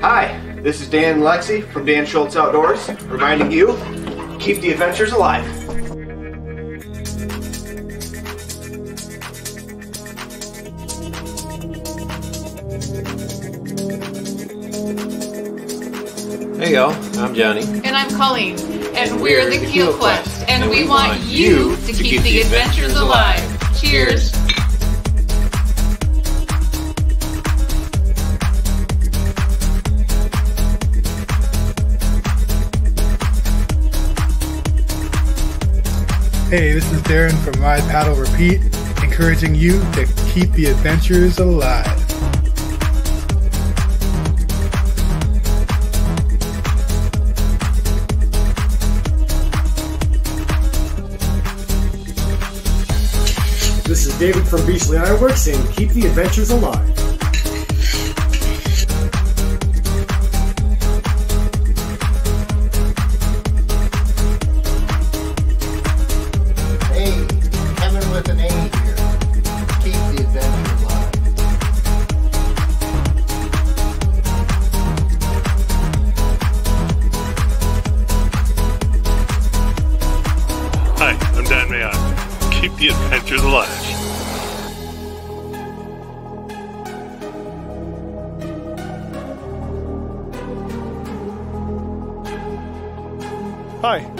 Hi, this is Dan Lexi from Dan Schultz Outdoors, reminding you keep the adventures alive. Hey y'all, I'm Johnny. And I'm Colleen. And, we're, the Keel Quest. And, we, want you to keep, the adventures alive. Cheers. Hey, this is Darren from Ride Paddle Repeat, encouraging you to keep the adventures alive. This is David from Beachley Ironworks and keep the adventures alive.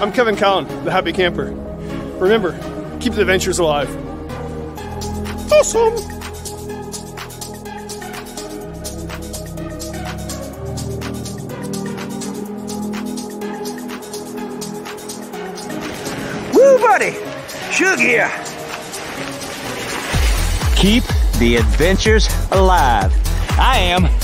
I'm Kevin Callan, the Happy Camper. Remember, keep the adventures alive. Awesome! Woo, buddy! Shug here. Keep the adventures alive. I am.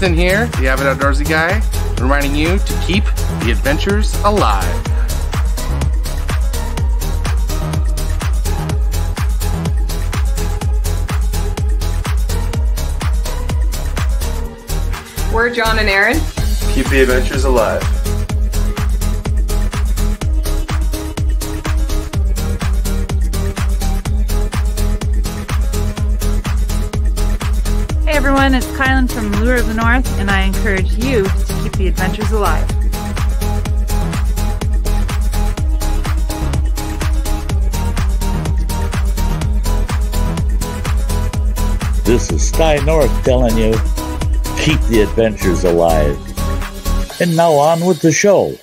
Ethan here, the Avid Outdoorsy guy, reminding you to keep the adventures alive. We're John and Aaron. Keep the adventures alive. Everyone, it's Kylan from Lure of the North, and I encourage you to keep the adventures alive. This is Sky North telling you keep the adventures alive. And now on with the show.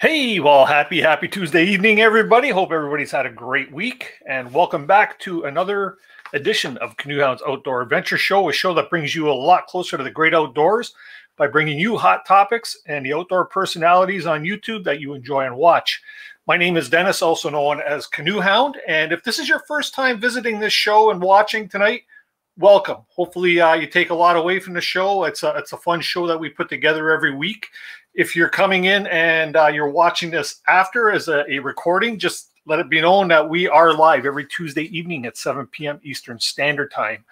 Hey, well, happy, happy Tuesday evening, everybody. Hope everybody's had a great week. And welcome back to another edition of Canoehound's Outdoor Adventure Show, a show that brings you a lot closer to the great outdoors by bringing you hot topics and the outdoor personalities on YouTube that you enjoy and watch. My name is Dennis, also known as Canoehound. And if this is your first time visiting this show and watching tonight, welcome. Hopefully, uh, you take a lot away from the show. It's a, it's a fun show that we put together every week. If you're coming in and uh, you're watching this after as a, a recording, just let it be known that we are live every Tuesday evening at 7 p.m. Eastern Standard Time.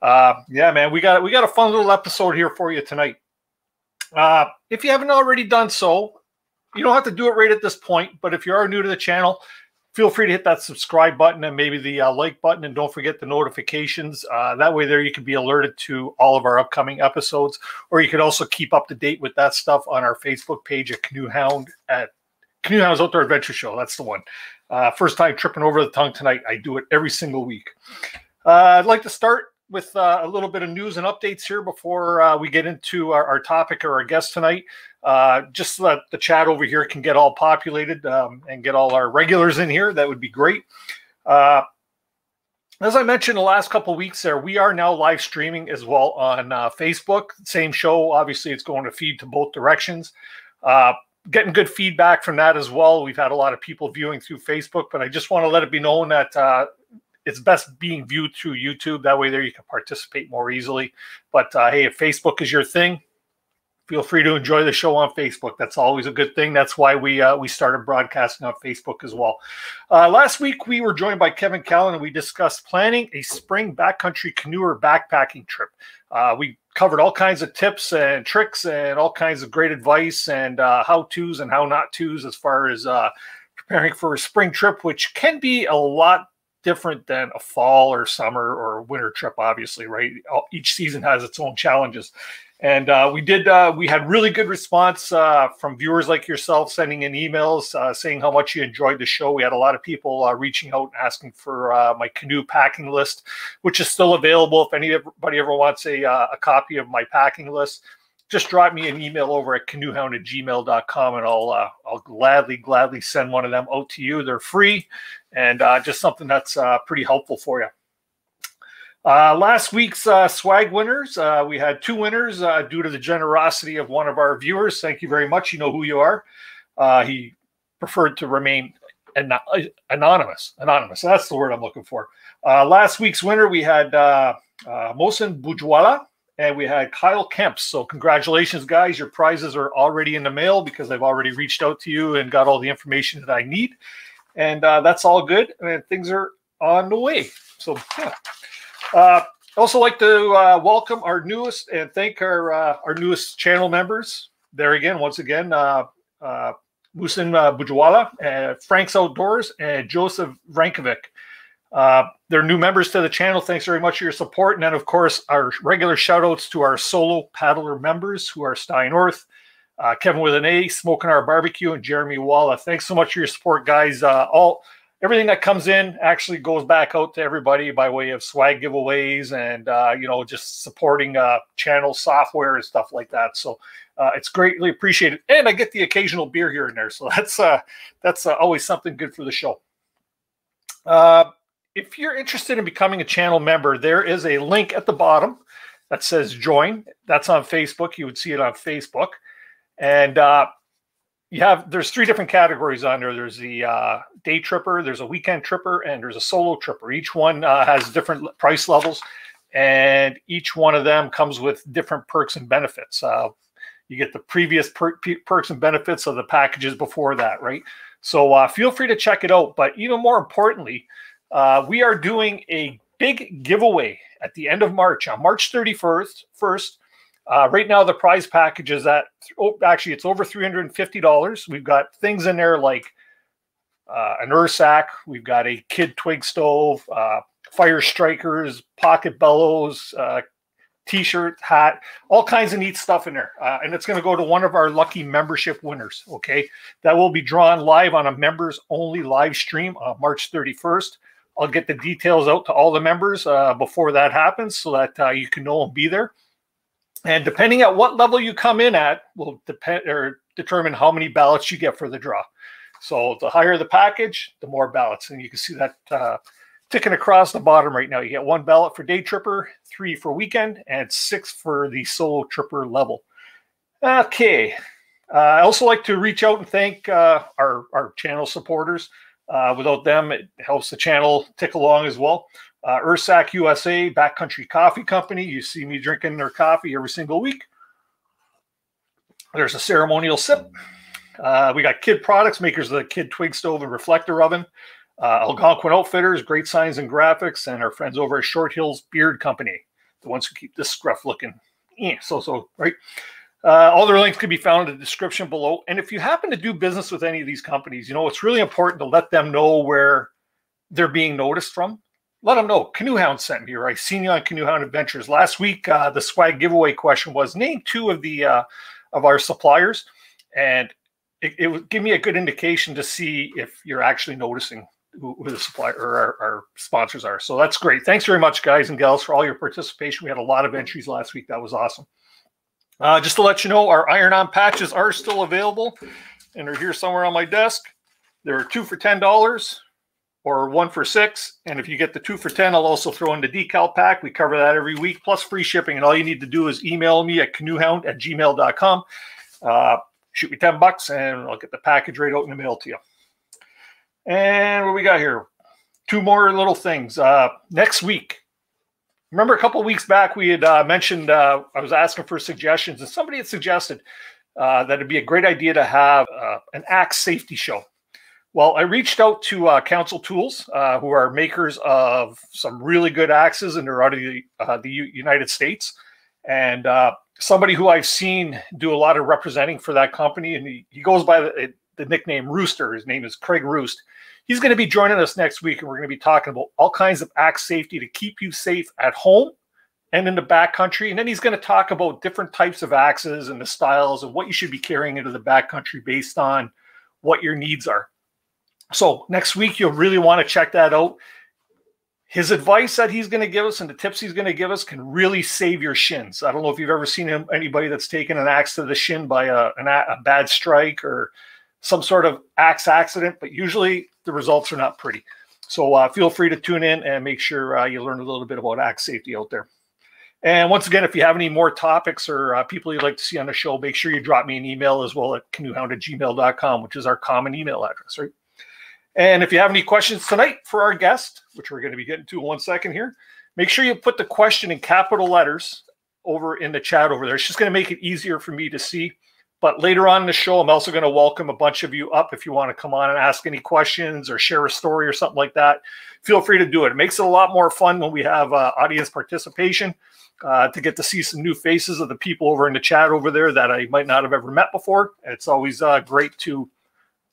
Uh, yeah, man, we got we got a fun little episode here for you tonight. Uh, if you haven't already done so, you don't have to do it right at this point. But if you are new to the channel, feel free to hit that subscribe button and maybe the uh, like button, and don't forget the notifications. Uh, that way, there you can be alerted to all of our upcoming episodes, or you can also keep up to date with that stuff on our Facebook page at Canoehound at Canoehound's Outdoor Adventure Show. That's the one. Uh, first time tripping over the tongue tonight. I do it every single week. Uh, I'd like to start with uh, a little bit of news and updates here before uh, we get into our, our topic or our guest tonight. Uh, just so that the chat over here can get all populated um, and get all our regulars in here. That would be great. Uh, as I mentioned the last couple weeks there, we are now live streaming as well on uh, Facebook. Same show. Obviously, it's going to feed to both directions. Getting good feedback from that as well. We've had a lot of people viewing through Facebook, but I just want to let it be known that uh, it's best being viewed through YouTube. That way, there you can participate more easily. But uh, hey, if Facebook is your thing, feel free to enjoy the show on Facebook. That's always a good thing. That's why we uh, we started broadcasting on Facebook as well. Uh, last week we were joined by Kevin Callan and we discussed planning a spring backcountry canoe or backpacking trip. Uh, we covered all kinds of tips and tricks and all kinds of great advice and uh, how tos and how not tos as far as uh, preparing for a spring trip, which can be a lot different than a fall or summer or winter trip obviously right each season has its own challenges and uh, we did uh, we had really good response uh, from viewers like yourself sending in emails uh, saying how much you enjoyed the show we had a lot of people uh, reaching out and asking for uh, my canoe packing list which is still available if anybody ever wants a, a copy of my packing list just drop me an email over at canoehound at gmail.com and I'll I'll gladly gladly send one of them out to you. They're free and just something that's pretty helpful for you. Uh, last week's uh, swag winners, uh, we had two winners due to the generosity of one of our viewers. Thank you very much. You know who you are. he preferred to remain an- anonymous. Anonymous. That's the word I'm looking for. last week's winner, we had uh, Mohsen Bujwala and we had Kyle Kemps. So congratulations, guys! Your prizes are already in the mail because I've already reached out to you and got all the information that I need, and uh, that's all good. And things are on the way. So yeah. Uh, also like to uh, welcome our newest and thank our uh, our newest channel members. There again, once again, uh, uh, Musin uh, Bujwala, uh, Frank's Outdoors, and Joseph Rankovic. Uh, they're new members to the channel. Thanks very much for your support. And then, of course, our regular shout outs to our solo paddler members who are Stein North, uh, Kevin with an A, Smoking Our Barbecue, and Jeremy Walla. Thanks so much for your support, guys. Uh, all everything that comes in actually goes back out to everybody by way of swag giveaways and uh, you know just supporting uh, channel software and stuff like that. So uh, it's greatly appreciated, and I get the occasional beer here and there. So that's uh, that's uh, always something good for the show. Uh, if you're interested in becoming a channel member, there is a link at the bottom that says join. That's on Facebook. You would see it on Facebook. And uh, you have there's three different categories on there. There's the uh, day tripper, there's a weekend tripper, and there's a solo tripper. Each one uh, has different price levels, and each one of them comes with different perks and benefits. Uh, you get the previous per- perks and benefits of the packages before that, right? So uh, feel free to check it out. But even more importantly, uh, we are doing a big giveaway at the end of March on March 31st. First, uh, right now the prize package is at oh, actually it's over $350. We've got things in there like uh, an Ursack, we've got a KIHD twig stove, uh, fire strikers, pocket bellows, uh, t-shirt, hat, all kinds of neat stuff in there. Uh, and it's going to go to one of our lucky membership winners. Okay. That will be drawn live on a members only live stream on March 31st. I'll get the details out to all the members uh, before that happens so that uh, you can know and be there. And depending at what level you come in at will depend or determine how many ballots you get for the draw. So the higher the package, the more ballots. And you can see that uh, ticking across the bottom right now. You get one ballot for day tripper, three for weekend, and six for the solo tripper level. Okay. Uh, I also like to reach out and thank uh, our, our channel supporters. Uh, without them, it helps the channel tick along as well. Uh, Ursack USA, Backcountry Coffee Company. You see me drinking their coffee every single week. There's a ceremonial sip. Uh, we got KIHD Products, makers of the KIHD Twig Stove and Reflector Oven. Uh, Algonquin Outfitters, Great Signs and Graphics, and our friends over at Short Hills Beard Company, the ones who keep this scruff looking. Yeah, so so right. Uh, all their links can be found in the description below. And if you happen to do business with any of these companies, you know, it's really important to let them know where they're being noticed from. Let them know. Canoehound sent me, or I seen you on Canoehound Adventures. Last week, uh, the swag giveaway question was name two of the uh, of our suppliers. And it, it would give me a good indication to see if you're actually noticing who, who the supplier or our, our, sponsors are. So that's great. Thanks very much, guys and gals, for all your participation. We had a lot of entries last week. That was awesome. Uh, just to let you know, our iron on patches are still available and they're here somewhere on my desk. There are two for $10 or one for six. And if you get the two for 10, I'll also throw in the decal pack. We cover that every week, plus free shipping. And all you need to do is email me at canoehound at gmail.com. Uh, shoot me 10 bucks and I'll get the package right out in the mail to you. And what we got here? Two more little things. Uh, next week, remember a couple weeks back we had uh, mentioned uh, I was asking for suggestions, and somebody had suggested uh, that it'd be a great idea to have uh, an axe safety show. Well, I reached out to uh, Council Tools, uh, who are makers of some really good axes, and they're out of the, uh, the United States. And uh, somebody who I've seen do a lot of representing for that company, and he, he goes by the, the nickname Rooster. His name is Craig Roost. He's going to be joining us next week, and we're going to be talking about all kinds of axe safety to keep you safe at home and in the backcountry. And then he's going to talk about different types of axes and the styles and what you should be carrying into the backcountry based on what your needs are. So next week, you'll really want to check that out. His advice that he's going to give us and the tips he's going to give us can really save your shins. I don't know if you've ever seen him, anybody that's taken an axe to the shin by a, an, a bad strike or some sort of axe accident, but usually the results are not pretty. So uh, feel free to tune in and make sure uh, you learn a little bit about axe safety out there. And once again, if you have any more topics or uh, people you'd like to see on the show, make sure you drop me an email as well at canoehound at gmail.com, which is our common email address, right? And if you have any questions tonight for our guest, which we're going to be getting to in one second here, make sure you put the question in capital letters over in the chat over there. It's just going to make it easier for me to see. But later on in the show, I'm also going to welcome a bunch of you up if you want to come on and ask any questions or share a story or something like that. Feel free to do it. It makes it a lot more fun when we have uh, audience participation uh, to get to see some new faces of the people over in the chat over there that I might not have ever met before. It's always uh, great to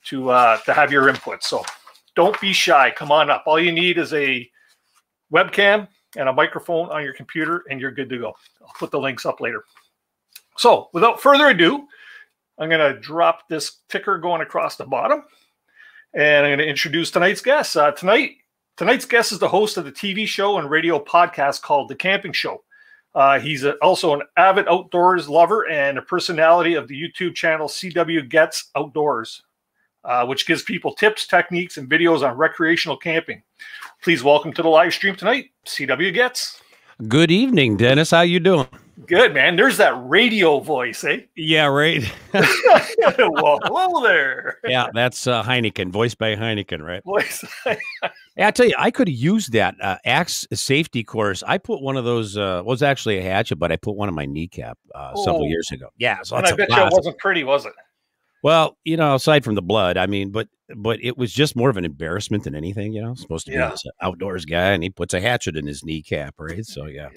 to uh, to have your input. So don't be shy. Come on up. All you need is a webcam and a microphone on your computer, and you're good to go. I'll put the links up later. So without further ado, I'm going to drop this ticker going across the bottom, and I'm going to introduce tonight's guest. Uh, tonight, tonight's guest is the host of the TV show and radio podcast called The Camping Show. Uh, he's a, also an avid outdoors lover and a personality of the YouTube channel CW Goetz Outdoors, uh, which gives people tips, techniques, and videos on recreational camping. Please welcome to the live stream tonight, CW Goetz. Good evening, Dennis. How you doing? Good man. There's that radio voice, eh? Yeah, right. well, hello there. yeah, that's uh, Heineken, voiced by Heineken, right? Voice. yeah, I tell you, I could have used that uh, axe safety course. I put one of those. Uh, was actually a hatchet, but I put one on my kneecap uh, several Oh. years ago. Yeah, so and that's bet you it wasn't pretty, was it? Well, you know, aside from the blood, I mean, but but it was just more of an embarrassment than anything. You know, supposed to be Yeah. this outdoors guy, and he puts a hatchet in his kneecap, right? So yeah,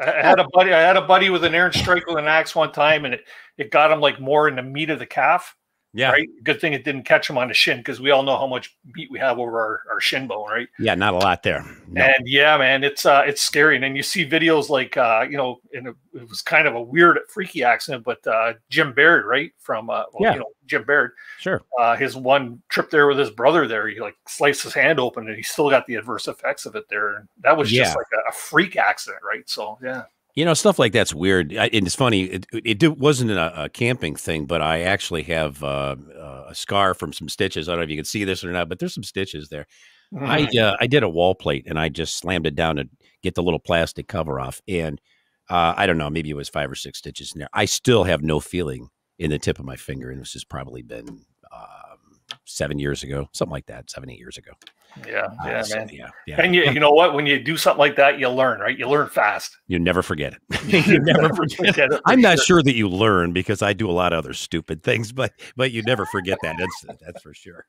I I had a buddy. I had a buddy with an Aaron strike with an axe one time, and it it got him like more in the meat of the calf. Yeah. Right. Good thing it didn't catch him on the shin because we all know how much meat we have over our, our shin bone, right? yeah, not a lot there. No. And yeah, man, it's uh it's scary. And then you see videos like uh, you know, and it, it was kind of a weird freaky accident, but uh Jim Baird, right? From uh well, Yeah. you know, Jim Baird. Sure. Uh his one trip there with his brother there, he like sliced his hand open and he still got the adverse effects of it there. And that was just Yeah. like a, a freak accident, right? So yeah. You know, stuff like that's weird. I, and it's funny. It, it wasn't a, a camping thing, but I actually have uh, a scar from some stitches. I don't know if you can see this or not, but there's some stitches there. I uh, I did a wall plate and I just slammed it down to get the little plastic cover off. And uh, I don't know, maybe it was five or six stitches in there. I still have no feeling in the tip of my finger, and this has probably been seven years ago, something like that, seven eight years ago. Yeah, Uh, yeah, so, man. yeah, yeah. And you, you know what? When you do something like that, you learn, right? You learn fast. You never forget it. you never forget it I'm not sure. sure that you learn because I do a lot of other stupid things, but but you never forget that. That's that's for sure.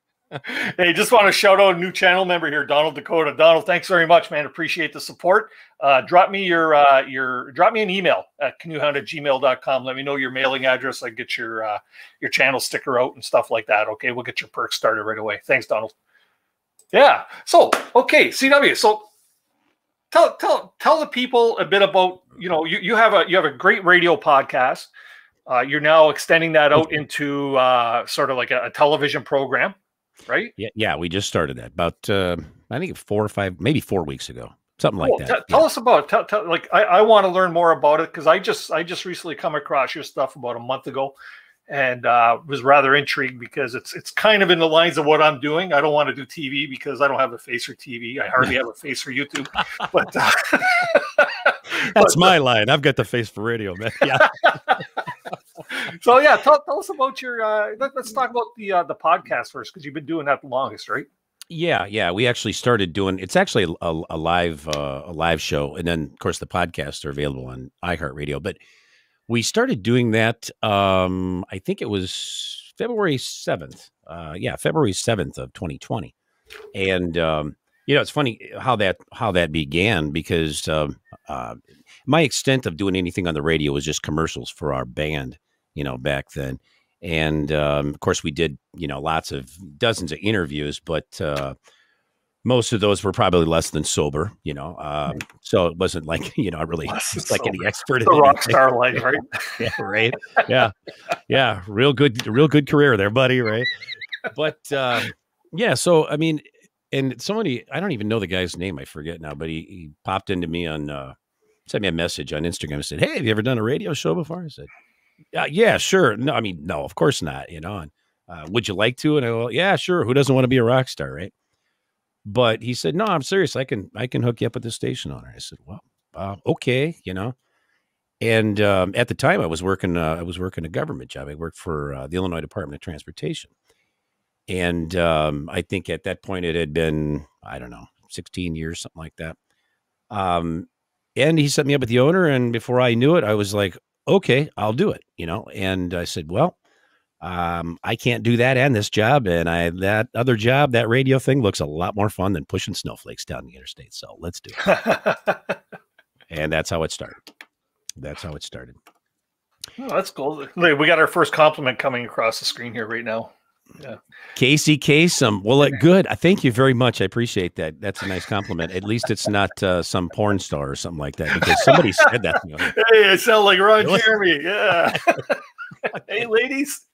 Hey, just want to shout out a new channel member here, Donald Dakota. Donald, thanks very much, man. Appreciate the support. Uh, drop me your uh, your drop me an email at canoehound at gmail.com. Let me know your mailing address. I get your uh, your channel sticker out and stuff like that. Okay, we'll get your perks started right away. Thanks, Donald. Yeah. So okay, CW. So tell tell tell the people a bit about you know you, you have a you have a great radio podcast. Uh, you're now extending that out into uh, sort of like a, a television program, right? Yeah, yeah. We just started that about uh, I think four or five, maybe four weeks ago, something like Cool. that. Tell- Tell us about tell, tell, like I, I want to learn more about it because I just I just recently come across your stuff about a month ago, and uh, was rather intrigued because it's it's kind of in the lines of what I'm doing. I don't want to do TV because I don't have a face for TV. I hardly have a face for YouTube, but uh, That's my line. I've got the face for radio, man. Yeah. so yeah, tell, tell us about your. Uh, let, us talk about the uh, the podcast first because you've been doing that the longest, right? Yeah, yeah. We actually started doing. It's actually a, a live uh, a live show, and then of course the podcasts are available on iHeartRadio. But we started doing that. Um, I think it was February seventh. Uh, yeah, February seventh of 2020. And um, you know, it's funny how that how that began because um, uh, my extent of doing anything on the radio was just commercials for our band. You know, back then. And um, of course we did you know lots of dozens of interviews but uh, most of those were probably less than sober you know um, so it wasn't like you know i really was like any expert the rock star life right? Yeah right? Yeah. Yeah real good real good career there buddy right? But uh, yeah so i mean and somebody i don't even know the guy's name i forget now but he, he popped into me on uh, sent me a message on instagram and said hey have you ever done a radio show before? I said uh, yeah, sure. No, I mean, no, of course not. You know, and uh, would you like to? And I go, yeah, sure. Who doesn't want to be a rock star, right? But he said, no, I'm serious. I can, I can hook you up with the station owner. I said, well, uh, okay, you know. And um, at the time, I was working, uh, I was working a government job. I worked for uh, the Illinois Department of Transportation, and um, I think at that point it had been, I don't know, 16 years, something like that. Um, and he set me up with the owner, and before I knew it, I was like, okay, I'll do it, you know. And I said, well, um, I can't do that and this job. And I that other job, that radio thing looks a lot more fun than pushing snowflakes down the interstate. So let's do it. and that's how it started. That's how it started. Oh, that's cool. We got our first compliment coming across the screen here right now. Yeah. Casey Kasem. Well, uh, good. I thank you very much. I appreciate that. That's a nice compliment. At least it's not uh, some porn star or something like that because somebody said that. You know. Hey, I sound like Ron Jeremy. Yeah. hey, ladies.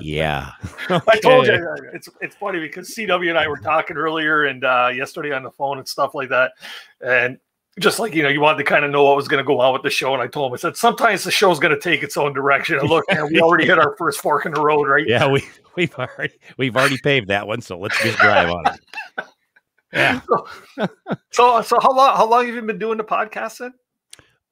yeah. I told you it's it's funny because CW and I were talking earlier and uh, yesterday on the phone and stuff like that, and just like you know, you wanted to kind of know what was going to go on with the show, and I told him I said sometimes the show's going to take its own direction. And look, man, we already hit our first fork in the road, right? Yeah, we we've already we've already paved that one, so let's just drive on it. Yeah. So, so, so how long how long have you been doing the podcast then?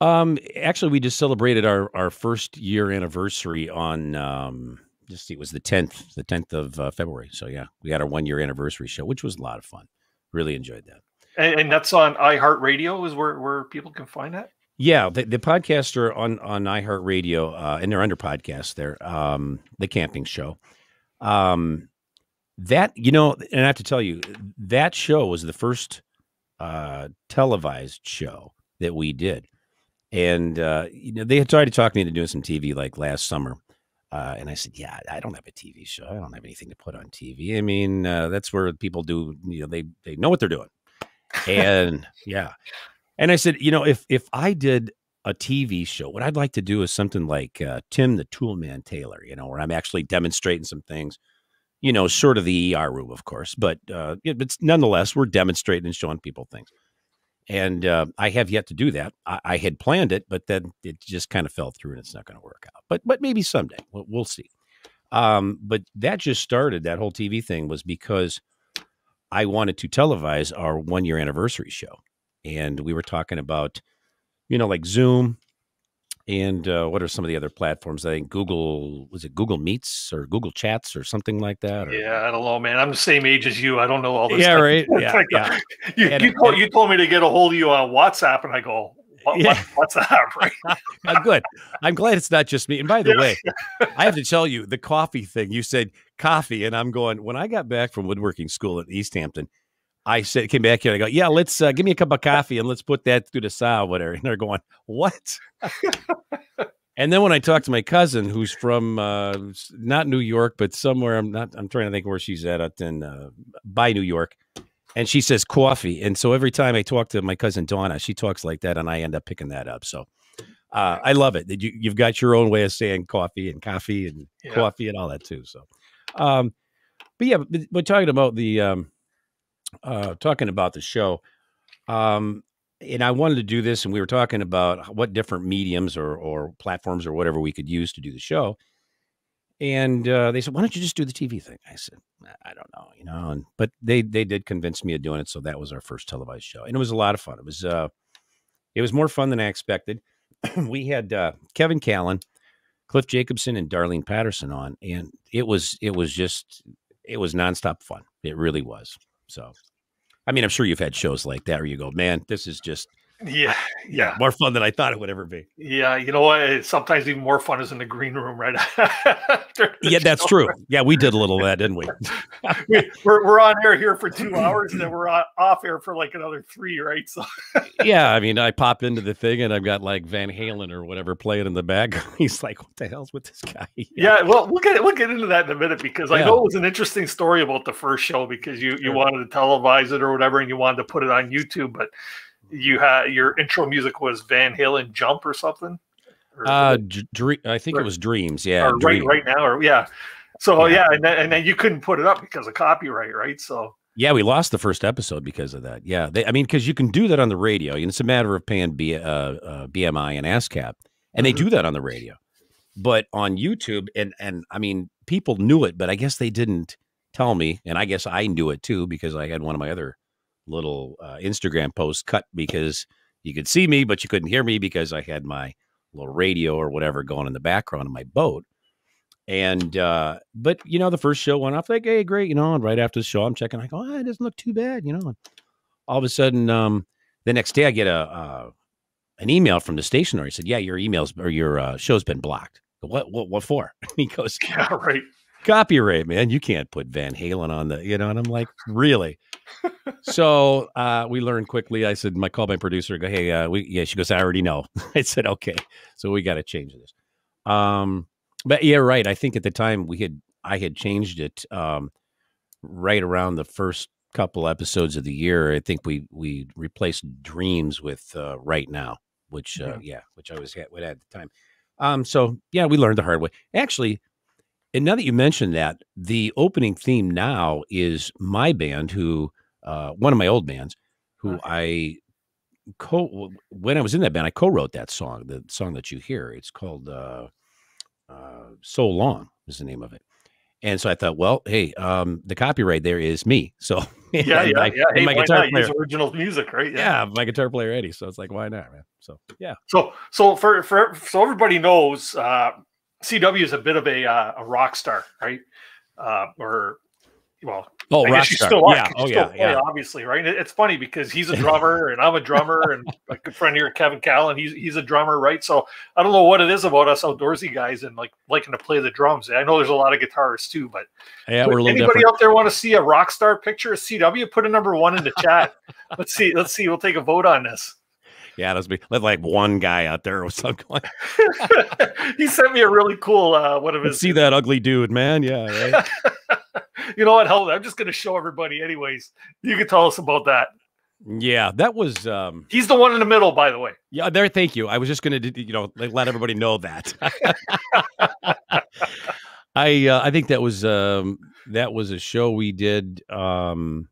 Um, actually, we just celebrated our our first year anniversary on um, just see, it was the tenth, the tenth of uh, February. So yeah, we had our one year anniversary show, which was a lot of fun. Really enjoyed that. And, and that's on iHeartRadio is where, where people can find that? Yeah, the, the podcasts are on, on iHeartRadio, uh, and they're under podcast there, um, the camping show. Um, that, you know, and I have to tell you, that show was the first uh, televised show that we did. And, uh, you know, they had tried to talk me into doing some TV like last summer. Uh, and I said, "Yeah, I don't have a TV show. I don't have anything to put on TV. I mean, uh, that's where people do. You know, they they know what they're doing and yeah. And I said, you know, if if I did a TV show, what I'd like to do is something like uh, Tim the Toolman Taylor, you know, where I'm actually demonstrating some things, you know, sort of the ER room, of course, but uh, but nonetheless, we're demonstrating and showing people things. And uh, I have yet to do that. I, I, had planned it, but then it just kind of fell through, and it's not going to work out. But but maybe someday we'll, we'll see. Um, but that just started. That whole TV thing was because I wanted to televise our one year anniversary show. And we were talking about, you know, like Zoom and uh, what are some of the other platforms? I think Google, was it Google Meets or Google Chats or something like that? Or? Yeah, I don't know, man. I'm the same age as you. I don't know all this. Yeah, stuff. right. Yeah, like, yeah. You, And- you, told, and- you told me to get a hold of you on WhatsApp, and I go, what, Yeah. what, what's that? Right? Uh, good. I'm glad it's not just me. And by the way, I have to tell you the coffee thing. You said coffee, and I'm going. When I got back from woodworking school at East Hampton, I said came back here. and I go, yeah, let's uh, give me a cup of coffee and let's put that through the saw, whatever. And they're going, what? and then when I talked to my cousin, who's from uh, not New York, but somewhere I'm not. I'm trying to think where she's at, up in uh, by New York. And she says coffee. And so every time I talk to my cousin Donna, she talks like that, and I end up picking that up. So uh, I love it that you, you've got your own way of saying coffee and coffee and Yeah. coffee and all that too. So, um, but yeah, but, but talking about the um, uh, talking about the show, um, and I wanted to do this, and we were talking about what different mediums or or platforms or whatever we could use to do the show. And uh, they said, "Why don't you just do the TV thing?" I said, "I don't know, you know." And but they they did convince me of doing it, so that was our first televised show, and it was a lot of fun. It was uh, it was more fun than I expected. we had uh, Kevin Callan, Cliff Jacobson, and Darlene Patterson on, and it was it was just it was nonstop fun. It really was. So, I mean, I'm sure you've had shows like that where you go, man, this is just Yeah, yeah, more fun than I thought it would ever be. yeah. You know what? Sometimes even more fun is in the green room, right? Yeah, that's show. true. Yeah, we did a little of that, didn't we? We- We're, we're on air here for two hours, and then we're on, off air for like another three, right? So yeah, I mean, I pop into the thing and I've got like Van Halen or whatever playing in the background. He's like, "What the hell's with this guy?" Yeah, well, we'll get we'll get into that in a minute because I know it was an interesting story about the first show because you you wanted to televise it or whatever, and you wanted to put it on YouTube, but you had your intro music was Van Halen "Jump" or something. Or- Uh, I think Or- it was Dreams. Yeah, or right Dream. right now, or yeah. So yeah, and, then, and then you couldn't put it up because of copyright, right? So Yeah, we lost the first episode because of that. Yeah, they, I mean, because you can do that on the radio, and it's a matter of paying B, uh, uh, BMI and ASCAP, and they do that on the radio. But on YouTube, and and I mean, people knew it, but I guess they didn't tell me, and I guess I knew it too because I had one of my other little uh, Instagram post cut because you could see me, but you couldn't hear me because I had my little radio or whatever going in the background of my boat. And uh, but you know, the first show went off like, hey, great, you know, and right after the show, I'm checking, I go, oh, it doesn't look too bad, you know. And all of a sudden, um, the next day I get a uh, an email from the station where he said, Yeah, your emails or your uh, show's been blocked. What what what for? he goes, yeah, right. Copyright, man. You can't put Van Halen on the, you know, and I'm like, really? so uh, we learned quickly. I said, my call my producer, go, hey, uh, we yeah, she goes, I already know. I said, okay. So we got to change this. Um, but yeah, right. I think at the time we had I had changed it um right around the first couple episodes of the year. I think we we replaced dreams with uh right now, which uh, yeah, which I was at, at the time. Um, so yeah, we learned the hard way. Actually, and now that you mentioned that, the opening theme now is my band, who uh, one of my old bands, who I co when I was in that band, I co-wrote that song, the song that you hear. It's called uh, uh, "So Long" is the name of it. And so I thought, well, hey, um, the copyright there is me. So Yeah, yeah, my, yeah. Hey, my guitar player, original music, right? yeah, my guitar player Eddie. So it's like, why not, man? So yeah, So, so for for so everybody knows, uh, CW is a bit of a uh, a rock star, right? Uh, or well, Oh, I guess you still are. Yeah. you Oh, still yeah, play, yeah. Obviously, right? It's funny because he's a drummer and I'm a drummer, and a good friend here, Kevin Callan, he's he's a drummer, right? So I don't know what it is about us outdoorsy guys and like liking to play the drums. I know there's a lot of guitarists too, but Yeah, we're anybody different. out there want to see a rock star picture of CW? Put a number one in the chat. let's see. Let's see. We'll take a vote on this. Yeah, let's be let like one guy out there or something. He sent me a really cool uh, one of Let's his. see that ugly dude, man. Yeah, right. You know what? Hell, I'm just going to show everybody, anyways. You can tell us about that. yeah, that was. um He's the one in the middle, by the way. Yeah, there. Thank you. I was just gonna, you know, like, let everybody know that. I uh, I think that was um that was a show we did um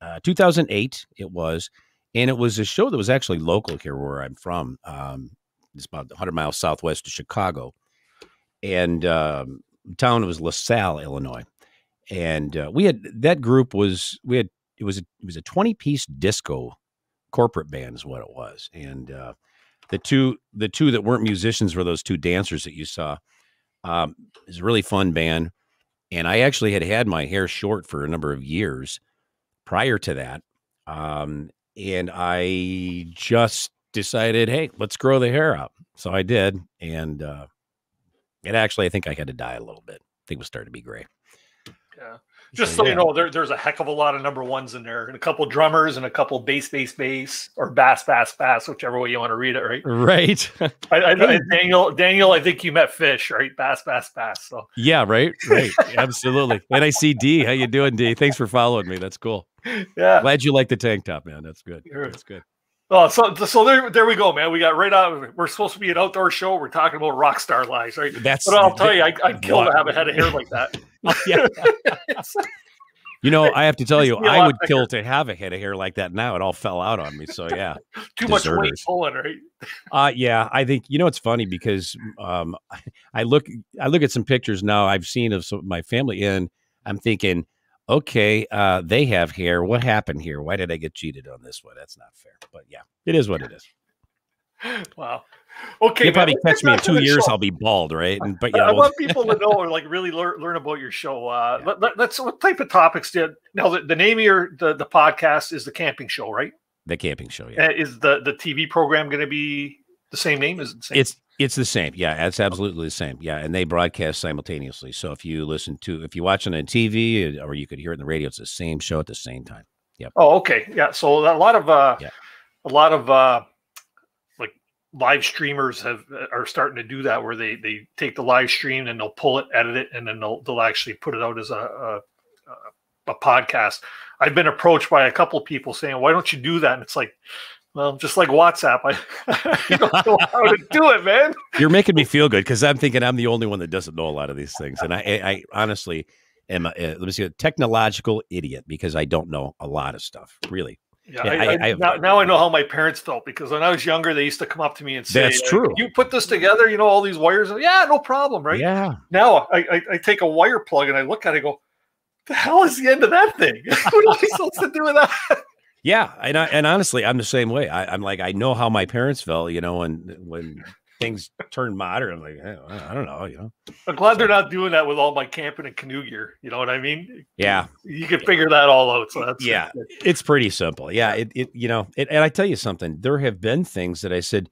uh 2008 it was and it was a show that was actually local here where I'm from um it's about 100 miles southwest of Chicago. And um town was LaSalle Illinois. And uh, we had that group was we had it was a, it was a 20 piece disco corporate band is what it was. And uh the two the two that weren't musicians were those two dancers that you saw. Um it was a really fun band. And i actually had had my hair short for a number of years prior to that. Um and i just decided hey let's grow the hair out so i did and uh it actually i think i had to dye a little bit i think it was starting to be gray Yeah. Just so yeah. you know, there, there's a heck of a lot of number ones in there, and a couple drummers, and a couple bass, bass, bass, or bass, bass, bass, whichever way you want to read it, right? right I, I, I- Daniel, Daniel, I think you met Fish, right? Bass, bass, bass. So yeah right right absolutely and i see d how you doing d thanks for following me that's cool yeah. glad you like the tank top man that's good Sure. that's good Oh, so so there, there we go, man. We got right out. We're supposed to be an outdoor show. We're talking about rock star lives, right? That's- But I'll tell you, I, I'd kill to have a head of hair like that. yeah You know, I have to tell you, I a I lot would kill to have a head of hair like that now. It all fell out on me. So yeah. too much weight pulling, right? Uh yeah, I think you know it's funny because um I look I look at some pictures now I've seen of some of my family and I'm thinking, okay, uh they have hair. What happened here? Why did I get cheated on this one? That's not fair. But yeah, it is what it is. wow. Okay, You'll probably catch me in two years. show. I'll be bald, right? And, but yeah, I want people to know or like really learn, learn about your show. Uh, let, let, us what type of topics did now the, the name of your the, the podcast is the camping show, right? the camping show. Yeah, Uh, is the the TV program going to be the same name? Is it the same? it's it's the same. Yeah, it's absolutely the same. Yeah, and they broadcast simultaneously. So if you listen to, if you watch it on TV or you could hear it in the radio, it's the same show at the same time. Yep. Oh, okay. Yeah. So a lot of uh Yeah. a lot of uh like live streamers have uh, are starting to do that where they they take the live stream and they'll pull it, edit it, and then they'll they'll actually put it out as a a, a- a podcast. I've been approached by a couple people saying, "Why don't you do that?" And it's like, well, just like WhatsApp, I, I don't know how to do it, man. You're making me feel good because I'm thinking I'm the only one that doesn't know a lot of these things, and I, I, I honestly am. A, uh, let me see, a technological idiot because I don't know a lot of stuff. Really, Yeah, Yeah, I, I- I, now, now I know how my parents felt because when I was younger, they used to come up to me and say, That's true. You put this together, you know, all these wires. Yeah, no problem, right? Yeah. Now I, I, I take a wire plug and I look at it and go, the hell is the end of that thing? what am I supposed to do with that? Yeah, and I, and honestly, I'm the same way. I, I'm like, I know how my parents felt, you know, and when things turn modern, I'm like, eh, I don't know, you know. I'm glad they're not doing that with all my camping and canoe gear. You know what I mean? Yeah, You can figure that all out. So that's yeah, it's pretty simple. Yeah, it, it you know, it, and I tell you something, there have been things that I said,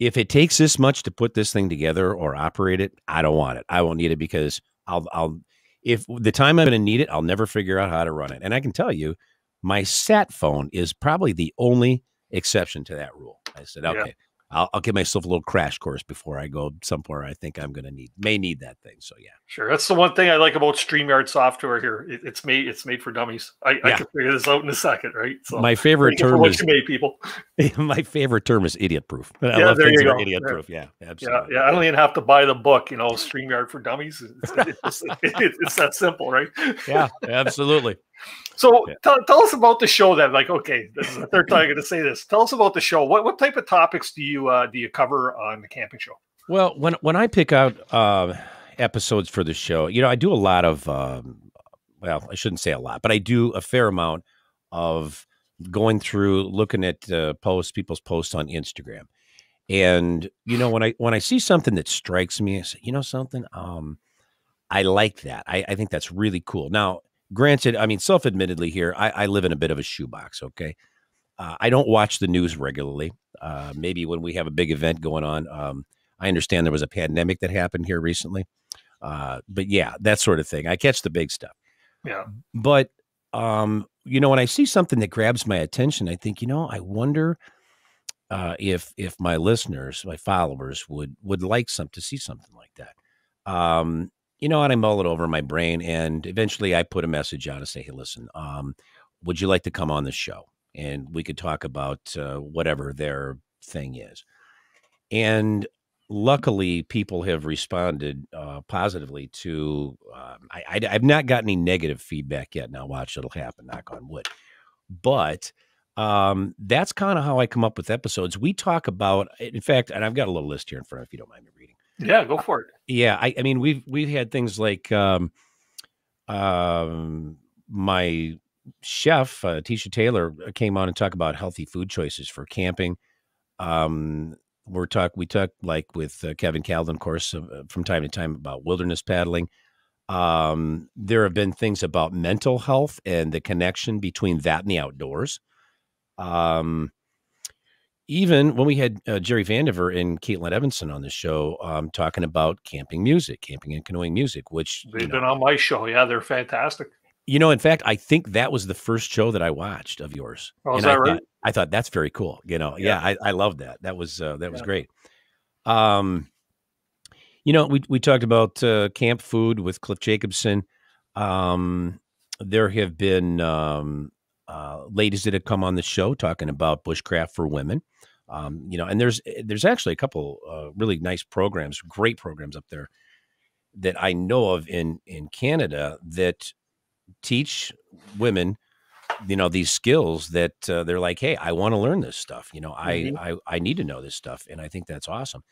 if it takes this much to put this thing together or operate it, I don't want it. I won't need it because I'll, I'll, if the time I'm going to need it, I'll never figure out how to run it. And I can tell you, my sat phone is probably the only exception to that rule. I said, Yeah. okay, I'll, I'll give myself a little crash course before I go somewhere I think I'm going to need, may need that thing. So yeah. Sure, that's the one thing I like about Streamyard software here. It, it's made it's made for dummies. I, I can figure this out in a second, right? So My favorite thank you for term is- made people. my favorite term is idiot proof. I Yeah, love there you go. idiot proof. Yeah, Yeah, absolutely. yeah. I don't even have to buy the book, you know, Streamyard for Dummies. It's, it's, it's, it's that simple, right? Yeah, absolutely. So tell, tell us about the show then. Like, okay, this is the third time I'm going to say this. Tell us about the show. What what type of topics do you uh, do you cover on the camping show? Well, when when I pick out uh, episodes for the show, you know, I do a lot of. Um, well, I shouldn't say a lot, but I do a fair amount of going through, looking at uh, posts, people's posts on Instagram, and you know, when I when I see something that strikes me, I say, you know, something, um, I like that. I, I think that's really cool. Now, granted, I mean, self admittedly here, I, I live in a bit of a shoebox. Okay, uh, I don't watch the news regularly. Uh, maybe when we have a big event going on. Um, I understand there was a pandemic that happened here recently. Uh, but yeah, that sort of thing. I catch the big stuff. Yeah. But um, you know, when I see something that grabs my attention, I think, you know, I wonder uh, if if my listeners, my followers, would would like some to see something like that. Um, you know, and I mull it over in my brain, and eventually I put a message out and say, "Hey, listen, um, would you like to come on the show?" And we could talk about uh, whatever their thing is. And luckily, people have responded uh, positively to. Um, I, I've not got any negative feedback yet. Now, watch, it'll happen. Knock on wood. But um, that's kind of how I come up with episodes. We talk about, in fact, and I've got a little list here in front. of If you don't mind me. Yeah, go for it. Yeah, I, I mean we've we've had things like um, um, my chef uh, Tisha Taylor uh, came on and talked about healthy food choices for camping. Um, we're talk we talk like with uh, Kevin Callan, of course, uh, from time to time about wilderness paddling. Um, there have been things about mental health and the connection between that and the outdoors. Um, even when we had uh, Jerry Vandiver and Caitlin Evanson on the show, um, talking about camping music, camping and canoeing music, which They've you know, been on my show. Yeah, they're fantastic. you know, in fact, I think that was the first show that I watched of yours. Oh, is And I that right? Thought, I thought that's very cool. You know, yeah, Yeah. I, I love that. That was uh, that was Yeah. great. Um, you know, we we talked about uh, camp food with Cliff Jacobson. Um, there have been um, uh, ladies that have come on the show talking about bushcraft for women. Um, you know, and there's there's actually a couple uh, really nice programs, great programs up there that I know of in in Canada that teach women you know these skills that uh, they're like hey i want to learn this stuff you know I, Mhm. I i need to know this stuff and i think that's awesome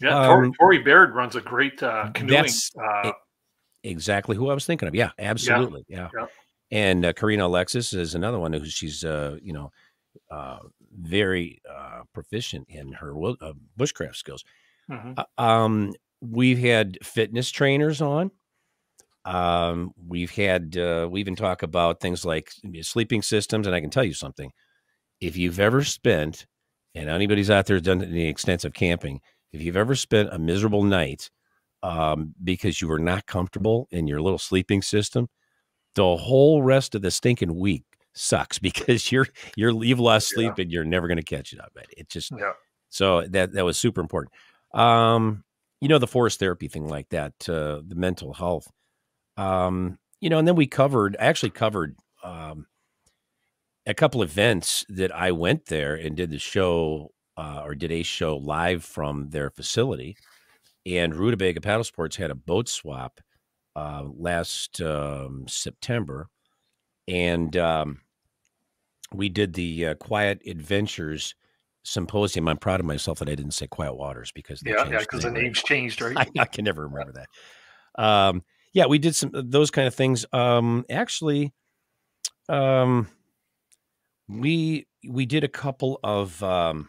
Yeah, Tori, Um, Tori Baird runs a great uh, canoeing. that's Uh, exactly who i was thinking of yeah absolutely yeah, yeah. And uh, karina alexis is another one who she's uh you know uh very uh, proficient in her uh, bushcraft skills. Mhm. Uh, um, we've had fitness trainers on. Um, we've had uh, we even talk about things like sleeping systems, and I can tell you something. If you've ever spent, and anybody's out there done any extensive camping, if you've ever spent a miserable night um, because you were not comfortable in your little sleeping system, the whole rest of the stinking week sucks because you're you're you've lost sleep and you're never going to catch it up. It it just Yeah. so that that was super important. Um, you know, the forest therapy thing like that, uh, the mental health. Um, you know, and then we covered I actually covered um a couple events that I went there and did the show uh, or did a show live from their facility. And Rutabaga Paddle Sports had a boat swap uh, last um, September, and um, we did the uh, Quiet Adventures Symposium. I'm proud of myself that I didn't say Quiet Waters because Yeah, yeah, because the name, right? name's changed, right? I, I can never remember that. Um, yeah, we did some those kind of things. Um, actually, um, we we did a couple of um,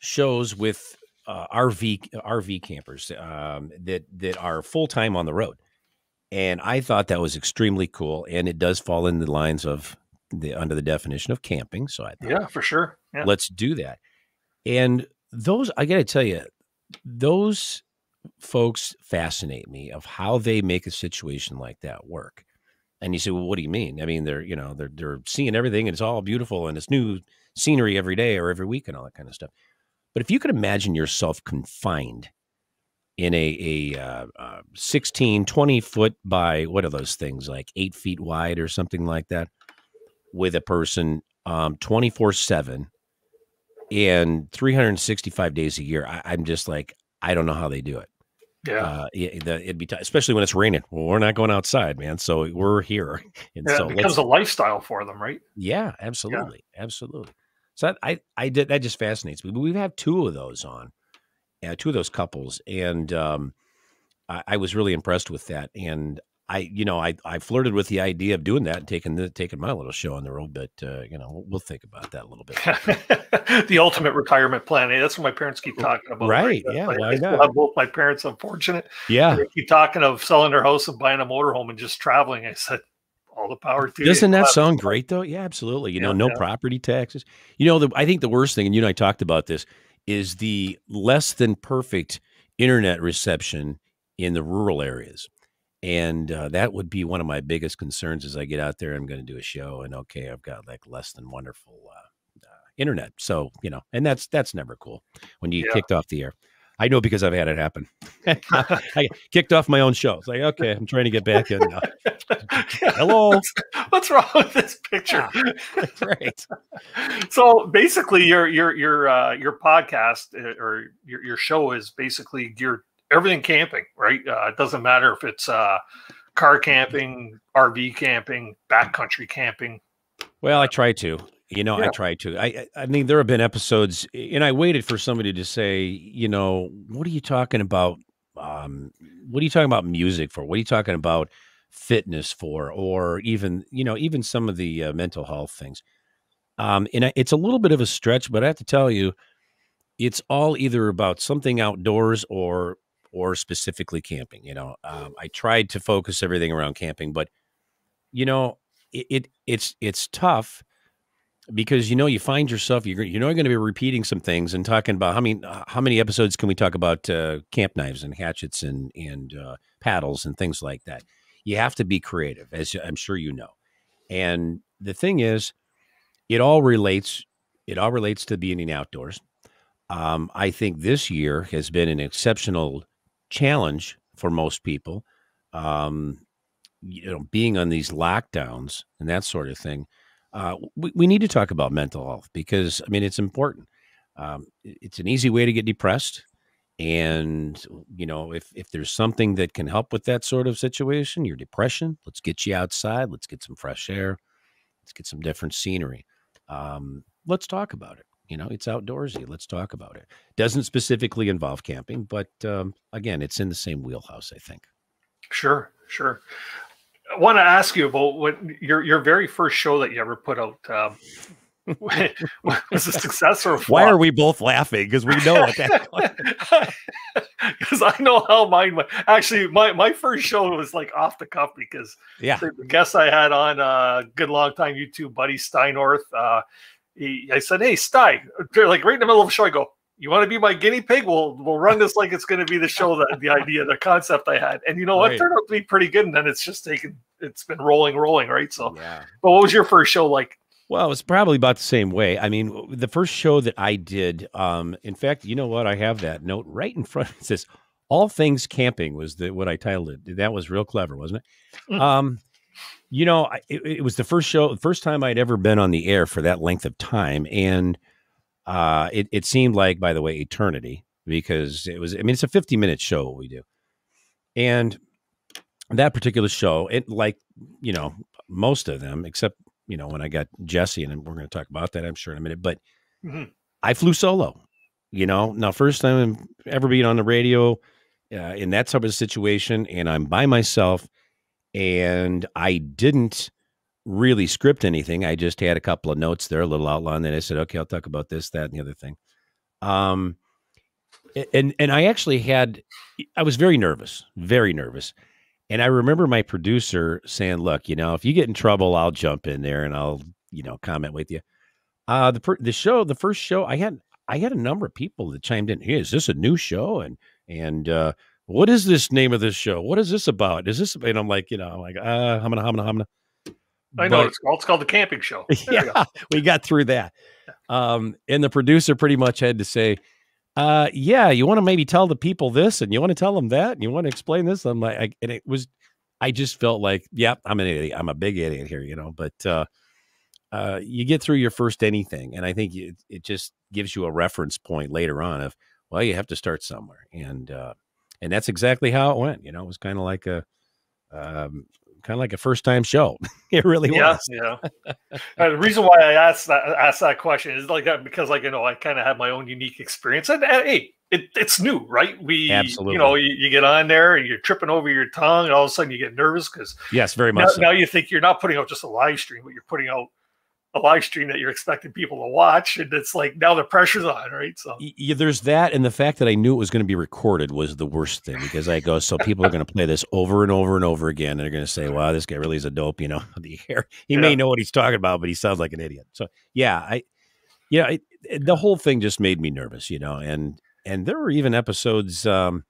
shows with uh, RV RV campers um, that that are full time on the road, and I thought that was extremely cool. And it does fall in the lines of the under the definition of camping. So I thought, Yeah, for sure. Yeah. let's do that. And those, I got to tell you, those folks fascinate me of how they make a situation like that work. And you say, well, what do you mean? I mean, they're, you know, they're, they're seeing everything and it's all beautiful and it's new scenery every day or every week and all that kind of stuff. But if you could imagine yourself confined in a, a uh, uh, 16, 20 foot by what are those things like eight feet wide or something like that with a person um, 24 7 and 365 days a year, I, I'm just like, I don't know how they do it. Yeah. Uh, it, the, it'd be, t- especially when it's raining. Well, we're not going outside, man. So we're here. And Yeah, so it becomes a lifestyle for them, right? yeah, absolutely, absolutely. So that, I I did that just fascinates me. But we've had two of those on, uh, two of those couples, and um, I, I was really impressed with that. And I, you know, I I flirted with the idea of doing that and taking the taking my little show on the road, but uh, you know, we'll, we'll think about that a little bit. the ultimate retirement plan. That's what my parents keep talking about. Right, That's yeah, why why not? both my parents, unfortunate. Yeah. They keep talking of selling their house and buying a motorhome and just traveling. I said, all the power to. Doesn't that sound great though? Yeah, absolutely. You know, no yeah. property taxes. You know, the, I think the worst thing, and you and I talked about this, is the less than perfect internet reception in the rural areas. And uh, that would be one of my biggest concerns as I get out there. I'm going to do a show, and okay, I've got like less than wonderful uh, uh, internet. So you know, and that's that's never cool when you get kicked off the air. I know because I've had it happen. I kicked off my own show. It's like, okay, I'm trying to get back in now. Hello. What's wrong with this picture? right. So basically, your your your uh, your podcast uh, or your your show is basically geared everything camping, right? Uh, it doesn't matter if it's uh, car camping, RV camping, backcountry camping. Well, I try to. You know, I try to. I I I mean, there have been episodes, and I waited for somebody to say, you know, what are you talking about? Um, what are you talking about music for? What are you talking about fitness for? Or even, you know, even some of the uh, mental health things. Um, and I, it's a little bit of a stretch, but I have to tell you, it's all either about something outdoors or or specifically camping. You know, um, I tried to focus everything around camping, but you know, it, it it's it's tough because you know you find yourself you're you know you're going to be repeating some things and talking about how many how many episodes can we talk about uh, camp knives and hatchets and and uh, paddles and things like that. You have to be creative, as I'm sure you know. And the thing is, it all relates. It all relates to being in outdoors. Um, I think this year has been an exceptional challenge for most people. Um, you know, being on these lockdowns and that sort of thing. Uh, we, we need to talk about mental health because I mean it's important. Um, it's an easy way to get depressed, and you know if if there's something that can help with that sort of situation, your depression, let's get you outside. Let's get some fresh air. Let's get some different scenery. Um, let's talk about it. You know, it's outdoorsy. Let's talk about it. Doesn't specifically involve camping, but um, again, it's in the same wheelhouse. I think. Sure, sure. I want to ask you about what your your very first show that you ever put out. Um, was a success or a? Why are we both laughing? Because we know that. Because I know how mine went. Actually, my, my first show was like off the cuff because Yeah. the guest I had on, uh, good long time YouTube buddy Steinorth, uh, he, I said, "Hey, Stein," they're like right in the middle of the show. I go, "You want to be my guinea pig? We'll we'll run this like it's going to be the show that the idea, the concept I had." And you know what? Right. Turned out to be pretty good. And then it's just taken. It's been rolling, rolling, right? So, Yeah. but what was your first show like? Well, it was probably about the same way. I mean, the first show that I did, um, in fact, you know what? I have that note right in front. It says "All Things Camping" was the what I titled it. That was real clever, wasn't it? Mm. Um, you know, I- it, it was the first show, the first time I'd ever been on the air for that length of time, and uh, it it seemed like, by the way, eternity because it was. I mean, it's a fifty minute show what we do, and that particular show, it like you know most of them, except you know when I got Jessie, and we're going to talk about that, I'm sure in a minute. But Mhm. I flew solo. You know, now first time ever being on the radio uh, in that type of situation, and I'm by myself, and I didn't really script anything. I just had a couple of notes there, a little outline. Then I said, okay, I'll talk about this, that, and the other thing. Um, and and I actually had, I was very nervous, very nervous. And I remember my producer saying, "Look, you know, if you get in trouble, I'll jump in there and I'll, you know, comment with you." Uh the the show, the first show, I had I had a number of people that chimed in. Hey, is this a new show? And and uh, what is this name of this show? What is this about? Is this? And I'm like, you know, I'm like, uh, I'm I'm gonna. I know it's called, it's called the camping show. There we go. yeah, we got through that. Um, and the producer pretty much had to say, uh, yeah, you want to maybe tell the people this and you want to tell them that and you want to explain this. I'm like, I, and it was, I just felt like, yep, I'm an idiot. I'm a big idiot here, you know, but, uh, uh, you get through your first anything. And I think it, it just gives you a reference point later on of, well, you have to start somewhere. And, uh, and that's exactly how it went. You know, it was kind of like a, um, kind of like a first time show. it really yeah, was. yeah. Uh, the reason why I asked that asked that question is like that because, like, you know, I kind of had my own unique experience, and, and, hey, it, it's new, right? We, Absolutely. you know, you, you get on there and you're tripping over your tongue, and all of a sudden you get nervous because Yes, very now, much. so. now you think you're not putting out just a live stream, but you're putting out a live stream that you're expecting people to watch, and it's like now the pressure's on, right? So Y- y- there's that, and the fact that I knew it was going to be recorded was the worst thing because I go, so people are going to play this over and over and over again, and they're going to say, "Wow, this guy really is a dope," you know, the air. He Yeah. may know what he's talking about, but he sounds like an idiot. So, yeah, I, yeah, it, it- the whole thing just made me nervous, you know, and and there were even episodes. um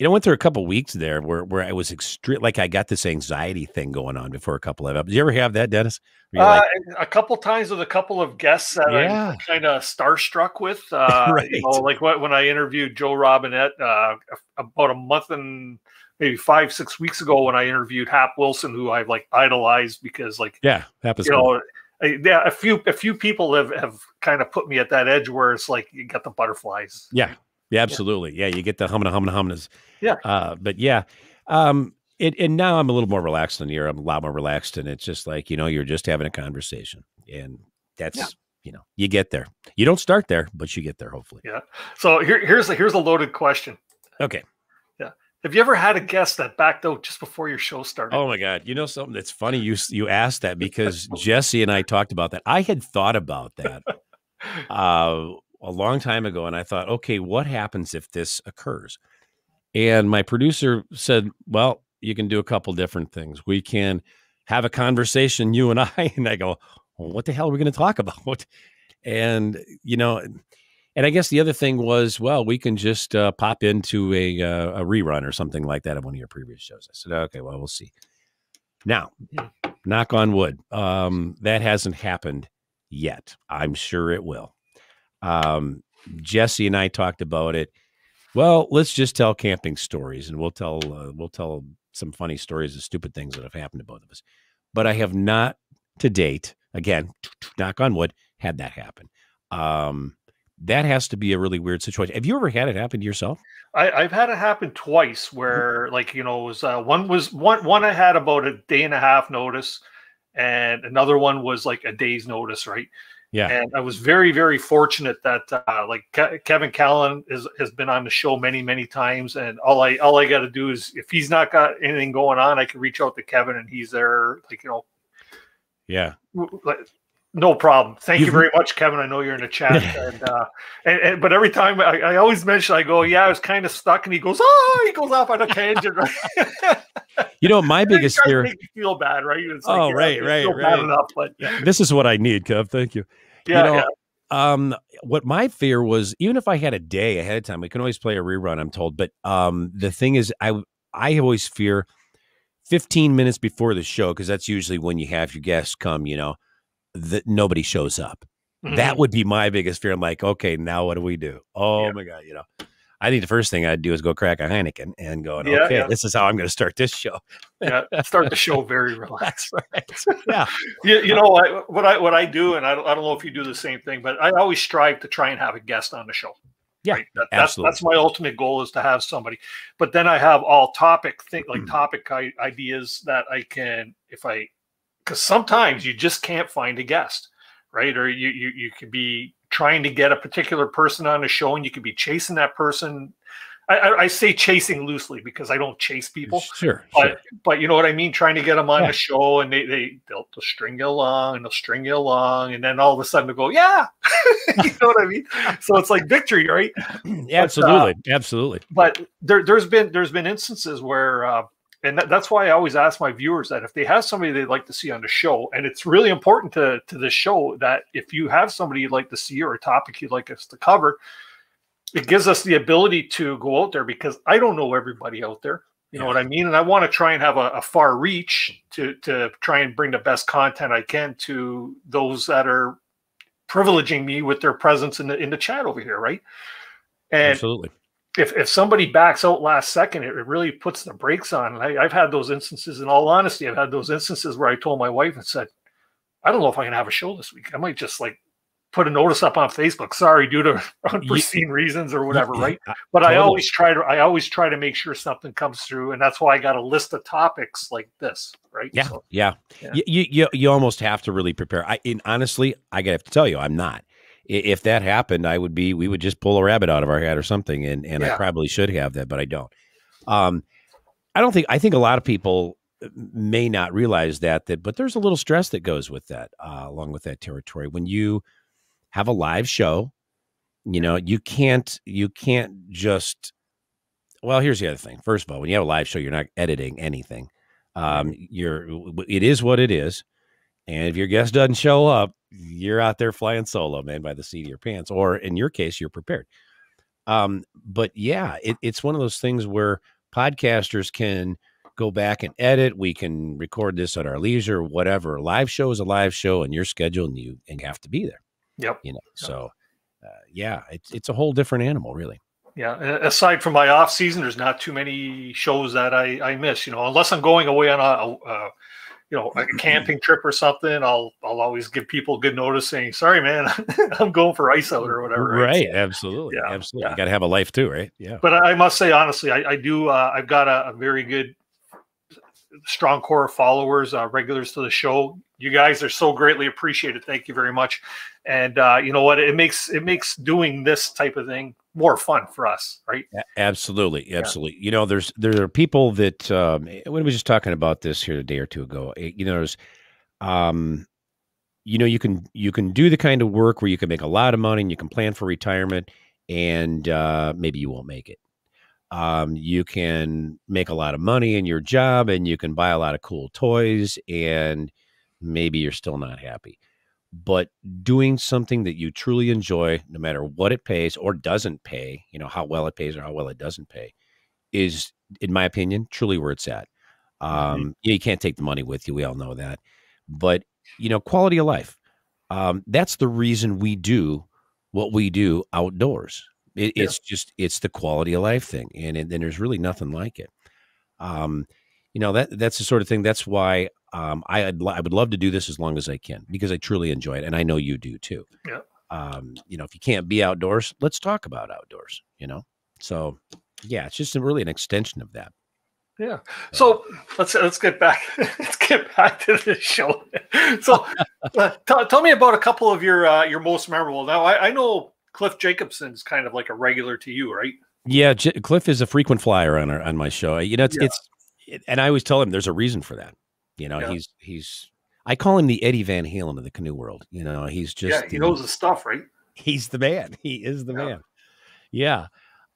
you know, I went through a couple weeks there where where I was extreme, like I got this anxiety thing going on before a couple of episodes. You ever have that, Dennis? Uh, like, a couple times with a couple of guests that Yeah. I'm kind of starstruck with. Uh, Right. You know, like what, when I interviewed Joe Robinette uh, about a month and maybe five, six weeks ago when I interviewed Hap Wilson, who I've like idolized because like, yeah, happens. you know, I, yeah, a few a few people have, have kind of put me at that edge where it's like you got the butterflies. Yeah. Yeah, absolutely. Yeah, you get the humna humna humnas. Yeah. Uh, but yeah. Um, it, and now I'm a little more relaxed than you. I'm a lot more relaxed, and it's just like you know, you're just having a conversation, and that's Yeah. you know, you get there. You don't start there, but you get there. Hopefully. Yeah. So here, here's a, here's a loaded question. Okay. Yeah. Have you ever had a guest that backed out just before your show started? Oh my God! You know something that's funny? You you asked that because Jessie and I talked about that. I had thought about that uh, a long time ago, and I thought, okay, what happens if this occurs? And my producer said, well, you can do a couple different things. We can have a conversation, you and I, and I go, well, what the hell are we going to talk about? And you know, and I guess the other thing was, well, we can just uh, pop into a uh, a rerun or something like that of one of your previous shows. I said, okay, well, we'll see. Now, knock on wood, um, that hasn't happened yet. I'm sure it will. Um, Jessie and I talked about it. Well, let's just tell camping stories, and we'll tell uh, we'll tell some funny stories of stupid things that have happened to both of us. But I have not to date. Again, knock on wood, had that happen. Um, that has to be a really weird situation. Have you ever had it happen to yourself? I, I've had it happen twice where, like, you know, it was uh, one was one one I had about a day and a half notice, and another one was like a day's notice, right? Yeah. And I was very, very fortunate that, uh, like, Ke- Kevin Callan is, has been on the show many, many times, and all I all I got to do is, if he's not got anything going on, I can reach out to Kevin, and he's there, like, you know, Yeah. like, No problem. Thank you very much, Kevin. I know you're in the chat, and, uh, and, and but every time I, I always mention, I go, "Yeah, I was kind of stuck," and he goes, "Oh," he goes off on a tangent. Right? You know, my biggest fear. make you feel bad, right? It's Oh, yeah, right, right, right. Enough, but This is what I need, Kev. Thank you. Yeah, you know, Um, what my fear was, even if I had a day ahead of time, we can always play a rerun. I'm told, but um, the thing is, I I always fear 15 minutes before the show because that's usually when you have your guests come. You know, that nobody shows up. That Mhm. would be my biggest fear. I'm like, okay, now what do we do? Oh my god, you know. I think the first thing I'd do is go crack a Heineken and go, Yeah, okay, yeah. this is how I'm going to start this show. yeah, start the show very relaxed. right? Yeah. you, you know what, what I what I do, and I don't, I don't know if you do the same thing, but I always strive to try and have a guest on the show. Yeah, That- that's absolutely. that's my ultimate goal is to have somebody. But then I have all topic thing Hmm. like topic I- ideas that I can if I because sometimes you just can't find a guest, right? Or you you you could be trying to get a particular person on a show, and you could be chasing that person. I, I, I say chasing loosely because I don't chase people. Sure, But but you know what I mean? Trying to get them on Yeah. the show, and they they they'll, they'll string you along, and they'll string you along, and then all of a sudden they'll go, yeah, you know what I mean? So it's like victory, right? Yeah, absolutely, absolutely. But there, there's been there's been instances where, uh, and that, that's why I always ask my viewers that if they have somebody they'd like to see on the show, and it's really important to to this show that if you have somebody you'd like to see or a topic you'd like us to cover, it gives us the ability to go out there because I don't know everybody out there. You know what I mean? And I want to try and have a, a far reach to to try and bring the best content I can to those that are privileging me with their presence in the in the chat over here, right? And absolutely. If if somebody backs out last second, it, it really puts the brakes on. And I, I've had those instances. In all honesty, I've had those instances where I told my wife and said, "I don't know if I can have a show this week. I might just like put a notice up on Facebook. Sorry, due to unforeseen reasons or whatever, right?" But I always try to I always try to make sure something comes through, and that's why I got a list of topics like this, right? Yeah, So, yeah. Yeah. You, you you almost have to really prepare. I and honestly, I gotta have to tell you, I'm not. If that happened, I would be. We would just pull a rabbit out of our hat or something, and and I probably should have that, but I don't. Um, I don't think. I think a lot of people uh, may not realize that. That, but there's a little stress that goes with that, uh, along with that territory. When you have a live show, you know, you can't you can't just. Well, here's the other thing. First of all, when you have a live show, you're not editing anything. Um, you're it is what it is, and if your guest doesn't show up, you're out there flying solo, man, by the seat of your pants. Or in your case, you're prepared. Um, but yeah, it, it's one of those things where podcasters can go back and edit. We can record this at our leisure, whatever. Live show is a live show, and you're scheduled, and you and you have to be there. Yep. You know, so uh, yeah, it's it's a whole different animal, really. Yeah. Aside from my off season, there's not too many shows that I, I miss. You know, unless I'm going away on a, a, a you know like a camping trip or something, I'll I'll always give people good notice saying, "Sorry, man, I'm going for ice out or whatever." Right? So- absolutely, Yeah, absolutely. You got to have a life too, right? Yeah. but I I must say honestly, I, I do. Uh, I've got a, a very good, strong core of followers, uh, regulars to the show. You guys are so greatly appreciated. Thank you very much. And uh, you know what? It makes it makes doing this type of thing more fun for us, right? Absolutely, absolutely. You know, there's there are people that um, we were just talking about this here a day or two ago. Eh, You know, there's, um, you know, you can you can do the kind of work where you can make a lot of money and you can plan for retirement, and uh, maybe you won't make it. Um, you can make a lot of money in your job and you can buy a lot of cool toys, and maybe you're still not happy. But doing something that you truly enjoy, no matter what it pays or doesn't pay, you know, how well it pays or how well it doesn't pay, is, in my opinion, truly where it's at. Um, yeah, you can't take the money with you. We all know that. But, you know, quality of life. Um, that's the reason we do what we do outdoors. It, Yeah. It's just, it's the quality of life thing. And, and, and there's really nothing like it. Um, you know, that that's the sort of thing. That's why um, I, I'd, I would love to do this as long as I can because I truly enjoy it. And I know you do too Yeah. um, you know, if you can't be outdoors, let's talk about outdoors, you know? So yeah, it's just a, really an extension of that. Yeah. So let's let's get back let's get back to the show. So uh, tell, tell me about a couple of your uh, your most memorable. Now I, I know Cliff Jacobson's kind of like a regular to you, right? Yeah. J- Cliff is a frequent flyer on our, on my show. You know, it's, Yeah. it's, it, and I always tell him there's a reason for that. You know, Yeah. he's, he's, I call him the Eddie Van Halen of the canoe world. You know, he's just yeah, he the- knows his stuff, right? he's the man. He is the man. Yeah.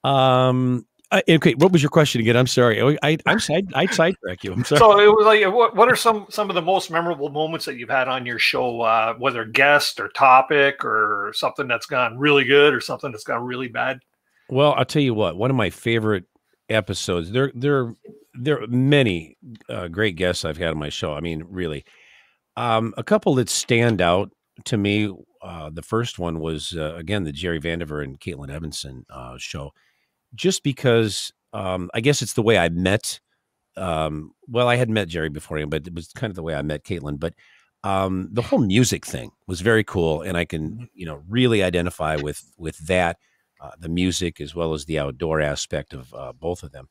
Um. Uh, okay. What was your question again? I'm sorry. I, I I'm side I sidetrack you. I'm sorry. So it was like, what, what are some some of the most memorable moments that you've had on your show, uh, whether guest or topic or something that's gone really good or something that's gone really bad? Well, I'll tell you what. One of my favorite episodes. There, there, there are many uh, great guests I've had on my show. I mean, really, um, a couple that stand out to me. Uh, the first one was uh, again the Jerry Vandiver and Caitlin Evanson uh, show, just because um, I guess it's the way I met. Um, well, I had met Jerry before him, but it was kind of the way I met Caitlin. But um, the whole music thing was very cool, and I can you know really identify with with that uh, the music as well as the outdoor aspect of uh, both of them.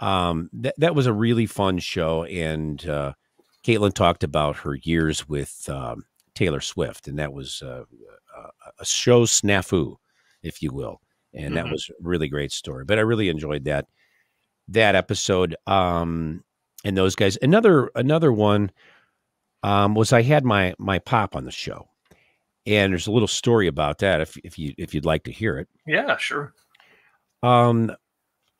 Um, that that was a really fun show, and uh, Caitlin talked about her years with um, Taylor Swift, and that was uh, a, a show snafu, if you will, and that Mhm. was a really great story. But I really enjoyed that that episode. Um, and those guys. Another another one um, was I had my my pop on the show, and there's a little story about that if if you if you'd like to hear it. Yeah, sure. Um,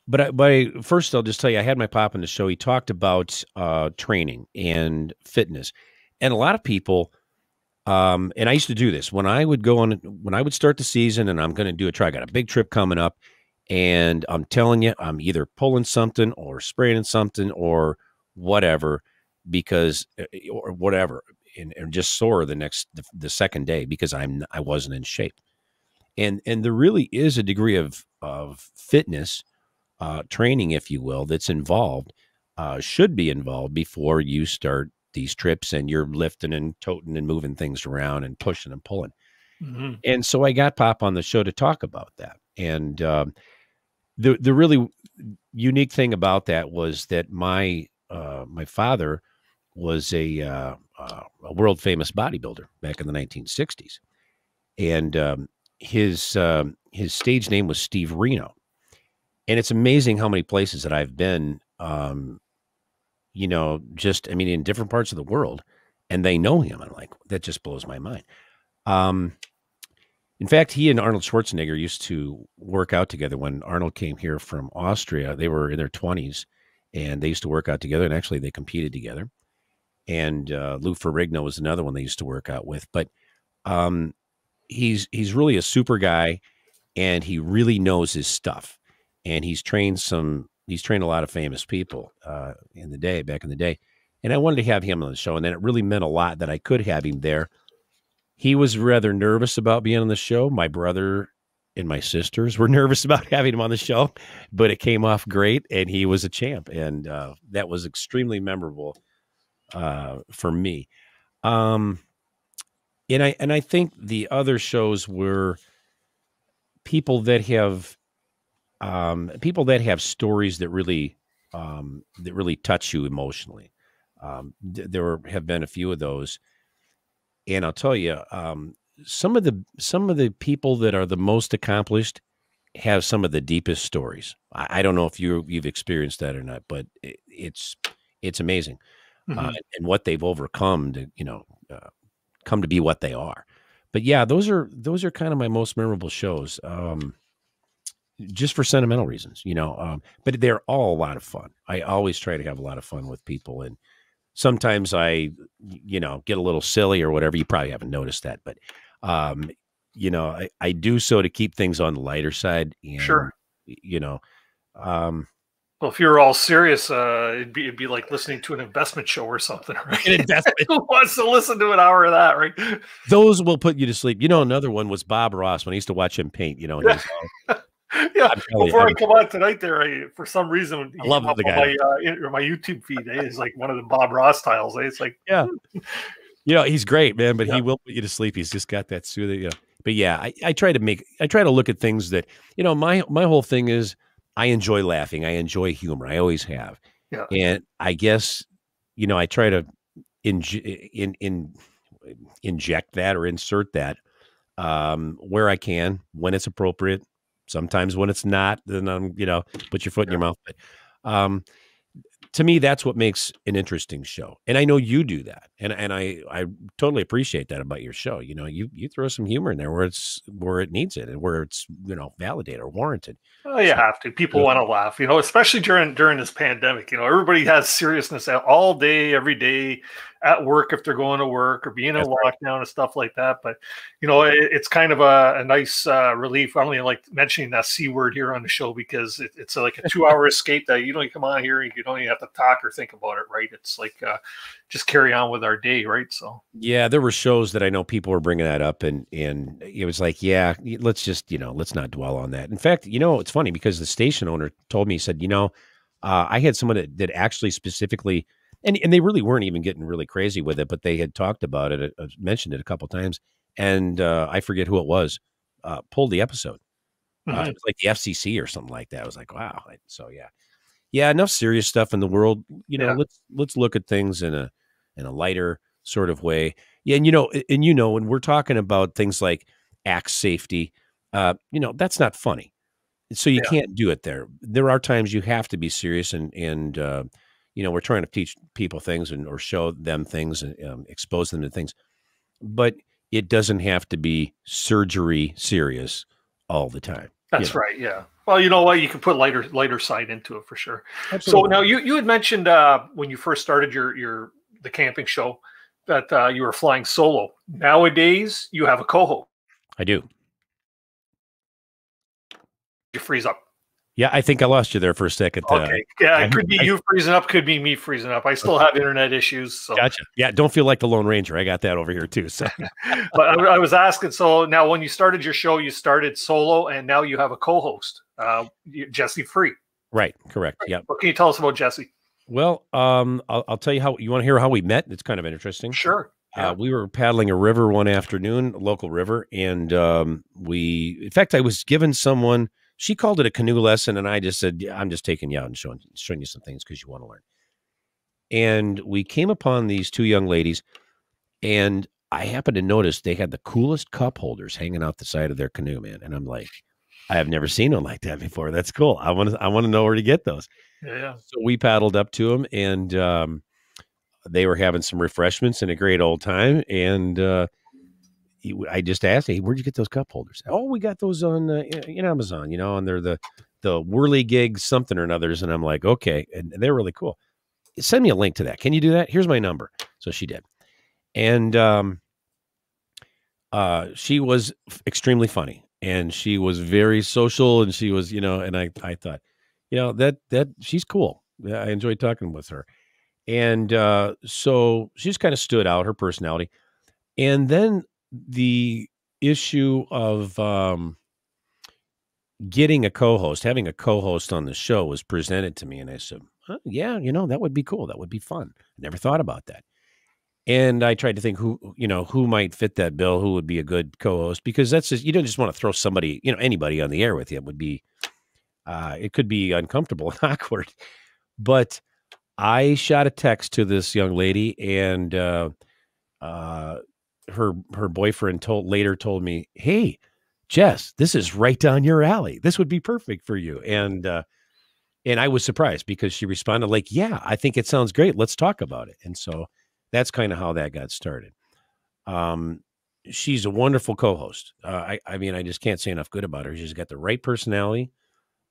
but I, but I, first, I'll just tell you, I had my pop on the show. He talked about uh, training and fitness, and a lot of people. Um, and I used to do this when I would go on when I would start the season, and I'm going to do a try. I got a big trip coming up, and I'm telling you, I'm either pulling something or spraying something or whatever because uh, or whatever, and, and just sore the next the, the second day because I'm I wasn't in shape and and there really is a degree of of fitness uh, training, if you will, that's involved. Uh, should be involved before you start these trips and you're lifting and toting and moving things around and pushing and pulling. Mhm. And so I got Pop on the show to talk about that. And um, the the really unique thing about that was that my uh, my father was a uh, uh, a world famous bodybuilder back in the 1960s, and um, his um, his stage name was Steve Reno. And it's amazing how many places that I've been, um, you know, just I mean, in different parts of the world, and they know him. I'm like, that just blows my mind. Um, in fact, he and Arnold Schwarzenegger used to work out together when Arnold came here from Austria. They were in their 20s and they used to work out together. And actually, they competed together. And uh, Lou Ferrigno was another one they used to work out with. But um, he's he's really a super guy, and he really knows his stuff. And he's trained some. He's trained a lot of famous people uh, in the day, back in the day. And I wanted to have him on the show, and then it really meant a lot that I could have him there he was rather nervous about being on the show. My brother and my sisters were nervous about having him on the show, but it came off great, and he was a champ, and uh, that was extremely memorable uh, for me. Um, and I and I think the other shows were people that have um, people that have stories that really um, that really touch you emotionally. Um, th- there have been a few of those and I'll tell you, um, some of the some of the people that are the most accomplished have some of the deepest stories. I, I don't know if you you've experienced that or not, but it, it's it's amazing, uh, Mhm. and what they've overcome to you know uh, come to be what they are. But yeah, those are those are kind of my most memorable shows. Um, just for sentimental reasons, you know. Um, but they're all a lot of fun. I always try to have a lot of fun with people, and sometimes I, you know, get a little silly or whatever. You probably haven't noticed that, but, um, you know, I, I do so to keep things on the lighter side. And, Sure. You know, um, Well, if you were all serious, uh, it'd be it'd be like listening to an investment show or something, right? An investment. Who wants to listen to an hour of that, right? those will put you to sleep. You know, another one was Bob Ross when I used to watch him paint. You know, and he's all, Yeah. You, Before I come on tonight, there, I, for some reason, I love the guy. My, uh, my YouTube feed eh, is like one of the Bob Ross tiles. Eh? It's like, yeah, you know, he's great, man, but he will put you to sleep. He's just got that soothing, you know. But yeah, I, I try to make, I try to look at things that, you know, my my whole thing is I enjoy laughing. I enjoy humor. I always have. Yeah. And I guess, you know, I try to inj- in in inject that or insert that um where I can when it's appropriate. Sometimes when it's not, then I'm, you know, put your foot in your mouth. But um to me that's what makes an interesting show and i know you do that and and i i totally appreciate that about your show you know you you throw some humor in there where it's where it needs it and where it's you know validated or warranted Oh, you have to. People want to laugh, you know, especially during during this pandemic. You know, everybody has seriousness all day, every day, at work if they're going to work or being in That's lockdown and stuff like that. But you know, it, it's kind of a, a nice uh, relief. I only like mentioning that c word here on the show because it, it's like a two hour escape that you don't come on here and you don't even have to talk or think about it. Right? It's like uh, just carry on with our day. Right? So yeah there were shows that i know people were bringing that up and and it was like yeah let's just you know let's not dwell on that in fact you know it's funny because the station owner told me he said you know uh, i had someone that, that actually specifically and, and they really weren't even getting really crazy with it but they had talked about it uh, mentioned it a couple times and uh, i forget who it was uh, pulled the episode uh, Mhm. it was like the fcc or something like that i was like wow so yeah yeah enough serious stuff in the world you know Yeah. let's let's look at things in a in a lighter sort of way yeah and you know and you know when we're talking about things like axe safety uh you know that's not funny so you Yeah. can't do it there there are times you have to be serious and and uh you know we're trying to teach people things and or show them things and um, expose them to things but it doesn't have to be surgery serious all the time you That's know. right. Yeah. Well, you know what? You can put lighter lighter side into it for sure. Absolutely. So now you you had mentioned uh, when you first started your your the camping show that uh, you were flying solo. Nowadays, you have a co-host. i do You freeze up. Yeah i think i lost you there for a second uh, Okay. Yeah, it could be you freezing up. Could be me freezing up. I still have internet issues. So, Gotcha. Yeah, don't feel like the Lone Ranger. I got that over here too. So but I, I was asking. So now, when you started your show, you started solo, and now you have a co-host, uh, Jessie Free. right, correct. Yeah. What can you tell us about Jessie? Well, um, I'll, I'll tell you how you want to hear how we met. It's kind of interesting. Sure. Uh, we were paddling a river one afternoon, a local river, and um, we, in fact, I was given someone. She called it a canoe lesson, and I just said, yeah, "I'm just taking you out and showing showing you some things because you want to learn." And we came upon these two young ladies, and I happened to notice they had the coolest cup holders hanging out the side of their canoe, man. And I'm like, I have never seen one like that before. That's cool. I want to I want to know where to get those. Yeah. So we paddled up to them, and um, they were having some refreshments and a great old time. And uh, I just asked, "Hey, where'd you get those cup holders?" Oh, we got those on uh, in Amazon, you know, and they're the the whirly gig something or another's. And I'm like, okay, and they're really cool. Send me a link to that. Can you do that? Here's my number. So she did, and um, uh, she was extremely funny, and she was very social, and she was, you know, and I I thought, you know, that that she's cool. I enjoyed talking with her. And uh, so she just kind of stood out her personality. And then the issue of um, getting a co-host, having a co-host on the show was presented to me, and I said, "Huh, "Yeah, you know, that would be cool. That would be fun. I Never thought about that." And I tried to think who, you know, who might fit that bill, who would be a good co-host, because that's just you don't just want to throw somebody, you know, anybody on the air with you. It would be, uh, it could be uncomfortable and awkward. But I shot a text to this young lady, and uh, uh, her her boyfriend told later told me, "Hey, Jess, this is right down your alley. This would be perfect for you." And uh, and I was surprised because she responded like, "Yeah, I think it sounds great. Let's talk about it." And so that's kind of how that got started. Um, she's a wonderful co-host. Uh, I I mean, I just can't say enough good about her. She's got the right personality.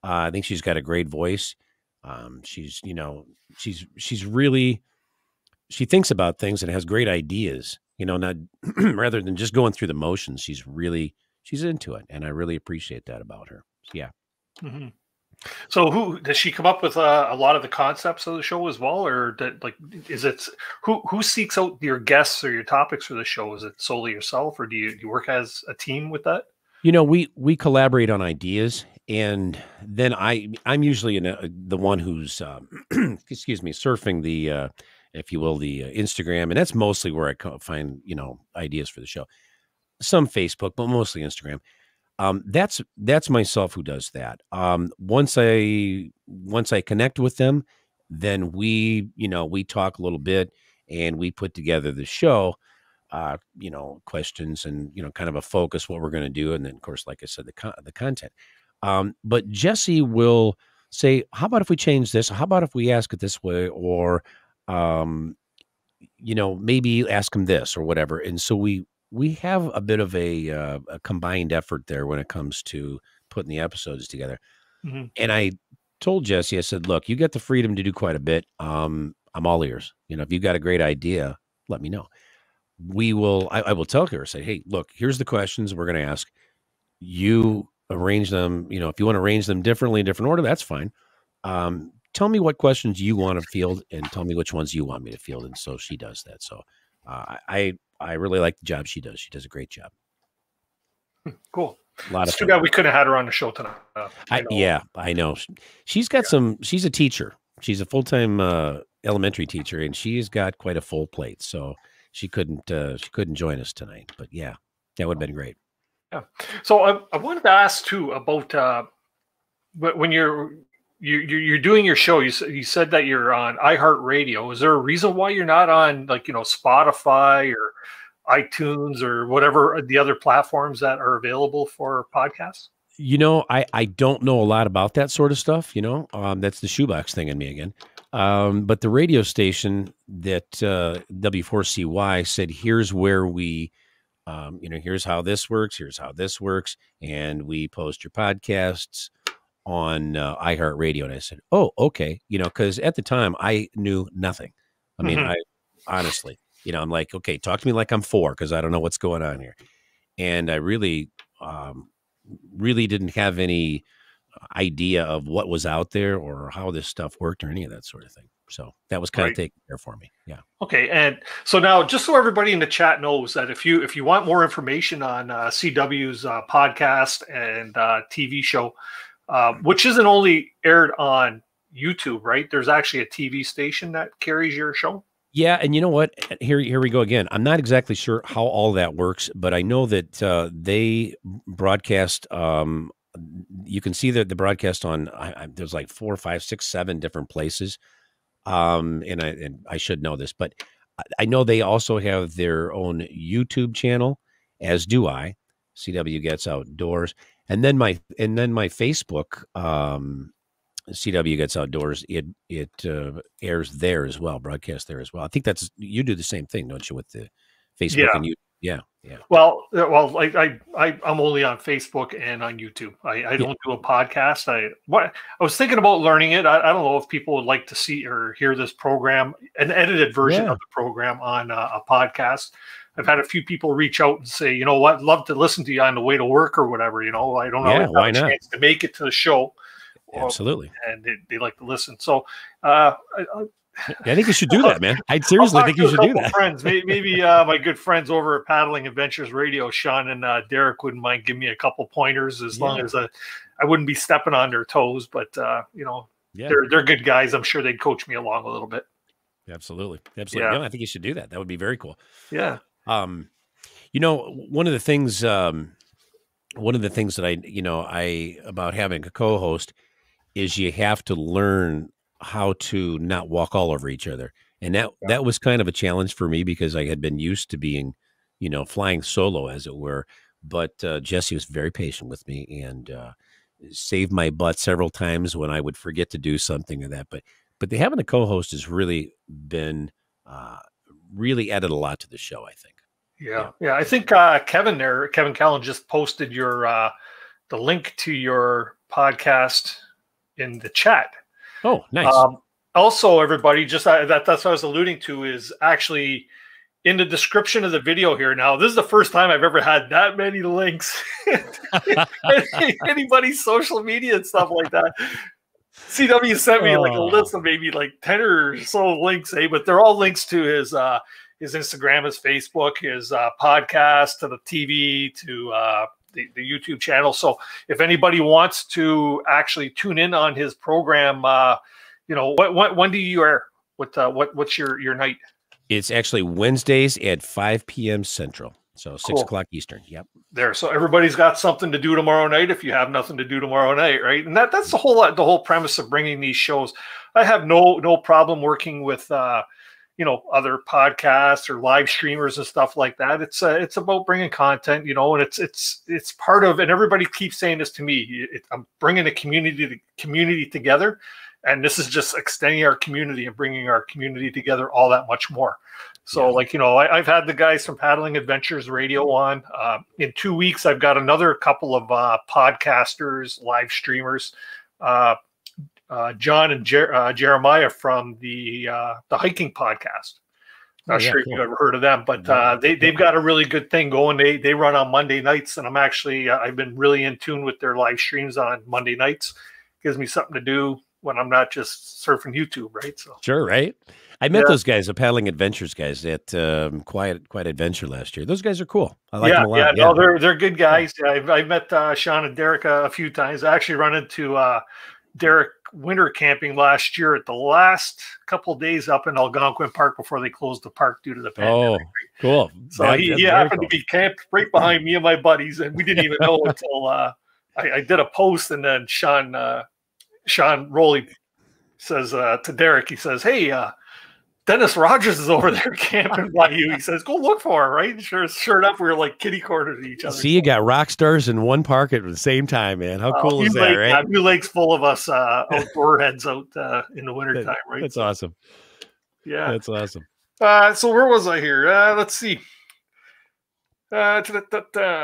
Uh, I think she's got a great voice. Um, she's you know she's she's really she thinks about things and has great ideas. You know, not rather than just going through the motions. She's really she's into it, and I really appreciate that about her. So, yeah. Mhm. So, who does she come up with uh, a lot of the concepts of the show as well, or did, like is it who who seeks out your guests or your topics for the show? Is it solely yourself, or do you, do you work as a team with that? You know, we we collaborate on ideas, and then I I'm usually in a, the one who's um, excuse me surfing the uh, if you will the uh, Instagram, and that's mostly where I co- find you know ideas for the show. Some Facebook, but mostly Instagram. Um, that's that's myself who does that. Um, once I once I connect with them, then we you know we talk a little bit and we put together the show uh, you know, questions and you know, kind of a focus what we're going to do, and then of course, like I said, the con- the content. Um, but Jessie will say, how about if we change this? How about if we ask it this way? Or, um, you know, maybe ask them this or whatever. And so we we have a bit of a, uh, a combined effort there when it comes to putting the episodes together. Mhm. And I told Jessie, I said, look, you got the freedom to do quite a bit. Um, I'm all ears. You know, if you got a great idea, let me know. We will, I, I will tell her, say, hey, look, here's the questions we're going to ask. You arrange them, you know, if you want to arrange them differently in different order, that's fine. Um, tell me what questions you want to field and tell me which ones you want me to field. And so she does that. So uh, I, I really like the job she does. She does a great job. Cool. A lot It's of too bad we couldn't have had her on the show tonight. Uh, I, yeah, I know. She's got some. She's a teacher. She's a full time uh, elementary teacher, and she's got quite a full plate. So she couldn't. Uh, she couldn't join us tonight. But yeah, that would have been great. Yeah. So I, I wanted to ask too about uh, when you're you you're, you're doing your show. You said you said that you're on iHeartRadio. Is there a reason why you're not on like you know Spotify or iTunes or whatever the other platforms that are available for podcasts? You know, I I don't know a lot about that sort of stuff. You know, um, that's the shoebox thing in me again. Um, but the radio station that uh, W4CY said, here's where we, um, you know, here's how this works, here's how this works, and we post your podcasts on uh, iHeartRadio. And I said, oh, okay, you know, because at the time I knew nothing. I mean, Mhm. I honestly, you know, I'm like, okay, talk to me like I'm four because I don't know what's going on here, and I really, um, really didn't have any idea of what was out there or how this stuff worked or any of that sort of thing. So that was kind Right. of taken care for me. Yeah. Okay, and so now, just so everybody in the chat knows that if you if you want more information on uh, CW's uh, podcast and uh, TV show, uh, which isn't only aired on YouTube, right? There's actually a TV station that carries your show. Yeah, and you know what? Here, here we go again. I'm not exactly sure how all that works, but I know that uh, they broadcast. Um, you can see the the broadcast on. I, I, there's like four, five, six, seven different places. Um, and I and I should know this, but I- I know they also have their own YouTube channel, as do I. CW Goetz Outdoors, and then my and then my Facebook. Um, CW Goetz Outdoors, it it uh, airs there as well, broadcast there as well. I think that's you do the same thing, don't you, with the Facebook Yeah. and you? Yeah, yeah. Well, uh, well, I, I, I, I'm only on Facebook and on YouTube. I, I don't do a podcast. I, what I was thinking about learning it. I, I don't know if people would like to see or hear this program, an edited version Yeah. of the program on uh, a podcast. I've had a few people reach out and say, you know what, I'd love to listen to you on the way to work or whatever. You know, I don't know Yeah, why not? chance to make it to the show. Well, Absolutely. and they, they like to listen. So, uh, I, I, I think you should do that, man. I seriously think you should do that. Friends, maybe, maybe uh, my good friends over at Paddling Adventures Radio, Sean and uh, Derek, wouldn't mind giving me a couple pointers as long as uh, I wouldn't be stepping on their toes. But uh, you know, Yeah. they're they're good guys. I'm sure they'd coach me along a little bit. Absolutely, absolutely. Yeah. Yeah, I think you should do that. That would be very cool. Yeah. Um, you know, one of the things, um, one of the things that I, you know, I about having a co-host is you have to learn how to not walk all over each other, and that that was kind of a challenge for me because I had been used to being, you know, flying solo, as it were. But uh, Jessie was very patient with me and uh, saved my butt several times when I would forget to do something or that. But but the having a co-host has really been uh, really added a lot to the show. I think. Yeah, yeah. I think uh, Kevin there, Kevin Callan, just posted your uh, the link to your podcast in the chat. Oh, nice. Um, also, everybody, just uh, that that's what I was alluding to is actually in the description of the video here. Now, this is the first time I've ever had that many links. Anybody's social media and stuff like that. CW sent me like a Oh. list of maybe like 10 or so links, eh? But they're all links to his uh his Instagram, his Facebook, his uh podcast, to the TV, to uh the, the YouTube channel. So if anybody wants to actually tune in on his program, uh, you know, what, what when do you air? What uh, what what's your your night? It's actually Wednesdays at 5 p.m. Central. So 6 Cool. o'clock Eastern. Yep. there. So everybody's got something to do tomorrow night. If you have nothing to do tomorrow night, right? And that that's the whole the whole premise of bringing these shows. I have no no problem working with uh, you know other podcasts or live streamers and stuff like that. It's uh, it's about bringing content, you know, and it's it's it's part of. And everybody keeps saying this to me. It, I'm bringing the community the community together, and this is just extending our community and bringing our community together all that much more. So, like you know, I, have had the guys from Paddling Adventures Radio on. Uh, in two weeks, I've got another couple of uh, podcasters, live streamers. Uh, John and Jer- uh, Jeremiah from the uh, the hiking podcast. Not oh, yeah, sure if you've ever heard of them, but uh, they they've got a really good thing going. They they run on Monday nights, and I'm actually uh, I've been really in tune with their live streams on Monday nights. Gives me something to do when I'm not just surfing YouTube, right? So sure, right. I met yeah. those guys, the paddling adventures guys at um, Quiet Quiet Adventure last year. Those guys are cool. I like yeah, them a lot. Yeah, yeah, no, they're they're good guys. I've, I've met uh, Sean and Derek a, a, few times. I actually run into uh, Derek winter camping last year at the last couple days up in Algonquin Park before they closed the park due to the pandemic. Oh, cool. So that, he, he happened cool. to be camped right behind me and my buddies, and we didn't even know until uh, I, I, did a post, and then Sean uh, Sean Rowley says uh, to Derek, he says, "Hey, uh, Dennis Rogers is over there camping by you. He says, "Go look for him." Right? Sure, sure enough, we were like kitty corner to each other. See, you got rock stars in one park at the same time, man. How uh, cool is that? Lake, right? Yeah, Mew Lake's full of us uh, outdoor heads out uh, in the wintertime, right? That's awesome. Yeah, that's awesome. Uh, so where was I here? Uh, let's see. Uh,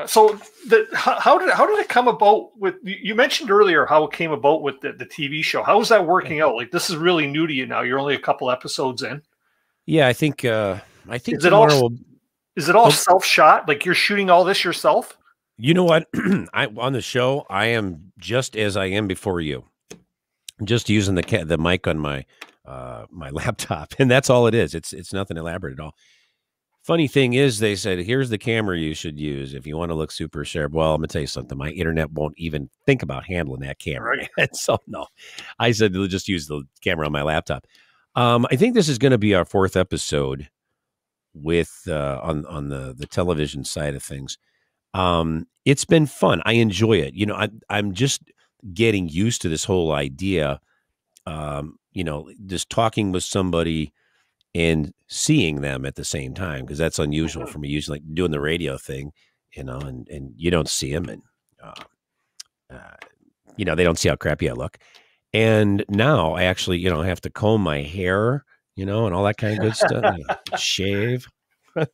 so the, how did how did it come about with you mentioned earlier how it came about with the, the TV show how is that working out like this is really new to you now you're only a couple episodes in yeah, I think uh I think is it all will, is it all well, self shot? Like you're shooting all this yourself? You know what? I on the show, I am just as I am before you. I'm just using the the mic on my uh my laptop, and that's all it is. It's it's nothing elaborate at all. Funny thing is, they said, here's the camera you should use if you want to look super sharp. Well, I'm gonna tell you something. My internet won't even think about handling that camera. Right. so no, I said just use the camera on my laptop. Um, I think this is going to be our fourth episode with uh, on on the the television side of things. Um, it's been fun. I enjoy it. You know, I, I'm just getting used to this whole idea. Um, you know, just talking with somebody and seeing them at the same time because that's unusual mm-hmm. for me. Usually, like doing the radio thing, you know, and and you don't see them, and uh, uh, you know they don't see how crappy I look. And now I actually, you know, I have to comb my hair, you know, and all that kind of good stuff. shave.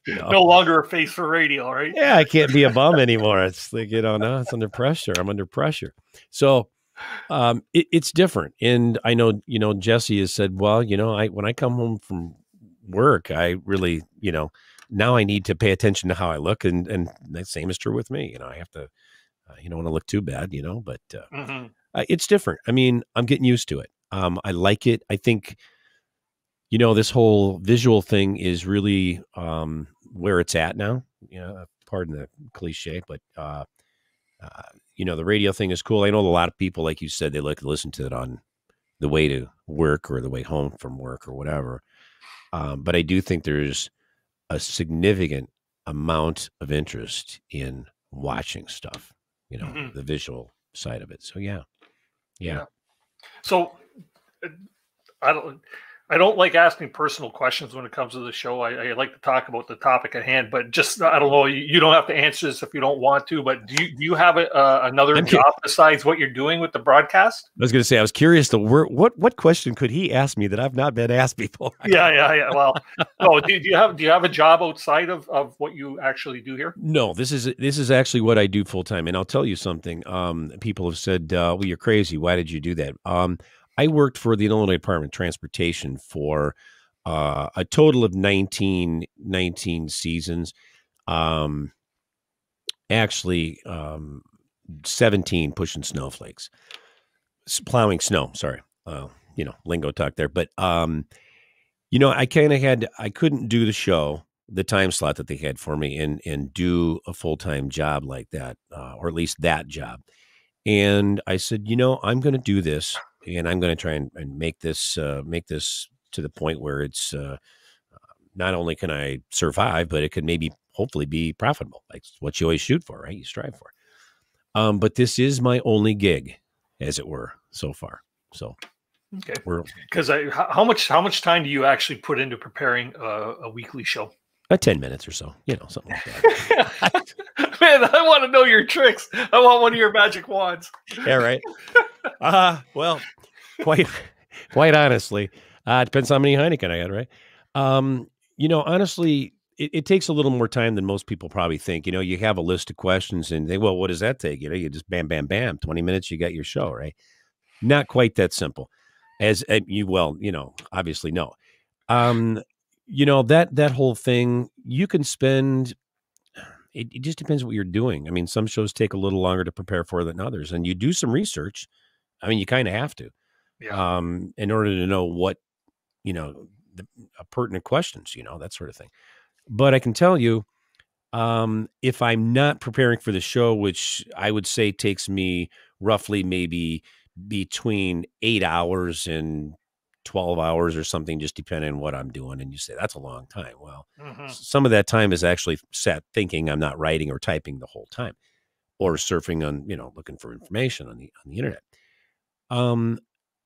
Know. No longer a face for radio, right? Yeah, I can't be a bum anymore. It's like, you know, now it's under pressure. I'm under pressure. So um, it, it's different. And I know, you know, Jesse has said, well, you know, I when I come home from work, I really, you know, now I need to pay attention to how I look. And and the same is true with me. You know, I have to, uh, you don't want to look too bad, you know, but uh, mm-hmm uh, it's different. I mean, I'm getting used to it. Um, I like it. I think, you know, this whole visual thing is really um, where it's at now. You know, pardon the cliche, but uh, uh, you know, the radio thing is cool. I know a lot of people, like you said, they like to listen to it on the way to work or the way home from work or whatever. Um, but I do think there's a significant amount of interest in watching stuff. You know, mm-hmm. the visual side of it. So yeah. Yeah. So uh, I don't I don't like asking personal questions when it comes to the show. I, I, like to talk about the topic at hand, but just I don't know. You, you, don't have to answer this if you don't want to. But do you do you have a, uh, another I'm job cu- besides what you're doing with the broadcast? I was going to say I was curious to what what question could he ask me that I've not been asked before. yeah, yeah, yeah. Well, oh, do, do, you have do you have a job outside of, of what you actually do here? No, this is this is actually what I do full time, and I'll tell you something. Um, people have said, uh, "Well, you're crazy. Why did you do that?" Um, I worked for the Illinois Department of Transportation for uh, a total of 19, 19 seasons. Um, actually, um, 17 pushing snowflakes, plowing snow. Sorry. Uh, you know, lingo talk there. But, um, you know, I kind of had, I couldn't do the show, the time slot that they had for me and, and do a full time job like that, uh, or at least that job. And I said, you know, I'm going to do this and I'm going to try and, and, make this uh, make this to the point where it's uh, not only can I survive, but it could maybe hopefully be profitable. Like what you always shoot for, right? You strive for. Um, but this is my only gig, as it were, so far. So Okay. Because I, how much how much time do you actually put into preparing a, a weekly show? uh, ten minutes or so, you know, something like that. Man, I want to know your tricks. I want one of your magic wands. yeah, right. Uh well, quite quite honestly, uh, it depends how many Heineken I had, right? Um, you know, honestly, it, it takes a little more time than most people probably think. You know, you have a list of questions and they, well, what does that take? You know, you just bam, bam, bam, 20 minutes, you got your show, right? Not quite that simple. As uh, you well, you know, obviously no. Um, you know, that that whole thing, you can spend it, it just depends what you're doing. I mean, some shows take a little longer to prepare for than others, and you do some research. I mean, you kind of have to, um, in order to know what you know, the uh, pertinent questions, you know, that sort of thing. But I can tell you, um, if I'm not preparing for the show, which I would say takes me roughly maybe between eight hours and 12 hours or something, just depending on what I'm doing. And you say, that's a long time. Well, Mhm. some of that time is actually sat thinking I'm not writing or typing the whole time or surfing on, you know, looking for information on the, on the internet. Um,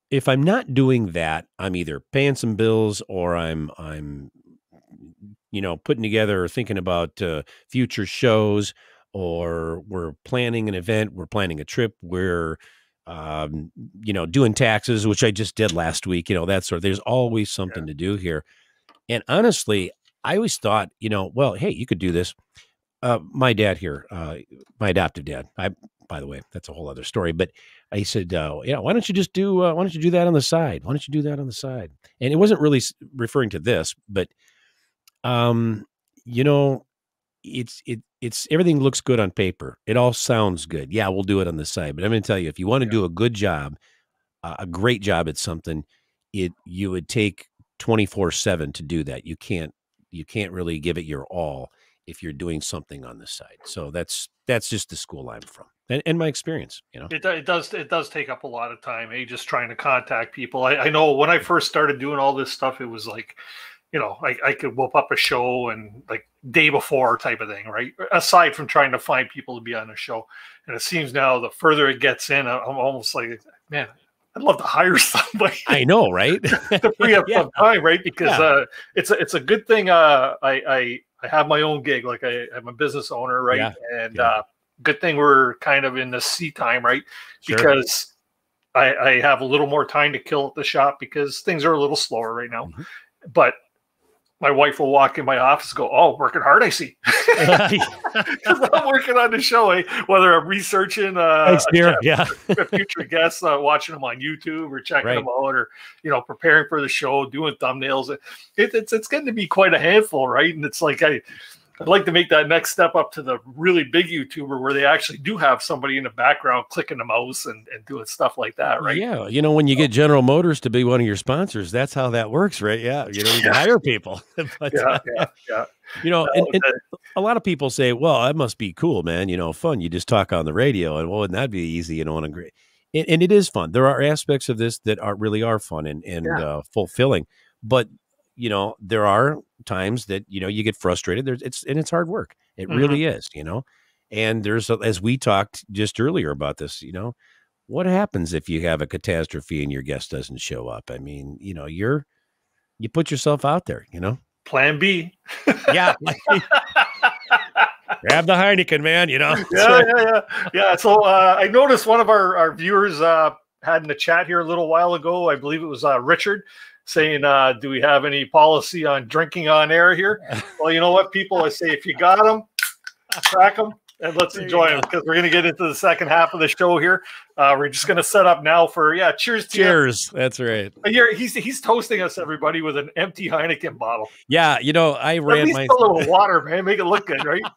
if I'm not doing that, I'm either paying some bills or I'm, I'm, you know, putting together or thinking about uh, future shows or we're planning an event, we're planning a trip, we're, um, you know, doing taxes, which I just did last week, you know, that sort of, there's always something to do here. And honestly, I always thought, you know, well, hey, you could do this. Uh, my dad here, uh, my adoptive dad, I, by the way, that's a whole other story, but I said, uh, yeah, why don't you just do, uh, why don't you do that on the side? Why don't you do that on the side? And it wasn't really referring to this, but, um, you know, it's, it, it's, everything looks good on paper. It all sounds good. Yeah, we'll do it on the side. But I'm going to tell you, if you want to do a good job, uh, a great job at something, it, you would take 24 seven to do that. You can't, you can't really give it your all if you're doing something on the side. So that's, that's just the school I'm from and, and my experience, you know? It, it does it does take up a lot of time, eh? Just trying to contact people. I, I know when I first started doing all this stuff, it was like, you know, I, I could whoop up a show and like day before type of thing, right? Aside from trying to find people to be on the show. And it seems now the further it gets in, I'm almost like, man, I'd love to hire somebody I know, right? to free up some time, right? Because Yeah. uh, it's a it's a good thing. Uh, I, I I have my own gig, like I, I'm a business owner, right? Yeah. And uh, good thing we're kind of in the C time, right? Sure. Because I, I have a little more time to kill at the shop because things are a little slower right now. Mm-hmm. But my wife will walk in my office and go, "Oh, working hard, I see." Because I'm working on the show, eh? whether I'm researching uh, Thanks, dear. Yeah. future guests, uh, watching them on YouTube or checking Right. them out, or you know, preparing for the show, doing thumbnails. It, it's it's getting to be quite a handful, right? And it's like I. I'd like to make that next step up to the really big YouTuber where they actually do have somebody in the background clicking the mouse and, and doing stuff like that, right? Yeah, you know, when you get General Motors to be one of your sponsors, that's how that works, right? Yeah, you know, you can hire people. but, Yeah, uh, yeah, yeah. You know, No, and a lot of people say, "Well, that must be cool, man. You know, fun. You just talk on the radio, and well, wouldn't that be easy? You know, and great." And, and it is fun. There are aspects of this that are really are fun and and Yeah. uh, fulfilling, but you know, there are times that you know you get frustrated. There's it's and it's hard work. It really is. You know, and there's a, as we talked just earlier about this. You know, what happens if you have a catastrophe and your guest doesn't show up? I mean, you know, you're you put yourself out there. You know. Plan B. Yeah. Grab the Heineken, man. You know. Yeah, right. yeah, yeah, yeah. So uh, I noticed one of our, our viewers uh, had in the chat here a little while ago. I believe it was uh, Richard saying, uh, "Do we have any policy on drinking on air here?" well, you know what, people, I say if you got them, crack them. And let's enjoy them because we're going to get into the second half of the show here. Uh, we're just going to set up now for yeah. Cheers to you. Cheers. That's right. Here, he's he's toasting us, everybody, with an empty Heineken bottle. Yeah, you know, I At ran my. a little water, man. Make it look good, right?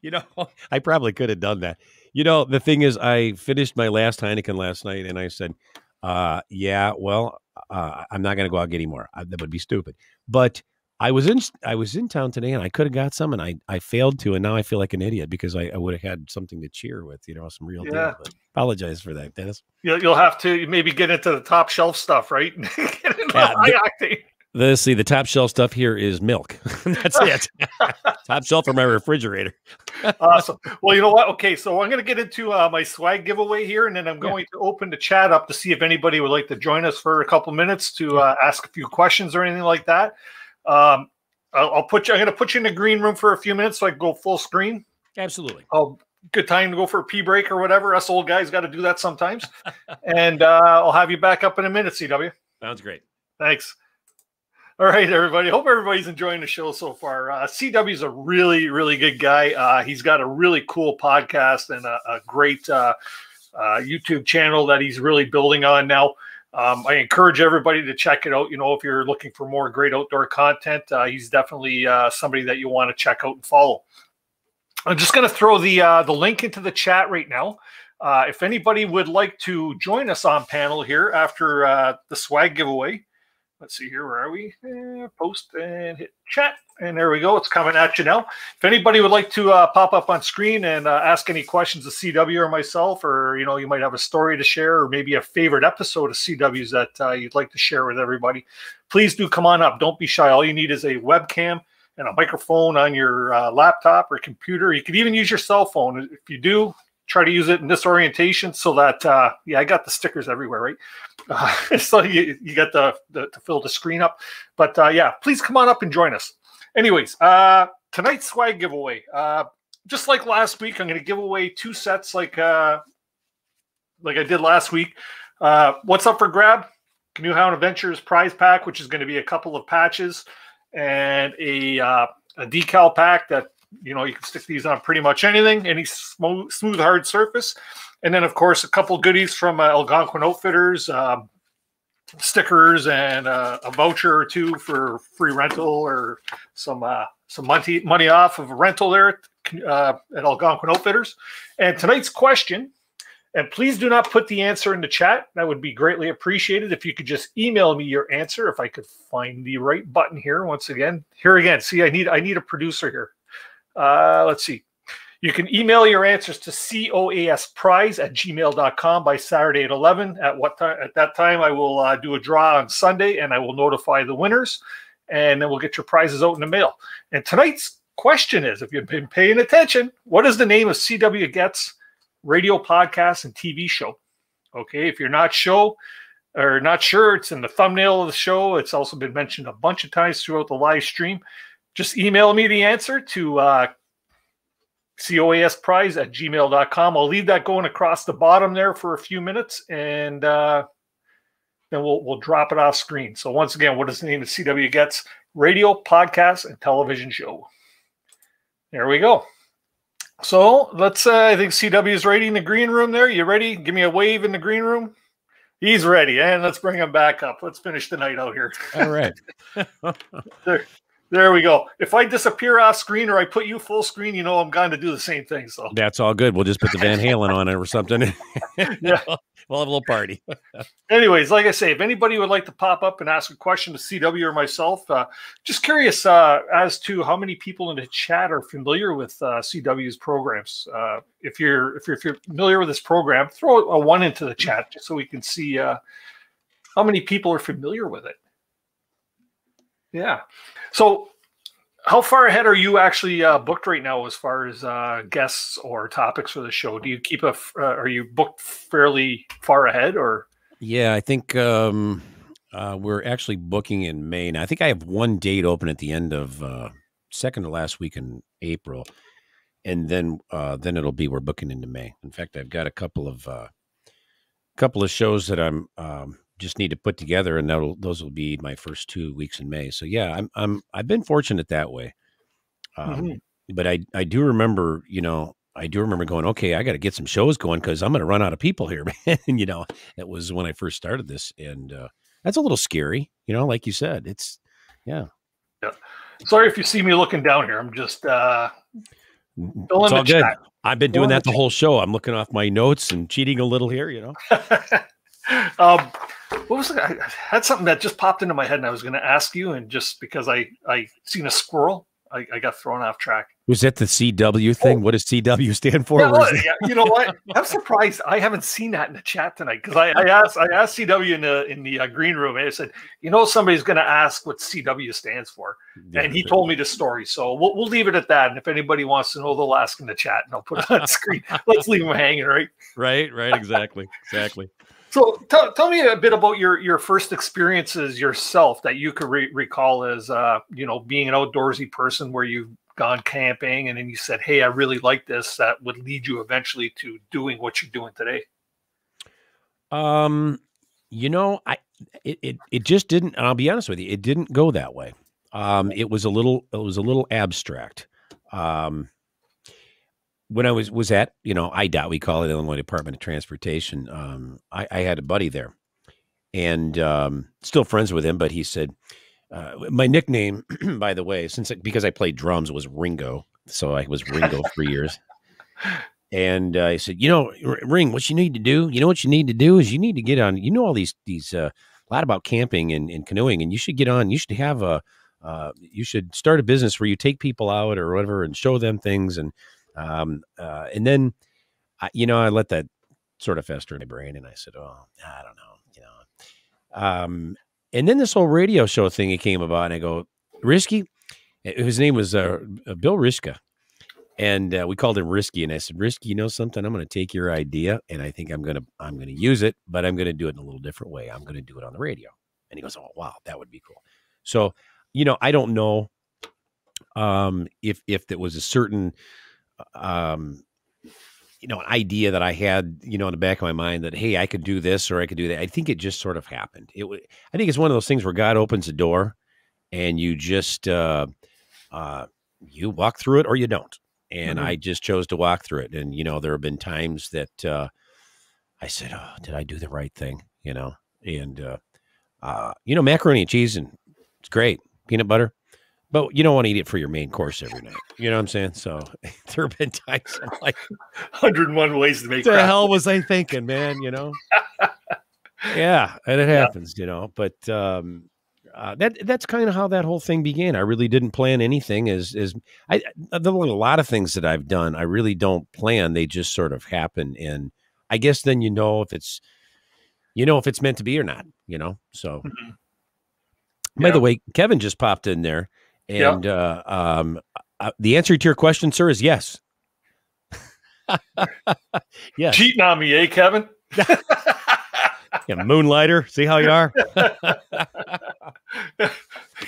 You know, I probably could have done that. You know, the thing is, I finished my last Heineken last night, and I said, uh, "Yeah, well, uh, I'm not going to go out and get any more. I, that would be stupid." But I was in I was in town today, and I could have got some, and I I failed to, and now I feel like an idiot because I, I would have had something to cheer with. You know, some real. deal. Yeah. But apologize for that, Dennis. You'll, you'll have to maybe get into the top shelf stuff, right? get into Yeah, high octane. Let's see. The top shelf stuff here is milk. That's it. top shelf for my refrigerator. awesome. Well, you know what? Okay, so I'm going to get into uh, my swag giveaway here, and then I'm going to open the chat up to see if anybody would like to join us for a couple minutes to uh, ask a few questions or anything like that. Um, I'll, I'll put you. I'm going to put you in the green room for a few minutes so I can go full screen. Absolutely. Oh, good time to go for a pee break or whatever. Us old guys got to do that sometimes. and uh, I'll have you back up in a minute, CW. Sounds great. Thanks. All right, everybody. Hope everybody's enjoying the show so far. Uh, CW is a really, really good guy. Uh, he's got a really cool podcast and a, a great uh, uh, YouTube channel that he's really building on now. Um, I encourage everybody to check it out. You know, if you're looking for more great outdoor content, uh, he's definitely uh, somebody that you want to check out and follow. I'm just going to throw the the link into the chat right now. If anybody would like to join us on panel here after the swag giveaway, let's see here. Where are we? Eh, post and hit chat. And there we go. It's coming at you now. If anybody would like to uh, pop up on screen and uh, ask any questions of CW or myself, or you know, you might have a story to share, or maybe a favorite episode of CW's that uh, you'd like to share with everybody, please do come on up. Don't be shy. All you need is a webcam and a microphone on your uh, laptop or computer. You could even use your cell phone. If you do, try to use it in this orientation so that uh, yeah, I got the stickers everywhere, right? Uh, so you, you get the, the to fill the screen up. But uh, yeah, please come on up and join us. Anyways, uh, tonight's swag giveaway. Uh, just like last week, I'm going to give away two sets, like uh, like I did last week. Uh, what's up for grab? Canoehound Adventures prize pack, which is going to be a couple of patches and a uh, a decal pack that you know you can stick these on pretty much anything, any smooth, smooth hard surface, and then of course a couple goodies from uh, Algonquin Outfitters. Um, stickers and uh, a voucher or two for free rental or some uh, some money money off of a rental there uh, at Algonquin Outfitters. And tonight's question, and please do not put the answer in the chat. That would be greatly appreciated if you could just email me your answer. If I could find the right button here once again. Here again. See, I need I need a producer here. Uh, let's see. You can email your answers to coasprize at gmail.com by Saturday at 11. At what time? At that time, I will uh, do a draw on Sunday and I will notify the winners and then we'll get your prizes out in the mail. And tonight's question is if you've been paying attention, what is the name of CW Goetz radio podcast and TV show? Okay, if you're not show or not sure, it's in the thumbnail of the show. It's also been mentioned a bunch of times throughout the live stream. Just email me the answer to uh, coasprize at gmail.com. I'll leave that going across the bottom there for a few minutes and uh, then we'll, we'll drop it off screen. So, once again, what is the name of CW Goetz? Radio, podcast, and television show. There we go. So, let's, uh, I think CW is ready in the green room there. You ready? Give me a wave in the green room. He's ready. And let's bring him back up. Let's finish the night out here. All right. there, there we go. If I disappear off screen or I put you full screen, you know I'm going to do the same thing. So that's all good. We'll just put the Van Halen on it or something. yeah. We'll have a little party. Anyways, like I say, if anybody would like to pop up and ask a question to CW or myself, uh, just curious uh, as to how many people in the chat are familiar with uh, CW's programs. Uh, if you're if you're, familiar with this program, throw a one into the chat just so we can see uh, how many people are familiar with it. Yeah. So, how far ahead are you actually uh, booked right now as far as uh, guests or topics for the show? Do you keep a? Uh, are you booked fairly far ahead, or? Yeah, I think um, uh, we're actually booking in May. Now, I think I have one date open at the end of uh, second to last week in April, and then uh, then it'll be we're booking into May. In fact, I've got a couple of couple of shows that I'm um, just need to put together, and that'll those will be my first two weeks in May. So yeah, I'm I'm I've been fortunate that way. Um, mm-hmm. But I I do remember, you know, I do remember going, okay, I got to get some shows going because I'm going to run out of people here, man. and you know, it was when I first started this, and uh, that's a little scary, you know, like you said, it's yeah. Yeah. Sorry if you see me looking down here. I'm just uh it's all good. Chat. I've been doing that the whole show. I'm looking off my notes and cheating a little here, you know. um, what was it? I had something that just popped into my head, and I was going to ask you, and just because I I seen a squirrel, I, I got thrown off track. Was that the CW thing? What does CW stand for? Yeah, Or is well, it- yeah, you know what? I'm surprised I haven't seen that in the chat tonight because I, I asked I asked CW in the in the uh, green room and I said, you know, somebody's going to ask what CW stands for, and he told me the story. So we'll, we'll leave it at that. And if anybody wants to know, they'll ask in the chat, and I'll put it on screen. Let's leave them hanging, right? Right, right, exactly, exactly. So tell, tell me a bit about your your first experiences yourself that you could re- recall as uh, you know being an outdoorsy person where you've gone camping and then you said, "Hey, I really like this." That would lead you eventually to doing what you're doing today. Um, you know, I it, it it just didn't. And I'll be honest with you, it didn't go that way. Um, it was a little it was a little abstract. Um, when I was was at you know I IDOT, we call it Illinois Department of Transportation. Um, I, I had a buddy there, and um, still friends with him. But he said uh, my nickname, by the way, since because I played drums, was Ringo. So I was Ringo for years. And uh, I said, you know, Ring, what you need to do, you know, what you need to do is you need to get on. You know, all these these uh, a lot about camping and, and canoeing, and you should get on. You should have a, uh, you should start a business where you take people out or whatever and show them things, and um, uh, and then, I, you know, I let that sort of fester in my brain, and I said, oh, I don't know, you know, um, and then this whole radio show thing it came about, and I go, Risky, his name was uh, uh, Bill Rishka and uh, we called him risky and i said risky you know something? I'm going to take your idea and i think i'm going to i'm going to use it but i'm going to do it in a little different way. I'm going to do it on the radio. And he goes oh wow that would be cool. So you know i don't know um if if there was a certain um you know an idea that i had you know in the back of my mind that hey i could do this or i could do that i think it just sort of happened it i think it's one of those things where god opens a door and you just uh uh you walk through it or you don't and Mhm. I just chose to walk through it. And you know, there have been times that uh, I said, "Oh, did I do the right thing?" You know, and uh, uh, you know, macaroni and cheese and it's great, peanut butter, but you don't want to eat it for your main course every night. You know what I'm saying? So there have been times I'm like, 101 ways to make "What the crap. hell was I thinking, man?" You know? yeah, and it happens, you know. But um, uh, that that's kind of how that whole thing began. I really didn't plan anything. As as I I- there were a lot of things that I've done. I really don't plan. They just sort of happen, and I guess then you know if it's you know if it's meant to be or not. You know. So by the way, Kevin just popped in there, Yeah. and uh, um, uh, the answer to your question, sir, is yes. yes. Cheating on me, eh, Kevin? Yeah, moonlighter. See how you are.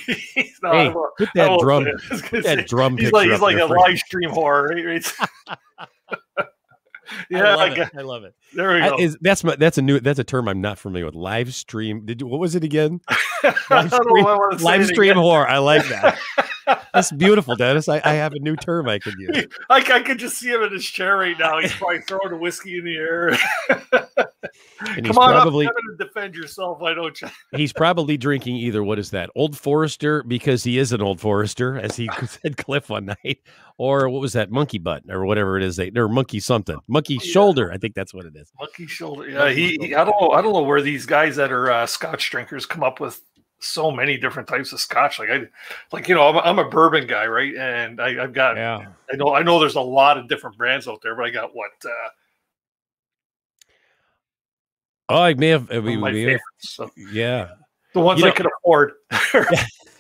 He's not- Hey, I put that drum-. I put that say, drum He's like he's like a live stream horror. yeah, I love, got- it. I love it. There we I- go. is- that's my that's a new that's a term I'm not familiar with. Live stream. Did you, what was it again? Live stream, I live stream horror. I like that. That's beautiful, Dennis. I, I have a new term I could use. I, I could just see him in his chair right now. He's probably throwing the whiskey in the air. Come on probably up, Kevin, and defend yourself. Why don't you? he's probably drinking either what is that old Forester because he is an old Forester, as he said Cliff one night, or what was that monkey butt or whatever it is they or monkey something monkey oh, shoulder. I think that's what it is. Monkey shoulder. Yeah, he, he- I don't know. I don't know where these guys that are uh, Scotch drinkers come up with so many different types of Scotch. Like I, like you know, I'm, a- I'm a bourbon guy, right? And I, I've got. Yeah. I know. I know. There's a lot of different brands out there, but I got what uh, Oh, I may have. I one my we favorites. So yeah. the ones You I know- could afford.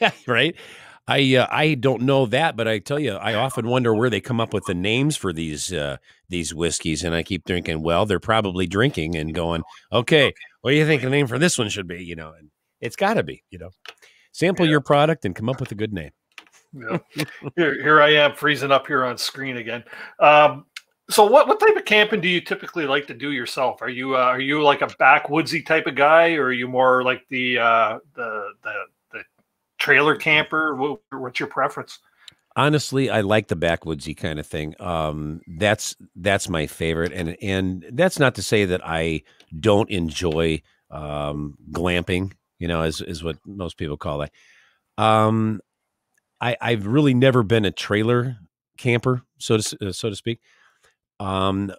right? I uh, I don't know that, but I tell you, I often wonder where they come up with the names for these uh, these whiskeys, and I keep thinking, well, they're probably drinking and going, okay, what do you think the name for this one should be? You know, and it's got to be, you know, sample your product and come up with a good name. Yeah. here, here I am freezing up here on screen again. Um, so, what what type of camping do you typically like to do yourself? Are you uh, are you like a backwoodsy type of guy, or are you more like the uh, the the the trailer camper? What, what's your preference? Honestly, I like the backwoodsy kind of thing. Um, that's that's my favorite, and and that's not to say that I don't enjoy um, glamping. You know, is is what most people call it. Um, I I've really never been a trailer camper, so to uh, so to speak. Um,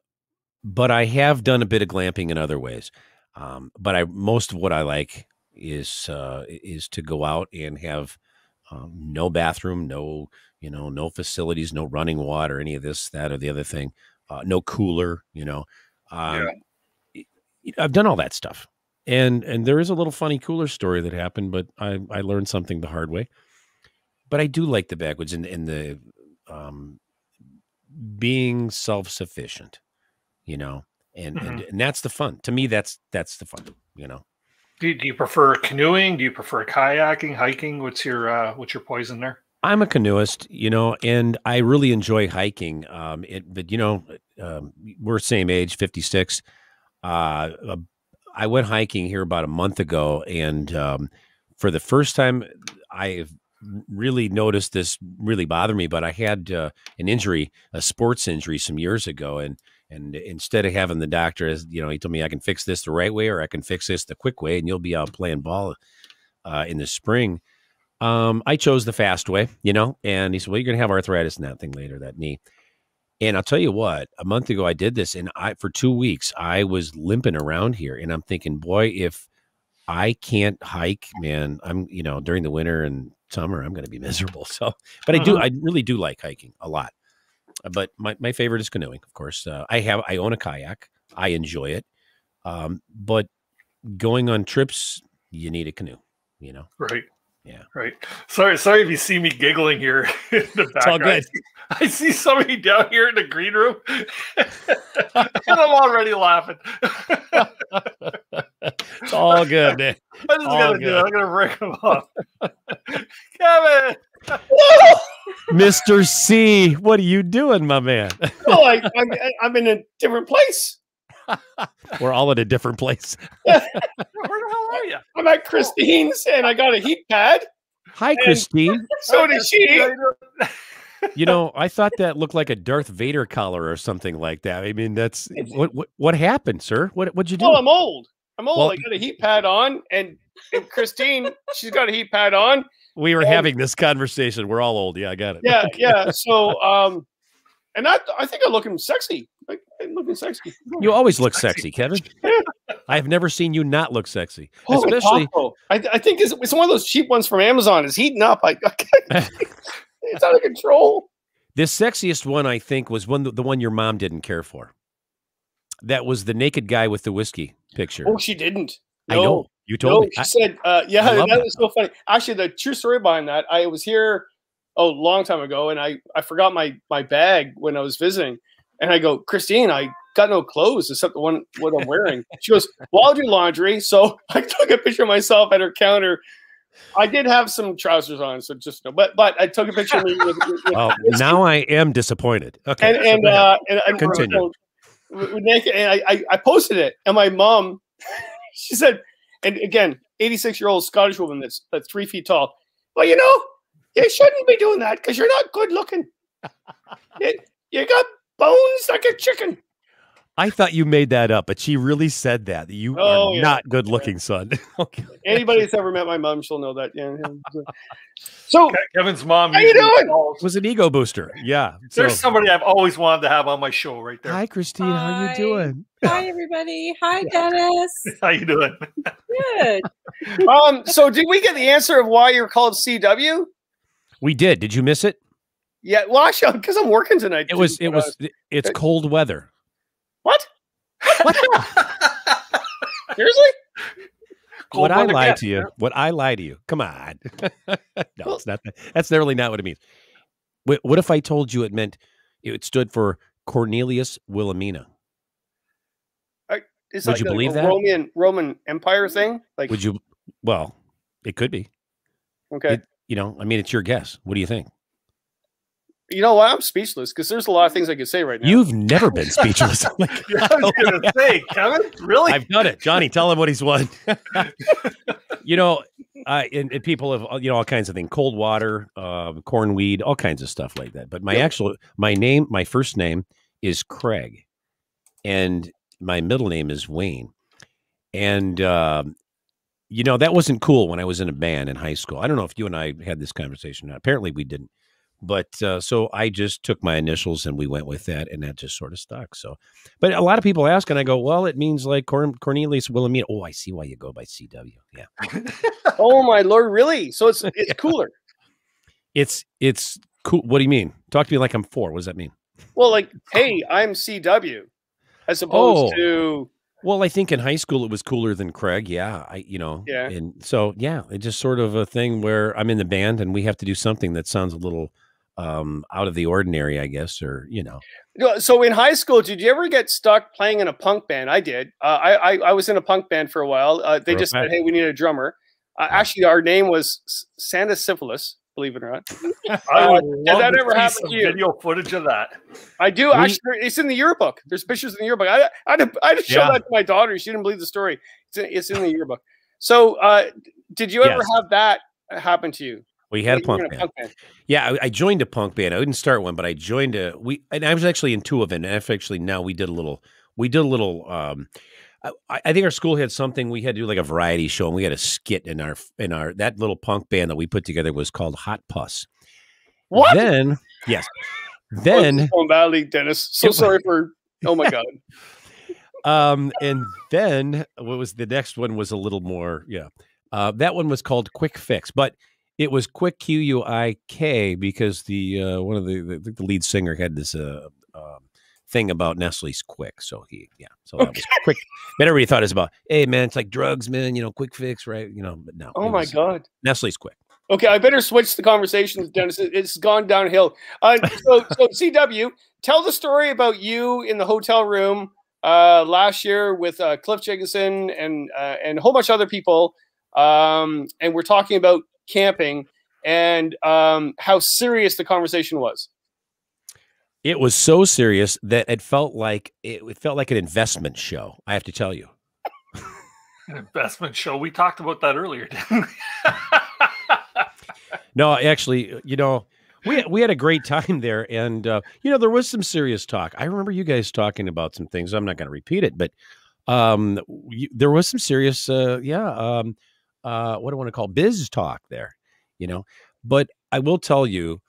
but I have done a bit of glamping in other ways. Um, but I most of what I like is uh, is to go out and have um, no bathroom, no You know, no facilities, no running water, any of this, that, or the other thing. Uh, no cooler. You know, um, I've done all that stuff, and and there is a little funny cooler story that happened, but I I learned something the hard way. But I do like the backwoods and and the um, being self sufficient. You know, and, and and that's the fun. To me, that's that's the fun. You know. Do, do you prefer canoeing? Do you prefer kayaking, hiking? What's your uh, what's your poison there? I'm a canoeist, you know, and I really enjoy hiking. Um, it, but you know, um, we're same age, 56. Uh, uh, I went hiking here about a month ago, and um, for the first time, I really noticed this really bother me. But I had uh, an injury, a sports injury, some years ago, and and instead of having the doctor, as you know, he told me I can fix this the right way or I can fix this the quick way, and you'll be out playing ball uh, in the spring. Um, I chose the fast way, you know, and he said, "Well, you're going to have arthritis in that thing later, that knee." And I'll tell you what, a month ago I did this, and I for two weeks I was limping around here, and I'm thinking, boy, if I can't hike, man, I'm you know during the winter and summer I'm going to be miserable. So, but I do, Uh-huh. I really do like hiking a lot. Uh, But my, my favorite is canoeing, of course. Uh, I have I own a kayak. I enjoy it. Um, but going on trips, you need a canoe. You know. Right. Yeah. Right. Sorry, sorry if you see me giggling here in the background. all good. I see somebody down here in the green room, and I'm already laughing. It's all good, man. I just All gotta do it. good. I'm gonna break them off. Kevin. Mr. C, what are you doing, my man? Oh, I, I'm, I'm in a different place. We're all in a different place. Where the hell are you? I'm at Christine's and I got a heat pad. Hi, And Christine. So did she. You know, I thought that looked like a Darth Vader collar or something like that. I mean, that's what what, what happened, sir? What what'd you do? Oh, I'm old. I'm old. Well- I got a heat pad on, and, and Christine, she's got a heat pad on. we were and- having this conversation. We're all old. Yeah, I got it. Yeah, yeah. So, um, and I, I think I'm looking sexy. Like, I'm looking sexy. You always look sexy, Kevin. I've never seen you not look sexy, Holy especially I, I think it's, it's one of those cheap ones from Amazon. It's heating up. I, it's out of control. The sexiest one, I think, was one the one your mom didn't care for. That was the naked guy with the whiskey picture. Oh, she didn't. I No. know. You told no, me. She I- said, uh, "Yeah, that that. was so funny." Actually, the true story behind that, I was here oh, a long time ago, and I I forgot my my bag when I was visiting, and I go, Christine, I got no clothes except the one what I'm wearing. she goes, "Well, I'll do laundry." So I took a picture of myself at her counter. I did have some trousers on, so just know. But but I took a picture of me with, with, with Oh, now I am disappointed. Okay. and so and uh, and, and Continue. with naked, and I, I I posted it, and my mom, she said, and again, eighty six year old Scottish woman that's that's three feet tall. Well, you know, you shouldn't be doing that because you're not good looking. you, you got bones like a chicken. I thought you made that up, but she really said that. that You Oh, are yeah. not good looking, son. okay. Anybody that's ever met my mom, she'll know that. Yeah. yeah. So Kevin's mom. How you doing? calls- was an ego booster. Yeah. There's so- somebody I've always wanted to have on my show right there. Hi, Christine. How you doing? Hi, everybody. Hi, Dennis. How you doing? Good. um, so did we get the answer of why you're called CW? We did. Did you miss it? Yeah, well, actually, because I'm working tonight. It too, was. It was. It's cold weather. what? What? Seriously? Cold What I lied to you. What I lied to you. Come on. no, it's not. That. That's really not what it means. What, what if I told you it meant it stood for Cornelius Wilhelmina? Would like you a- believe a that? Roman Roman Empire thing? Like Would you? Well, it could be. okay. It, you know, I mean, it's your guess. What do you think? You know what? I'm speechless because there's a lot of things I could say right now. You've never been speechless. Like, Yeah, I was gonna say, Kevin, really? I've done it, Johnny. Tell him what he's won. you know, uh, and, and people have you know all kinds of things: cold water, um, cornweed, all kinds of stuff like that. But my Yep. actual my name, my first name is Craig, and my middle name is Wayne. And um, you know that wasn't cool when I was in a band in high school. I don't know if you and I had this conversation. Apparently, we didn't. But uh, so I just took my initials and we went with that, and that just sort of stuck. So, but a lot of people ask, and I go, "Well, it means like Corn- Cornelius Wilhelmina." Oh, I see why you go by CW. Yeah, oh my lord, really? So it's it's cooler. it's it's cool. What do you mean? Talk to me like I'm four. What does that mean? Well, like, hey, I'm CW, as opposed Oh. to Well, I think in high school it was cooler than Craig. Yeah, I you know. Yeah. And so yeah, it's just sort of a thing where I'm in the band and we have to do something that sounds a little um out of the ordinary, I guess, or you know. So in high school, did you ever get stuck playing in a punk band? I did. Uh, I, I I was in a punk band for a while. Uh, they just said, "Hey, we need a drummer." Uh, actually, our name was Santa Syphilis. Believe it or not. Uh, did that ever happen to you? video footage of that. I do We- actually. It's in the yearbook. There's pictures in the yearbook. I I had to, I had to show Yeah. that to my daughter. She didn't believe the story. It's in, it's in the yearbook. So, uh, did you ever Yes. have that happen to you? We had a you punk band. Yeah, I, I joined a punk band. I didn't start one, but I joined a we and I was actually in two of them. And actually now we did a little we did a little um I, I think our school had something we had to do like a variety show and we had a skit in our in our that little punk band that we put together was called Hot Puss. What? Then yes. Then is going badly, Dennis. So sorry for. Oh my god. um and then what was the next one was a little more yeah uh that one was called quick fix but it was quick q-u-i-k because the uh one of the the, the lead singer had this uh um thing about Nestle's Quik so he yeah so that was quick but everybody thought it was about hey man it's like drugs man you know quick fix right you know but no Oh my was god. Nestle's Quik Okay, I better switch the conversation, Dennis. It- It's gone downhill. Uh, so, so CW, tell the story about you in the hotel room uh, last year with uh, Cliff Jacobson and uh, and a whole bunch of other people, um, and we're talking about camping and um, how serious the conversation was. it was so serious that it felt like it, it felt like an investment show i have to tell you An investment show. We talked about that earlier. didn't we? No, actually, you know, we we had a great time there, and uh, you know, there was some serious talk. I remember you guys talking about some things. I'm not going to repeat it, but um, you, there was some serious, uh, yeah, um, uh, what do I want to call biz talk there, you know. But I will tell you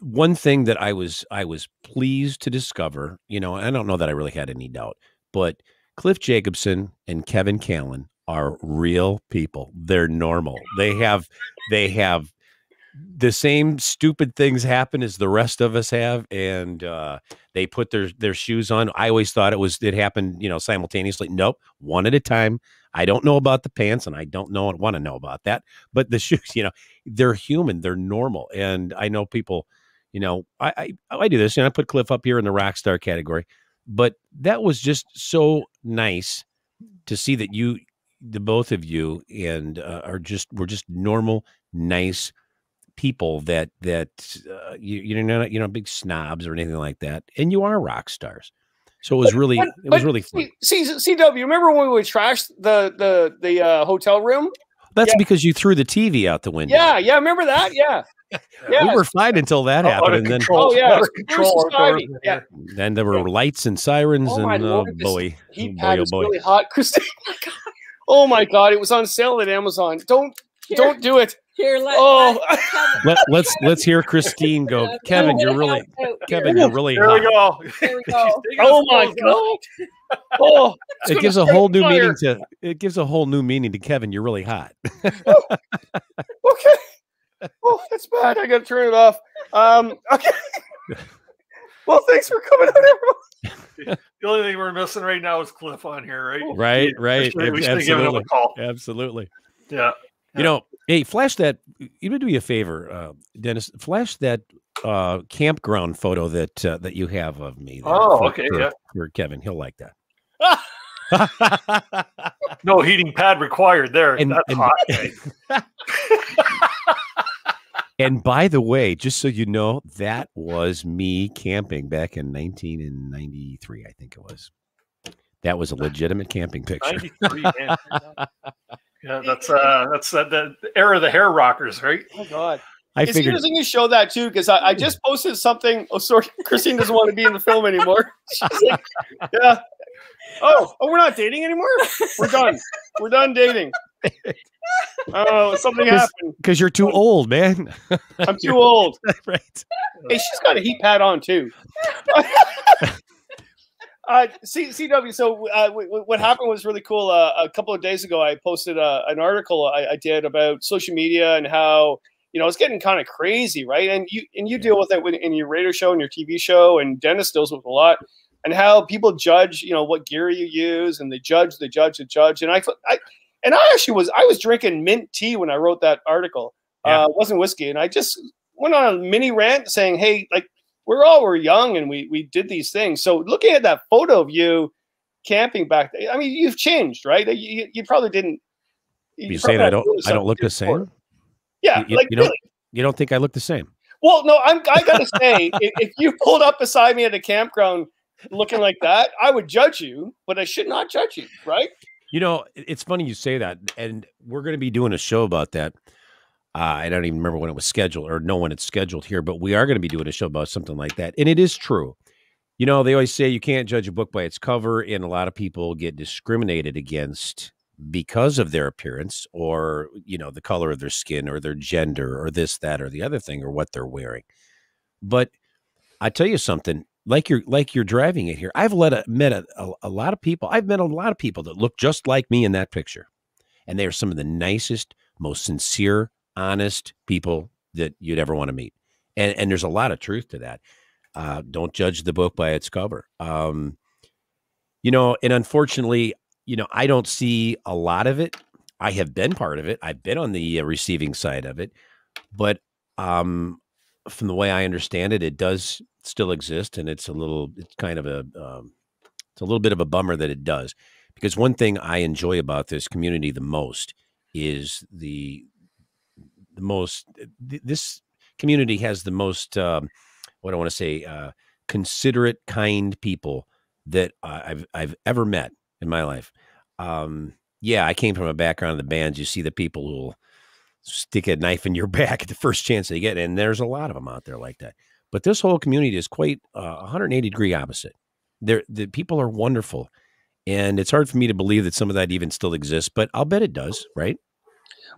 one thing that I was I was pleased to discover. You know, I don't know that I really had any doubt, but Cliff Jacobson and Kevin Callan are real people. They're normal. They have they have the same stupid things happen as the rest of us have and uh they put their their shoes on. I always thought it was it happened you know simultaneously. Nope one at a time. I don't know about the pants and i don't know and want to know about that but the shoes you know they're human they're normal and i know people you know i i, I do this and i put cliff up here in the rock star category but that was just so nice to see that you the both of you and uh, are just we're just normal nice people that that uh, you you're not you know big snobs or anything like that and you are rock stars so it was really But- it was really fun C- C- CW, remember when we would trash the the the uh, hotel room? that's yeah. because you threw the tv out the window Yeah, yeah, remember that? Yeah. Yeah. we were fine until that Out happened and then control. Oh yeah, Out control First society. outdoors. Yeah. then there were lights and sirens Oh and oh lord, this boy oh heat boy pad oh is boy really hot, Christine. Oh my god, it was on sale at Amazon. Don't don't do it. Here, let, Oh, Let, let's let's hear christine go kevin you're really kevin you're really There we hot. go. Here we go. oh my god. Oh, it gives a whole new fire. meaning to it gives a whole new meaning to kevin you're really hot Okay. Oh, that's bad. I gotta turn it off. Um. Okay. Well, thanks for coming out, everyone. The only thing we're missing right now is Cliff on here, right? right right We should, we should have given him a absolutely call. absolutely Yeah. You know, hey, flash that. You would do me a favor, uh, Dennis. Flash that uh, campground photo that uh, that you have of me. Oh, for- okay, for- yeah. For Kevin, he'll like that. No heating pad required there. And- That's and- hot. And by the way, just so you know, that was me camping back in 1993. I think it was. That was a legitimate camping picture. 93, man. Yeah, that's uh that's uh, the era of the hair rockers, right? Oh God. I it's figured- interesting you show that too because I, I just posted something. Oh, sorry, Christine doesn't want to be in the film anymore. Like, yeah. Oh, oh, we're not dating anymore. We're done. We're done dating. Oh, something happened. Because you're too old, man. I'm too old. right. Hey, she's got a heat pad on too. Uh, C- CW. So uh, what happened was really cool. Uh, a couple of days ago, I posted uh, an article I, I did about social media and how you know, it's getting kind of crazy, right? And you and you deal with it in your radio show and your TV show, and Dennis deals with a lot, and how people judge, you know, what gear you use, and they judge, the judge, the judge. And I, I, and I actually was, I was drinking mint tea when I wrote that article. Yeah. Uh, it wasn't whiskey, and I just went on a mini rant saying, "Hey, like we're all were young, and we we did these things." So looking at that photo of you camping back, I mean, you've changed, right? You, you probably didn't. You probably saying I don't I don't look the before. same? Yeah, You, like you don't you don't think I look the same? Well, no, I'm. I gotta say, if, if you pulled up beside me at a campground looking like that, I would judge you, but I should not judge you, right? You know, it's funny you say that, and we're going to be doing a show about that. Uh, I don't even remember when it was scheduled, or no one it's scheduled here, but we are going to be doing a show about something like that, and it is true. You know, they always say you can't judge a book by its cover, and a lot of people get discriminated against because of their appearance, or you know, the color of their skin, or their gender, or this, that, or the other thing, or what they're wearing. But I tell you something, like you're like you're driving it here. I've let a, met a, a, a lot of people. I've met a lot of people that look just like me in that picture, and they are some of the nicest, most sincere, honest people that you'd ever want to meet. And and there's a lot of truth to that. Uh, don't judge the book by its cover. Um, you know, and unfortunately, you know, I don't see a lot of it. I have been part of it. I've been on the uh, receiving side of it, but um, from the way I understand it, it does still exist, and it's a little, it's kind of a, um, it's a little bit of a bummer that it does, because one thing I enjoy about this community the most is the, the most, th- this community has the most, um, what I want to say, uh, considerate, kind people that I've I've ever met in my life. Um, yeah, I came from a background of the bands. You see the people who stick a knife in your back at the first chance they get, and there's a lot of them out there like that. But this whole community is quite uh, 180 degree opposite. They're, the people are wonderful, and it's hard for me to believe that some of that even still exists. But I'll bet it does, right?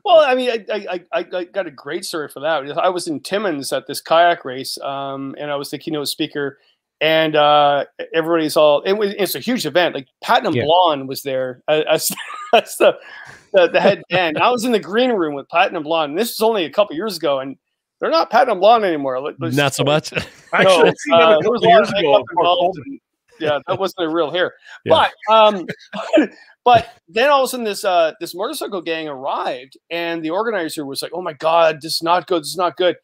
Well, I mean, I, I, I, I got a great story for that. I was in Timmins at this kayak race, um, and I was the keynote speaker, and uh, everybody's all. It was, it's a huge event. Like Platinum Yeah. Blonde was there as, as, as the, the the head band. I was in the green room with Platinum Blonde. And this was only a couple years ago, and they're not Platinum Blonde anymore. Let- Not so much. No, Actually, I've seen them a uh, couple there was a lot years of ago makeup involved, and- Yeah, that wasn't their real hair. Yeah. But um, but then all of a sudden this uh this motorcycle gang arrived, and the organizer was like, "Oh my god, this is not good. This is not good."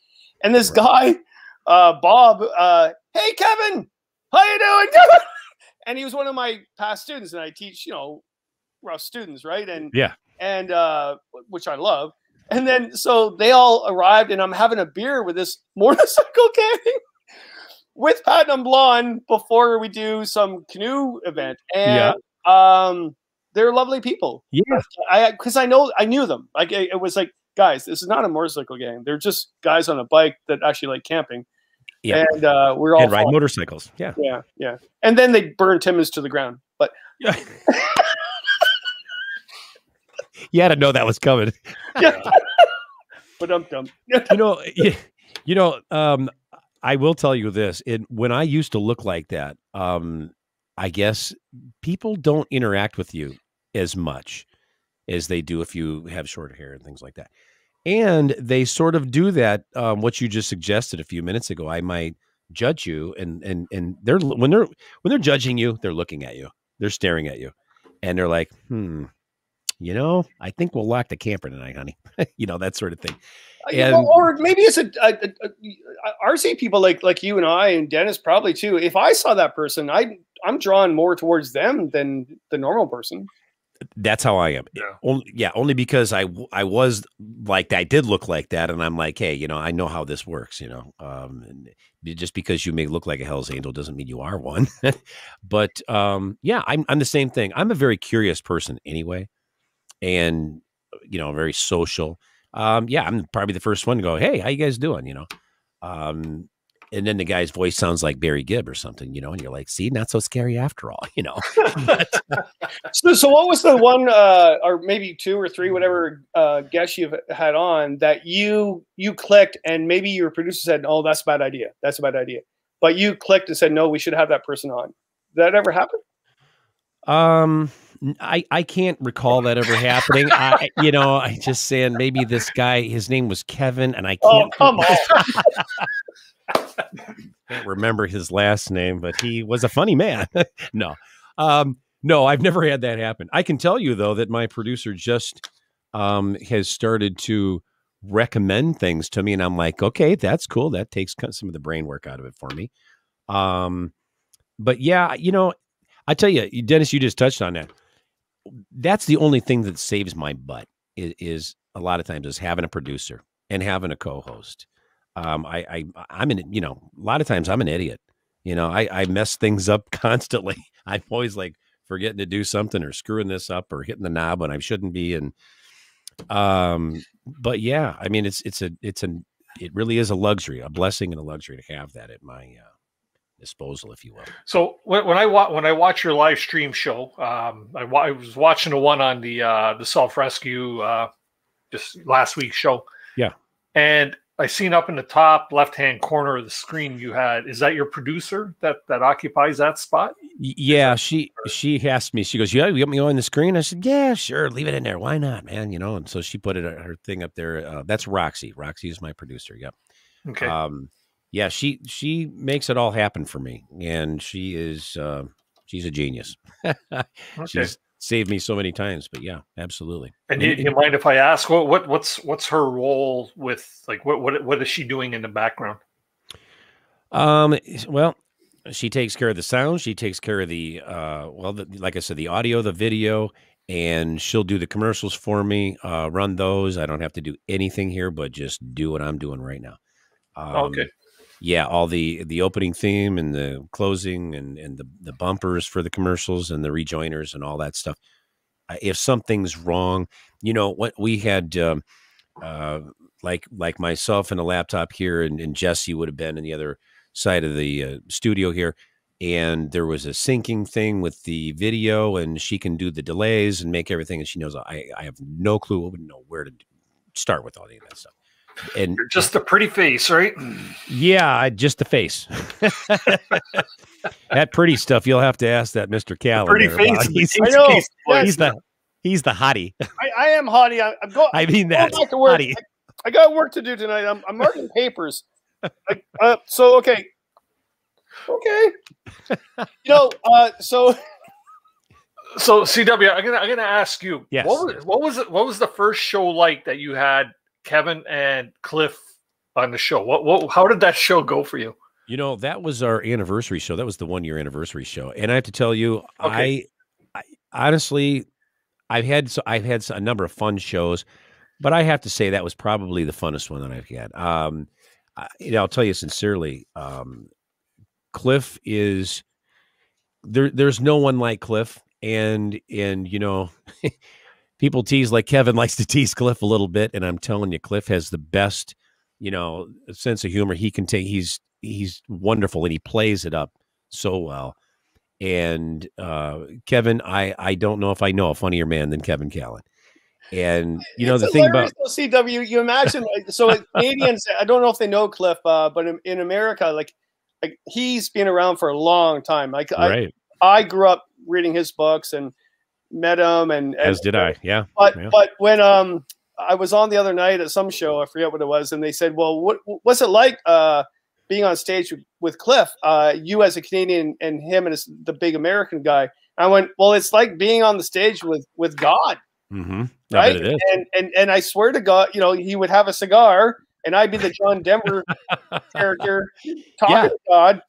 And this guy, uh, Bob, uh, hey Kevin, how you doing, Kevin? And he was one of my past students, and I teach, you know, rough students, right? And Yeah. and uh, which I love. And then so they all arrived, and I'm having a beer with this motorcycle gang with Platinum Blonde before we do some canoe event. And um, they're lovely people. Yeah, I because I know I knew them. Like it, it was like, guys, this is not a motorcycle gang. They're just guys on a bike that actually like camping. Yeah. and uh, we're all and ride motorcycles. Yeah. Yeah, yeah. And then they burned Timmins to the ground. But You had to know that was coming. yeah. but I'm dumb. you know, you, you know, um, I will tell you this: it, when I used to look like that, um, I guess people don't interact with you as much as they do if you have short hair and things like that. And they sort of do that. Um, what you just suggested a few minutes ago, I might judge you, and and and they're when they're when they're judging you, they're looking at you, they're staring at you, and they're like, hmm. You know, I think we'll lock the camper tonight, honey. you know that sort of thing. Know, And- or maybe it's a, a, a, a RC people like like you and I and Dennis probably too. If I saw that person, I I'm drawn more towards them than the normal person. That's how I am. Only, yeah, only because I I was like that. I did look like that, and I'm like, hey, you know, I know how this works. You know, um, just because you may look like a Hell's Angel doesn't mean you are one. but um, yeah, I'm I'm the same thing. I'm a very curious person anyway, and you know, very social. Um, yeah, I'm probably the first one to go, hey, how you guys doing? You know, um, and then the guy's voice sounds like Barry Gibb or something. You know, and you're like, see, not so scary after all. You know. So, so what was the one, uh, or maybe two or three, whatever uh, guest you've had on that you you clicked, and maybe your producer said, "Oh, that's a bad idea. That's a bad idea," but you clicked and said, "No, we should have that person on." Did that ever happen? Um, I, I can't recall that ever happening. I, you know, I just saying maybe this guy, his name was Kevin, and I Oh, can't. come on. Can't remember his last name, but he was a funny man. no, um, no, I've never had that happen. I can tell you though that my producer just um, has started to recommend things to me, and I'm like, okay, that's cool. That takes some of the brain work out of it for me. Um, but yeah, you know, I tell you, Dennis, you just touched on that. That's the only thing that saves my butt is, is a lot of times is having a producer and having a co-host. Um, I, I I'm an you know a lot of times I'm an idiot. You know, I I mess things up constantly. I'm always like forgetting to do something or screwing this up or hitting the knob when I shouldn't be. And um, but yeah, I mean it's it's a it's an it really is a luxury, a blessing and a luxury to have that at my uh, disposal, if you will. So when, when I wa- when I watch your live stream show, um, I, wa- I was watching the one on the uh, the self rescue uh, just last week's show, Yeah. and I seen up in the top left hand corner of the screen you had. Is that your producer that that occupies that spot? Yeah, she she asked me. She goes, "Yeah, you got me on the screen." I said, "Yeah, sure, leave it in there. Why not, man? You know." And so she put it uh, her thing up there. Uh, that's Roxy. Roxy is my producer. Yep. Okay. Um, yeah, she she makes it all happen for me, and she is uh, she's a genius. She's saved me so many times. But yeah, absolutely. And you, you mind if I ask what, what what's what's her role with like what what what is she doing in the background? Um, well, she takes care of the sound. She takes care of the uh, well, the, like I said, the audio, the video, and she'll do the commercials for me. Uh, run those. I don't have to do anything here, but just do what I'm doing right now. Um, Okay. Yeah, all the the opening theme and the closing and and the the bumpers for the commercials and the rejoiners and all that stuff. Uh, If something's wrong, you know what we had. Um, uh, like like myself and a laptop here, and, and Jesse would have been in the other side of the uh, studio here, and there was a syncing thing with the video, and she can do the delays and make everything, and she knows I I have no clue, I wouldn't know where to start with all of that stuff. And You're just a pretty face, right? yeah, just the face. that pretty stuff you'll have to ask that Mr. Callan. pretty face about. is the He's, I know. he's, Yes. he's the he's the hottie. I, I am hottie. I, I'm going. I mean that back to work. hottie. I, I got work to do tonight. I'm, I'm marking papers. Like, uh, so okay, okay. You know, uh, so So CW, I'm gonna I'm gonna ask you. Yes. What was what was it? What was the first show like that you had Kevin and Cliff on the show? What what? How did that show go for you? You know, that was our anniversary show. That was the one year anniversary show. And I have to tell you, Okay. I, I honestly, I've had so I've had a number of fun shows, but I have to say that was probably the funnest one that I've had. Um, I, you know, I'll tell you sincerely, um, Cliff is there. There's no one like Cliff, and and you know, people tease like Kevin likes to tease Cliff a little bit, and I'm telling you, Cliff has the best, you know, sense of humor. He can take. He's he's wonderful, and he plays it up so well. And uh, Kevin, I I don't know if I know a funnier man than Kevin Callan. And you know It's the thing about CW. You imagine like, so like, Canadians. I don't know if they know Cliff, uh, but in, in America, like, like he's been around for a long time. Like I, I grew up reading his books and met him, and, and as did I. Yeah, But yeah. but when um I was on the other night at some show, I forget what it was, and they said, "Well, what what's it like uh being on stage with, Cliff? Uh, you as a Canadian and him as the big American guy." I went, "Well, it's like being on the stage with with God." Mm-hmm. Right? bet it is. And and and I swear to God, you know, he would have a cigar, and I'd be the John Denver character talking Yeah. to God,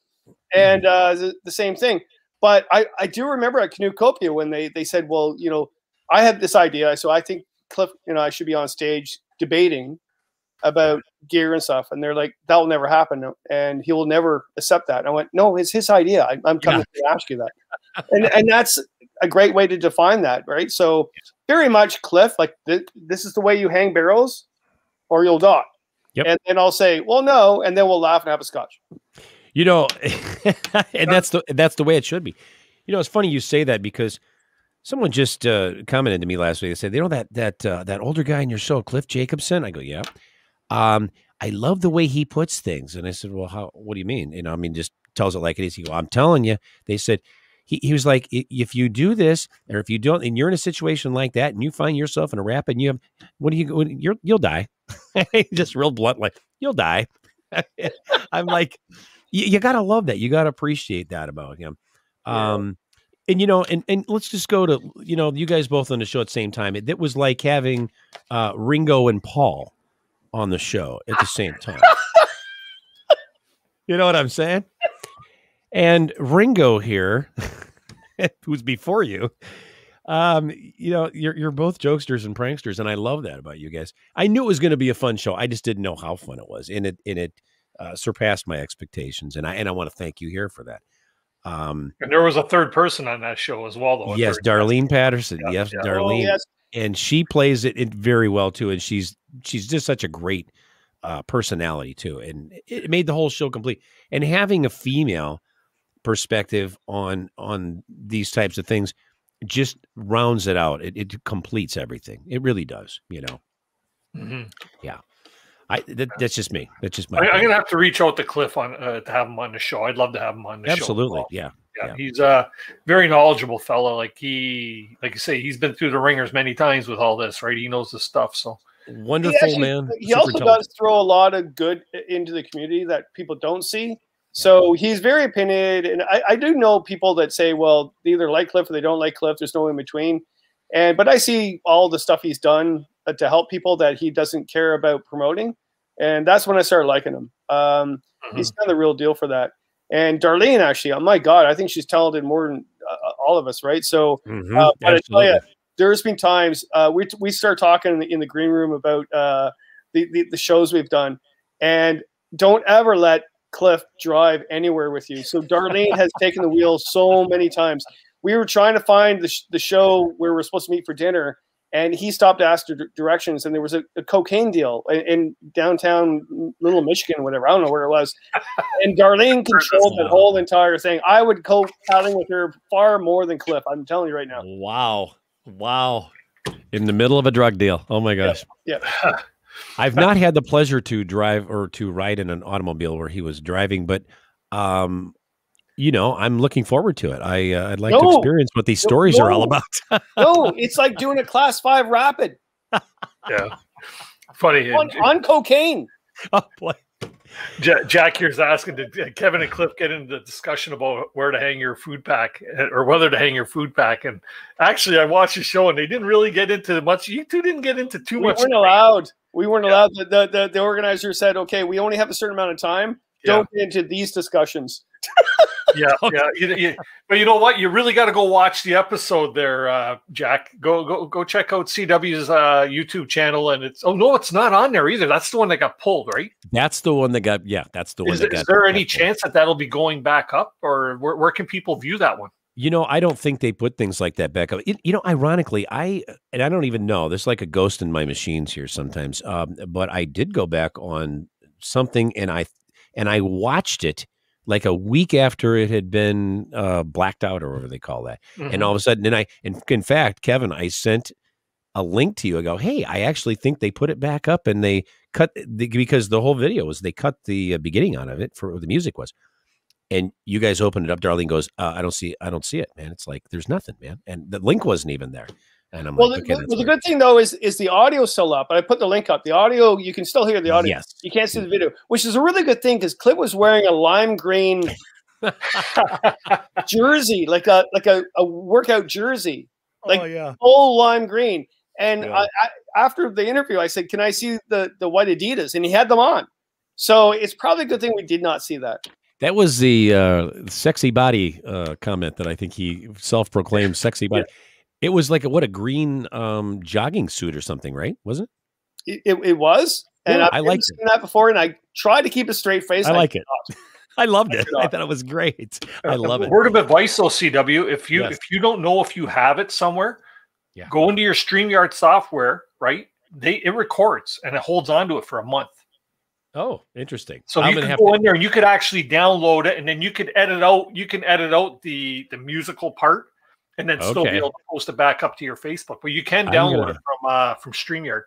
and uh, the, the same thing. But I I do remember at Canoecopia when they they said, well, you know, I had this idea, so I think Cliff, you know, I should be on stage debating about gear and stuff, and they're like, that will never happen, and he will never accept that. And I went, no, it's his idea. I, I'm coming to ask you that, and and that's a great way to define that, right? So very much Cliff, like th- this is the way you hang barrels, or you'll die. Yep. And then I'll say, well, no, and then we'll laugh and have a scotch. You know, and that's the that's the way it should be. You know, it's funny you say that because someone just uh, commented to me last week. They said, "You know that that uh, that older guy in your show, Cliff Jacobson." I go, "Yeah." Um, I love the way he puts things, and I said, "Well, how? What do you mean?" You know, I mean, just tells it like it is. He go, "I'm telling you." They said he, he was like, if you do this, or if you don't, and you're in a situation like that, and you find yourself in a rap, and you have, what do you, you're, you'll die. Just real blunt, like you'll die. I'm like, you, you gotta love that. You gotta appreciate that about him. Um, and you know, and and let's just go to you know, you guys both on the show at the same time. It, it was like having uh, Ringo and Paul on the show at the same time. you know what I'm saying? And Ringo here, who's before you, um, you know, you're you're both jokesters and pranksters, and I love that about you guys. I knew it was going to be a fun show. I just didn't know how fun it was, and it and it uh, surpassed my expectations. And I and I want to thank you here for that. Um, And there was a third person on that show as well, though. yes, third- Darlene Patterson. Yeah, yes, yeah. Darlene, Oh, yes. and she plays it, it very well too. And she's she's just such a great uh, personality too, and it made the whole show complete. And having a female perspective on on these types of things just rounds it out. It, it completes everything. It really does. You know. Mhm. Yeah. I that, that's just me. That's just my. I, I'm gonna have to reach out to Cliff on uh, to have him on the show. I'd love to have him on the show. Absolutely. well. Yeah. Yeah, he's a very knowledgeable fellow. Like he, like you say, he's been through the ringers many times with all this, right? He knows the stuff. So Wonderful actually- man. He super also intelligent. does throw a lot of good into the community that people don't see. So he's very opinionated, and I, I do know people that say, "Well, they either like Cliff or they don't like Cliff. There's no in between." And but I see all the stuff he's done uh, to help people that he doesn't care about promoting, and that's when I started liking him. Um, He's kind of the real deal for that. And Darlene, actually, oh my God, I think she's talented more than uh, all of us, right? So, Mhm, uh, but I tell you, there's been times uh, we we start talking in the, in the green room about uh, the, the the shows we've done, and don't ever let Cliff drive anywhere with you. So Darlene has taken the wheel so many times. We were trying to find the, sh- the show where we're supposed to meet for dinner, and he stopped to ask dir- directions. And there was a, a cocaine deal in, in downtown Little Michigan, whatever. I don't know where it was. And Darlene controlled the whole entire thing. I would go paddling with her far more than Cliff. I'm telling you right now. Wow. Wow. In the middle of a drug deal. Oh my gosh. Yeah. I've not had the pleasure to drive or to ride in an automobile where he was driving, but um, you know, I'm looking forward to it. I uh, I'd like to experience what these No, stories are all about. no, it's like doing a class five rapid yeah, funny. on, on cocaine. oh boy. Ja- Jack here's asking did Kevin and Cliff get into the discussion about where to hang your food pack uh, or whether to hang your food pack. And actually, I watched the show and they didn't really get into much. You two didn't get into too We much. We weren't allowed. We weren't allowed. The, the, the, the organizer said, okay, we only have a certain amount of time. Don't get into these discussions. yeah, yeah. You, you- but you know what? You really got to go watch the episode there, uh, Jack. Go go go check out CW's uh, YouTube channel, and it's oh no, it's not on there either. That's the one that got pulled, right? That's the one that got yeah, that's the one Is, that is got there any chance that that'll be going back up, or where, where can people view that one? You know, I don't think they put things like that back up. It, you know, ironically, I and I don't even know. There's like a ghost in my machines here sometimes. Um, but I did go back on something, and I and I watched it like a week after it had been uh, blacked out, or whatever they call that. Mm-hmm. And all of a sudden, then I, in, in fact, Kevin, I sent a link to you. I go, hey, I actually think they put it back up, and they cut the, because the whole video was they cut the uh, beginning out of it for what the music was and you guys open it up. Darlene goes, uh, "I don't see, I don't see it, man. It's like there's nothing, man." And the link wasn't even there. And I'm Well, like, the, "Okay, that's well, the good thing though is is the audio still up. I put the link up. The audio you can still hear the audio. Yes. You can't see the video, which is a really good thing because Clint was wearing a lime green jersey, like a like a, a workout jersey, like oh, yeah. full lime green. And Yeah. I, I, after the interview, I said, "Can I see the the white Adidas?" And he had them on. So it's probably a good thing we did not see that. That was the uh, sexy body uh, comment that I think he self-proclaimed sexy body. It was like a, what a green um, jogging suit or something, right? Wasn't It, it, it was, and Yeah, I've I liked seen that before. And I tried to keep a straight face. I like could it. I loved it. I thought it was great. I love it. Word of advice, though, CW. If you Yes. if you don't know if you have it somewhere, Yeah. go into your Streamyard software. Right, they it records and it holds onto it for a month. Oh, interesting. So I'm you can have go to- in there and you could actually download it, and then you could edit out. You can edit out the the musical part, and then still be able to post it back up to your Facebook. But you can download gonna- it from uh from Streamyard.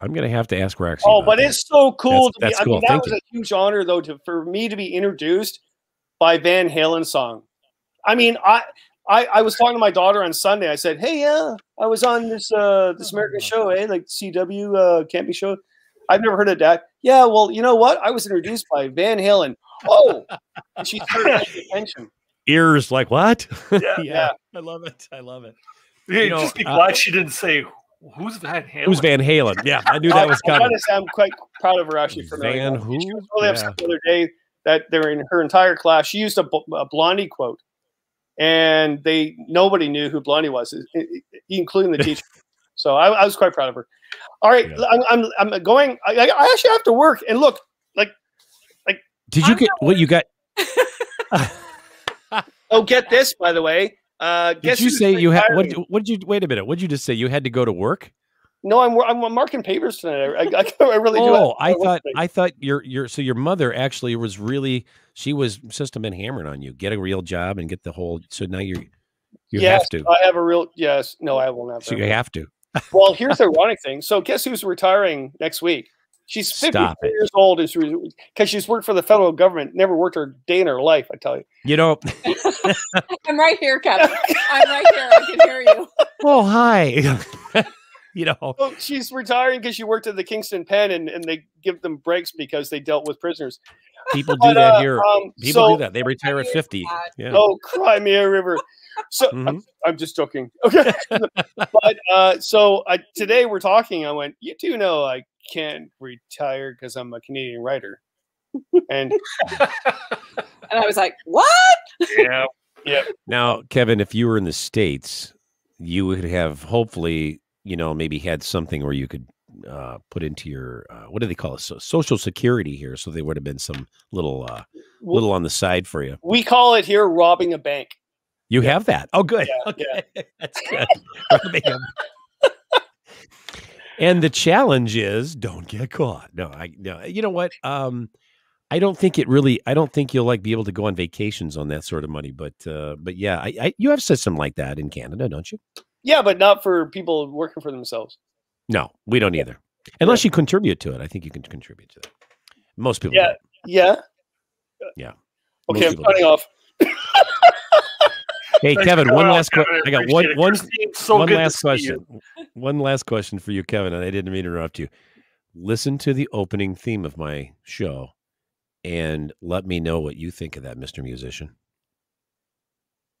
I'm gonna have to ask Roxy. Oh, but that. it's so cool That's- to that's be. cool. I mean, that Thank was you. a huge honor, though, to for me to be introduced by Van Halen song. I mean, I I, I was talking to my daughter on Sunday. I said, "Hey, yeah, I was on this uh this American show, eh? Like CW uh camping show. I've never heard of that. Yeah, well, you know what? I was introduced by Van Halen. Oh, and she started paying attention. Ears like what? Yeah, yeah. I love it. I love it. Yeah, You know, just be uh, glad she didn't say who's Van Halen. Who's Van Halen? Yeah, I knew that was I, I coming. gotta say, I'm quite proud of her actually for knowing Van who? She was really Yeah. upset the other day that they're in her entire class. She used a, a Blondie quote, and they nobody knew who Blondie was, i- i- including the teacher. so I, I was quite proud of her. All right, I'm, I'm I'm going. I, I actually have to work, and look, like like Did you get what you got? oh, get this by the way. Uh, Did you say you had? What? What did you? Wait a minute. What did you just say? You had to go to work? No, I'm I'm marking papers tonight. I, I, I really do. Oh, I work thought. I thought your your so your mother actually was really she was system been hammering on you. Get a real job and get the whole. So now you're you yes, have to. I have a real yes. No, I will not. So you have to. well, here's the ironic thing. So, guess who's retiring next week? She's 54 Stop it. years old because she's worked for the federal government, never worked her day in her life. I tell you. You know. I'm right here, Kevin. I'm right here. I can hear you. oh hi. you know. So she's retiring because she worked at the Kingston Pen, and, and they give them breaks because they dealt with prisoners. People do But, that uh, here. um, People so- do that. They retire at fifty. Yeah. Oh, Crimea River. So Mm-hmm. I'm, I'm just joking. Okay, but uh, so I, today we're talking. I went, you do know I can't retire because I'm a Canadian writer, and And I was like, what? yeah, yeah. Now, Kevin, if you were in the states, you would have hopefully, you know, maybe had something where you could uh, put into your uh, what do they call it? So, social security here. So there would have been some little, uh, little on the side for you. We call it here robbing a bank. You have that. Oh, good. Yeah, okay, that's good. And the challenge is don't get caught. No, I no. You know what? Um, I don't think it really. I don't think you'll like be able to go on vacations on that sort of money. But uh, but yeah, I, I you have system like that in Canada, don't you? Yeah, but not for people working for themselves. No, we don't either. Unless you contribute to it, I think you can contribute to that. Most people. Yeah, don't. yeah. Yeah. Okay, Most I'm cutting off. Hey, Thanks Kevin, one last question. I got Appreciate one it. one Christine, so one good to last question. One last question for you, Kevin, and I didn't mean to interrupt you. Listen to the opening theme of my show and let me know what you think of that, Mr. Musician.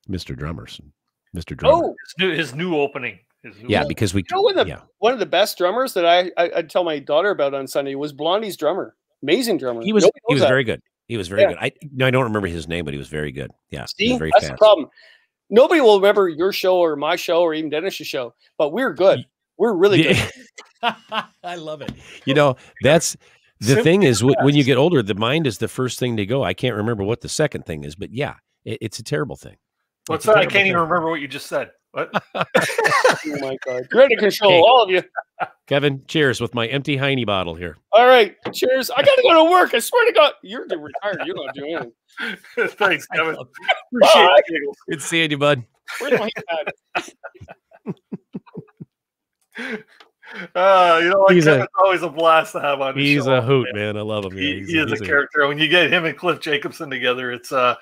Mr. Drummers. Mr. Drummer. Oh, His new, his new opening. His new yeah, opening. because we you know one of the yeah. one of the best drummers that I, I I'd tell my daughter about on Sunday was Blondie's drummer. Amazing drummer. He was Nobody he was that. very good. He was very Yeah. good. I no, I don't remember his name, but he was very good. Yeah. See, was very that's the problem. Nobody will remember your show or my show or even Dennis's show, but we're good. We're really good. I love it. You know, that's the Simply thing is wh- when you get older, the mind is the first thing to go. I can't remember what the second thing is, but yeah, it, it's a terrible thing. What's that? I can't even remember what you just said. What? oh my god, you're out of control, Hey. all of you. Kevin, cheers with my empty Heine bottle here. All right, cheers. I gotta go to work. I swear to God, you're retired. You're not doing anything. Thanks, Kevin. Bye. Appreciate it. Good seeing you, bud. Where's my pad? Uh, you know, like He's a- always a blast to have on. the He's show, a hoot, man. I love him. Yeah, He, he's he is a he's character. When you get him and Cliff Jacobson together, it's uh,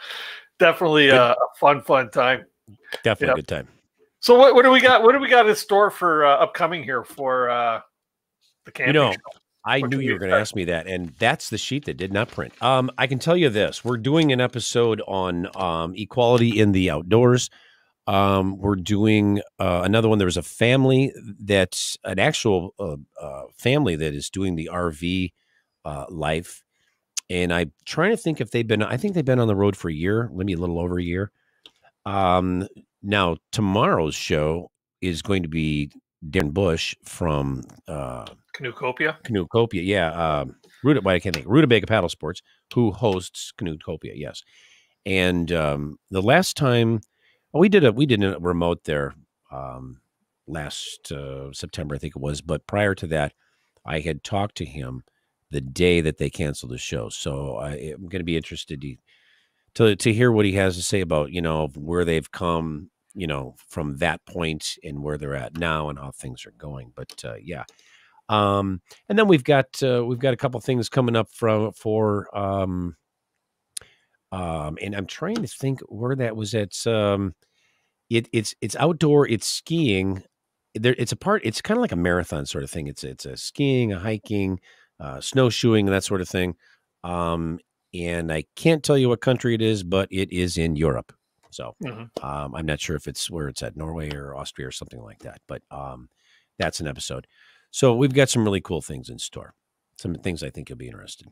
definitely a, a fun, fun time. Definitely Yeah. a good time. So what, what do we got? What do we got in store for uh, upcoming here for uh, the You know? I What knew you were going to ask me that, and that's the sheet that did not print. Um, I can tell you this: we're doing an episode on um, equality in the outdoors. Um, we're doing uh, another one. There was a family that's an actual uh, uh, family that is doing the RV uh, life, and I'm trying to think if they've been. I think they've been on the road for a year, maybe a little over a year. Um, now tomorrow's show is going to be Darren Bush from uh, Canoecopia. Canoecopia, yeah. Um, Ruta, I can't think. Rutabaga Paddle Sports, who hosts Canoecopia, yes. And um, the last time well, we did a we did a remote there um, last uh, September, I think it was. But prior to that, I had talked to him the day that they canceled the show. So I, am going to be interested to, to to hear what he has to say about you know where they've come, you know, from that point and where they're at now and how things are going. But uh, yeah, um, and then we've got uh, we've got a couple things coming up from for um, um, and I'm trying to think where that was at. Um, it, it's it's outdoor. It's skiing. There, it's a part. It's kind of like a marathon sort of thing. It's it's a skiing, a hiking, uh, snowshoeing, and that sort of thing. Um, and I can't tell you what country it is, but it is in Europe. So Mhm. um, I'm not sure if it's where it's at, Norway or Austria or something like that. But um, that's an episode. So we've got some really cool things in store. Some things I think you'll be interested.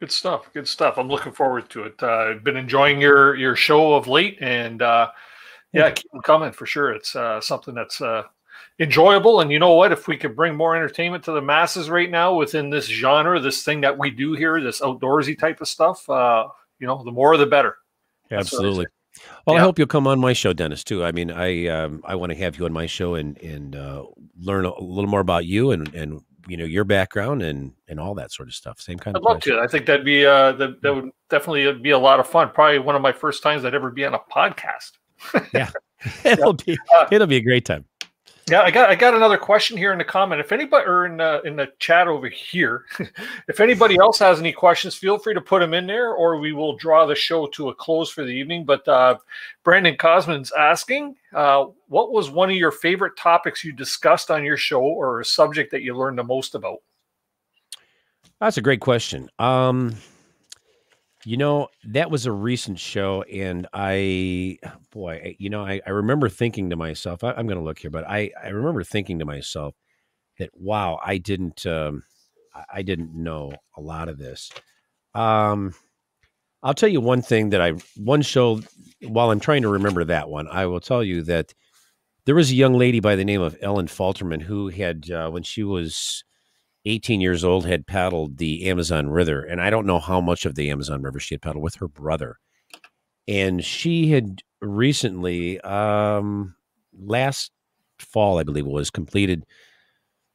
Good stuff. Good stuff. I'm looking forward to it. Uh, I've been enjoying your your show of late, and uh, yeah, keep them coming for sure. It's uh, something that's uh, enjoyable. And you know what? If we could bring more entertainment to the masses right now within this genre, this thing that we do here, this outdoorsy type of stuff, uh, you know, the more the better. That's Absolutely. Well, I hope you'll come on my show, Dennis. Too. I mean, I um, I want to have you on my show and and uh, learn a little more about you and and you know your background and and all that sort of stuff. Same kind I'd of. love to. I think that'd be uh, that, that would definitely be a lot of fun. Probably one of my first times I'd ever be on a podcast. Yeah, it'll be it'll be a great time. Yeah, I got I got another question here in the comment. If anybody or in the, in the chat over here, if anybody else has any questions, feel free to put them in there, or we will draw the show to a close for the evening. But uh, Brandon Cosman's asking, uh, what was one of your favorite topics you discussed on your show, or a subject that you learned the most about? That's a great question. Um, you know, that was a recent show, and I, boy, you know, I, I remember thinking to myself, I, I'm going to look here, but I, I remember thinking to myself that, wow, I didn't, um, I- I didn't know a lot of this. Um, I'll tell you one thing that I, one show, while I'm trying to remember that one, I will tell you that there was a young lady by the name of Ellen Falterman who had, uh, when she was 18 years old, had paddled the Amazon River. And I don't know how much of the Amazon River she had paddled with her brother. And she had recently, um, last fall, I believe it was, completed,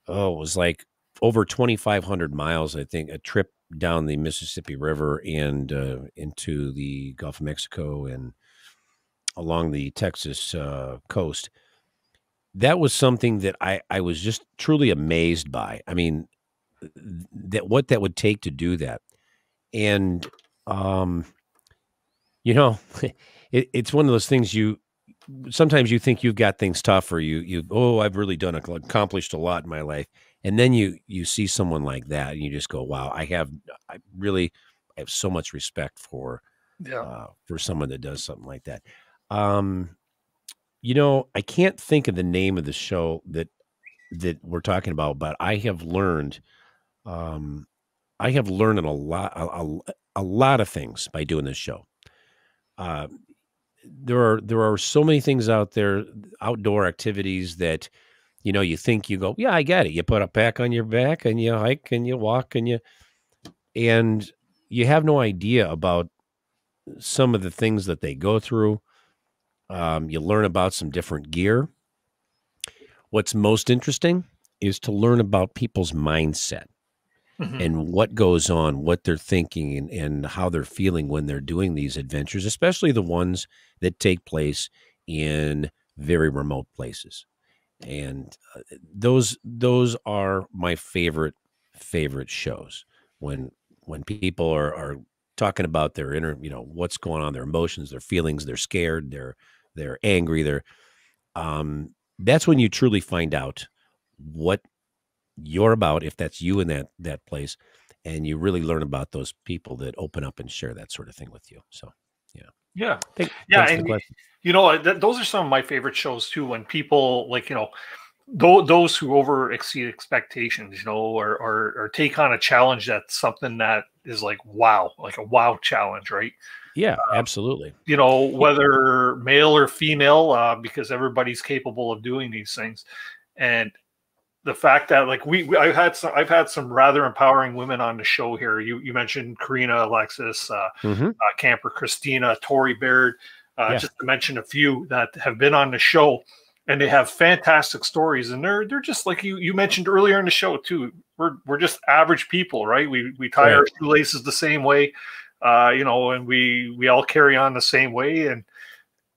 oh, it was like over 2,500 miles, I think, a trip down the Mississippi River and uh, into the Gulf of Mexico and along the Texas uh, coast that was something that I, I was just truly amazed by. I mean, that what that would take to do that. And, um, you know, it, it's one of those things you, sometimes you think you've got things tough or you, you, oh, I've really done, accomplished a lot in my life. And then you, you see someone like that and you just go, wow, I have, I really, I have so much respect for, Yeah. uh, for someone that does something like that. Um, you know, I can't think of the name of the show that that we're talking about, but I have learned, um, I have learned a lot, a, a, lot of things by doing this show. Uh, there are there are so many things out there, outdoor activities that, you know, you think you go, yeah, I get it. You put a pack on your back and you hike and you walk and you, and you have no idea about some of the things that they go through. Um, you learn about some different gear. What's most interesting is to learn about people's mindset Mhm. and what goes on, what they're thinking, and, and how they're feeling when they're doing these adventures, especially the ones that take place in very remote places. And uh, those those are my favorite favorite shows when when people are, are talking about their inner, you know, what's going on, their emotions, their feelings, they're scared, they're they're angry, they're um that's when you truly find out what you're about if that's you in that that place and you really learn about those people that open up and share that sort of thing with you so yeah Yeah, Thank- yeah, thanks for the and you know th- those are some of my favorite shows too. When people like you know tho- those who over exceed expectations, you know, or, or or take on a challenge that's something that is like wow, like a wow challenge, right? yeah absolutely You know, whether male or female, uh, because everybody's capable of doing these things, and the fact that like we, we I've had some I've had some rather empowering women on the show here. You you mentioned Karina, Alexis, uh, Mhm. uh, Camper, Christina, Tori Baird, uh, Yeah. just to mention a few that have been on the show, and they have fantastic stories. And they're they're just like you you mentioned earlier in the show too. We're we're just average people, right? We we tie our Right. shoelaces the same way, uh, you know, and we we all carry on the same way. And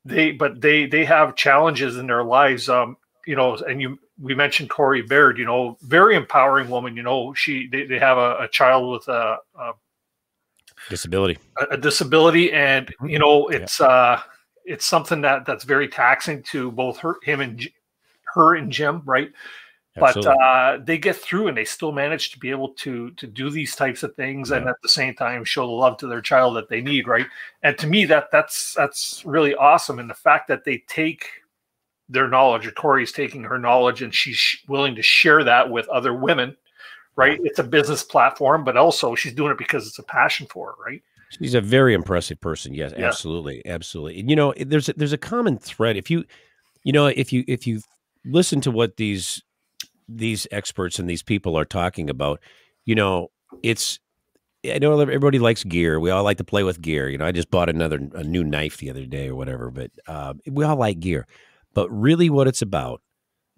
they but they they have challenges in their lives. Um, you know, and you we mentioned Tori Baird, you know, very empowering woman. You know, she they, they have a, a child with a, a disability a, a disability and you know it's uh it's something that that's very taxing to both her, him and her and Jim, right? But uh, they get through and they still manage to be able to to do these types of things and at the same time show the love to their child that they need, right? And to me, that that's that's really awesome. And the fact that they take their knowledge, or Tori's taking her knowledge, and she's willing to share that with other women, right? It's a business platform, but also she's doing it because it's a passion for her, right? She's a very impressive person. Yes, Yeah. absolutely, absolutely. And you know, there's a, there's a common thread. If you, you know, if you if you listen to what these these experts and these people are talking about, you know, it's I know everybody likes gear. We all like to play with gear. You know, I just bought another a new knife the other day or whatever. But uh, we all like gear. But really, what it's about,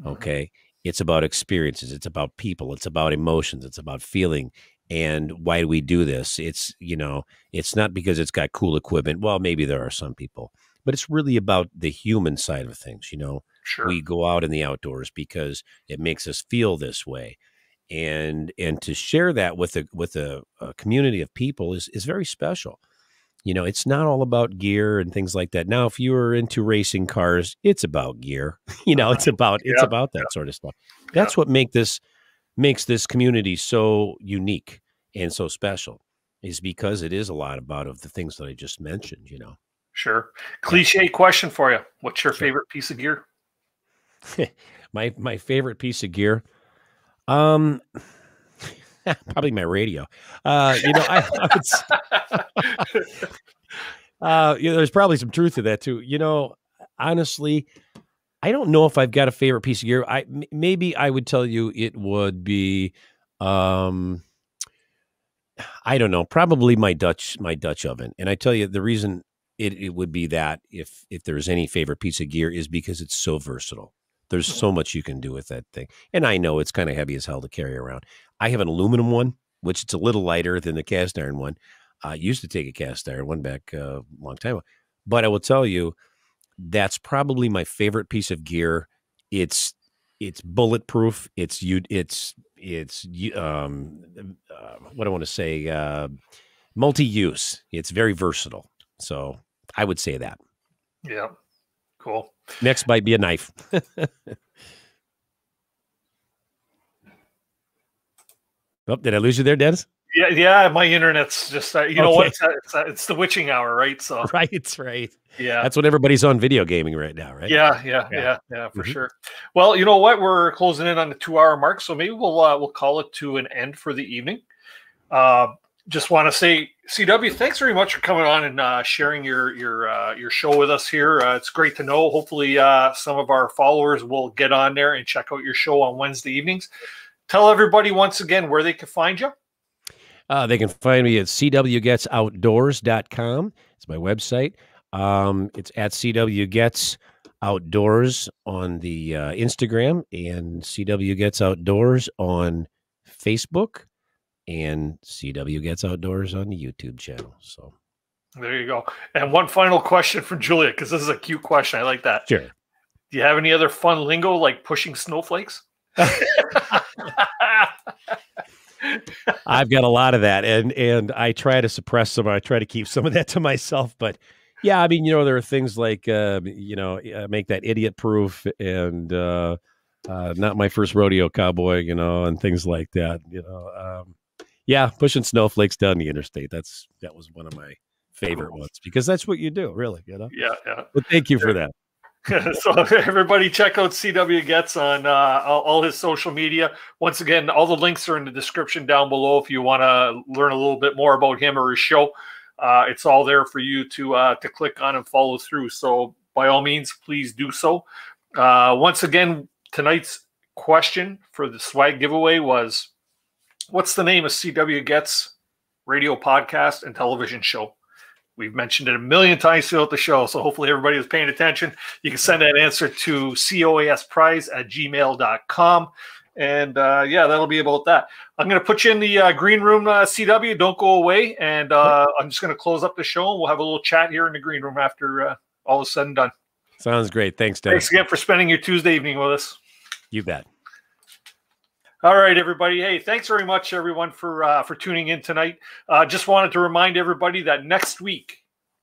mm-hmm. okay, it's about experiences. It's about people. It's about emotions. It's about feeling. And why do we do this? It's you know, it's not because it's got cool equipment. Well, maybe there are some people, but it's really about the human side of things. You know, Sure. we go out in the outdoors because it makes us feel this way and and to share that with a with a, a community of people is is very special you know it's not all about gear and things like that now if you are into racing cars it's about gear you know it's about it's Yeah, about that sort of stuff that's what make this makes this community so unique and so special is because it is a lot about of the things that i just mentioned you know Sure. Cliche question for you. What's your favorite piece of gear? my my favorite piece of gear um probably my radio. Uh you know i, I would uh you know, there's probably some truth to that too. You know honestly i don't know if i've got a favorite piece of gear. I m- maybe i would tell you it would be um i don't know probably my dutch my dutch oven. And i tell you the reason it, it would be that if if there's any favorite piece of gear is because it's so versatile there's so much you can do with that thing. And I know it's kind of heavy as hell to carry around. I have an aluminum one, which it's a little lighter than the cast iron one. I used to take a cast iron one back uh, a long time ago. But I will tell you, that's probably my favorite piece of gear. It's it's bulletproof. It's you. It's it's um uh, what I want to say uh, multi-use. It's very versatile. So I would say that. Yeah. Cool. Next might be a knife. oh, did I lose you there, Dennis? Yeah, yeah. My internet's just uh, you know what? It's, uh, it's, uh, it's the witching hour, right? So Right, right. Yeah. That's what everybody's on video gaming right now, right? Yeah, yeah, Yeah. yeah, yeah, for Mhm. sure. Well, you know what? We're closing in on the two-hour mark, so maybe we'll uh, we'll call it to an end for the evening. Uh, just want to say, CW, thanks very much for coming on and uh, sharing your your uh, your show with us here. Uh, it's great to know. Hopefully, uh, some of our followers will get on there and check out your show on Wednesday evenings. Tell everybody once again where they can find you. Uh, they can find me at cwgoetzoutdoors.com. It's my website. Um, it's at cwgoetz outdoors on the uh, Instagram and CW Goetz Outdoors on Facebook and CW Goetz Outdoors on the YouTube channel. So There you go. And one final question from Julia, because this is a cute question. I like that. sure. Do you have any other fun lingo like pushing snowflakes? I've got a lot of that, and and I try to suppress some. I try to keep some of that to myself. But yeah, I mean, you know, there are things like uh, you know, uh, make that idiot proof, and uh, uh, not my first rodeo cowboy, you know, and things like that. You know, um, yeah, pushing snowflakes down the interstate. That's that was one of my favorite ones because that's what you do, really. You know. Yeah, yeah. But thank you for that. so everybody check out CW Goetz on uh, all, all his social media. Once again, all the links are in the description down below if you want to learn a little bit more about him or his show. Uh, it's all there for you to uh, to click on and follow through. So by all means, please do so. Uh, once again, tonight's question for the swag giveaway was, "What's the name of CW Goetz radio podcast and television show?" We've mentioned it a million times throughout the show, so hopefully everybody was paying attention. You can send that answer to coasprize at gmail.com. And uh, yeah, that'll be about that. I'm going to put you in the uh, green room, uh, CW. Don't go away. And uh, I'm just going to close up the show and we'll have a little chat here in the green room after uh, all is said and done. Sounds great. Thanks, Dennis. Thanks again for spending your Tuesday evening with us. You bet. All right, everybody. Hey, thanks very much, everyone, for uh, for tuning in tonight. Uh, just wanted to remind everybody that next week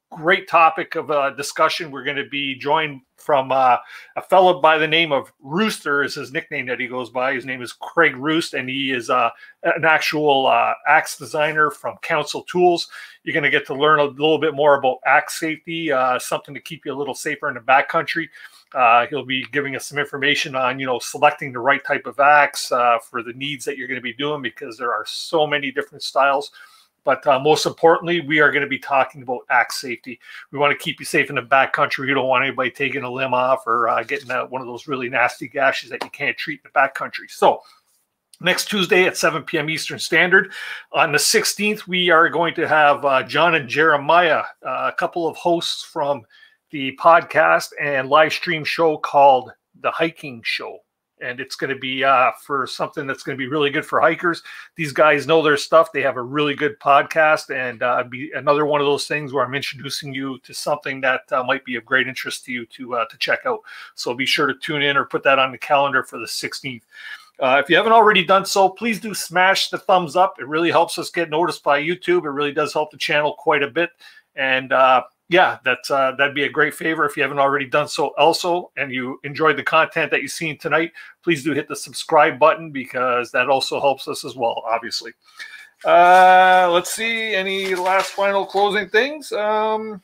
great topic of uh, discussion. We're going to be joined from uh, a fellow by the name of Rooster is his nickname that he goes by. His name is Craig Roost, and he is uh, an actual uh, axe designer from Council Tools. You're going to get to learn a little bit more about axe safety, something to keep you a little safer in the backcountry. Uh, he'll be giving us some information on, you know, selecting the right type of axe uh, for the needs that you're going to be doing because there are so many different styles. But uh, most importantly, we are going to be talking about axe safety. We want to keep you safe in the backcountry. We don't want anybody taking a limb off or uh, getting uh, one of those really nasty gashes that you can't treat in the backcountry. So, next Tuesday at 7 p.m. Eastern Standard. On the 16th, we are going to have uh, John and Jeremiah, a couple of hosts from the podcast and live stream show called The Hiking Show. And it's going to be uh, for something that's going to be really good for hikers. These guys know their stuff. They have a really good podcast, and uh, be another one of those things where I'm introducing you to something that uh, might be of great interest to you to uh, to check out. So be sure to tune in or put that on the calendar for the 16th. Uh, if you haven't already done so, please do smash the thumbs up. It really helps us get noticed by YouTube. It really does help the channel quite a bit. And uh, yeah, that's uh, that'd be a great favor if you haven't already done so. Also, and you enjoyed the content that you've seen tonight, please do hit the subscribe button because that also helps us as well. Obviously, uh, let's see any last final closing things. Um,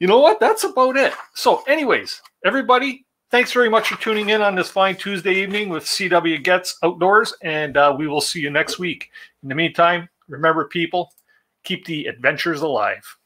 you know what? That's about it. So, anyways, everybody, thanks very much for tuning in on this fine Tuesday evening with CW Goetz Outdoors, and uh, we will see you next week. In the meantime, remember, people, keep the adventures alive.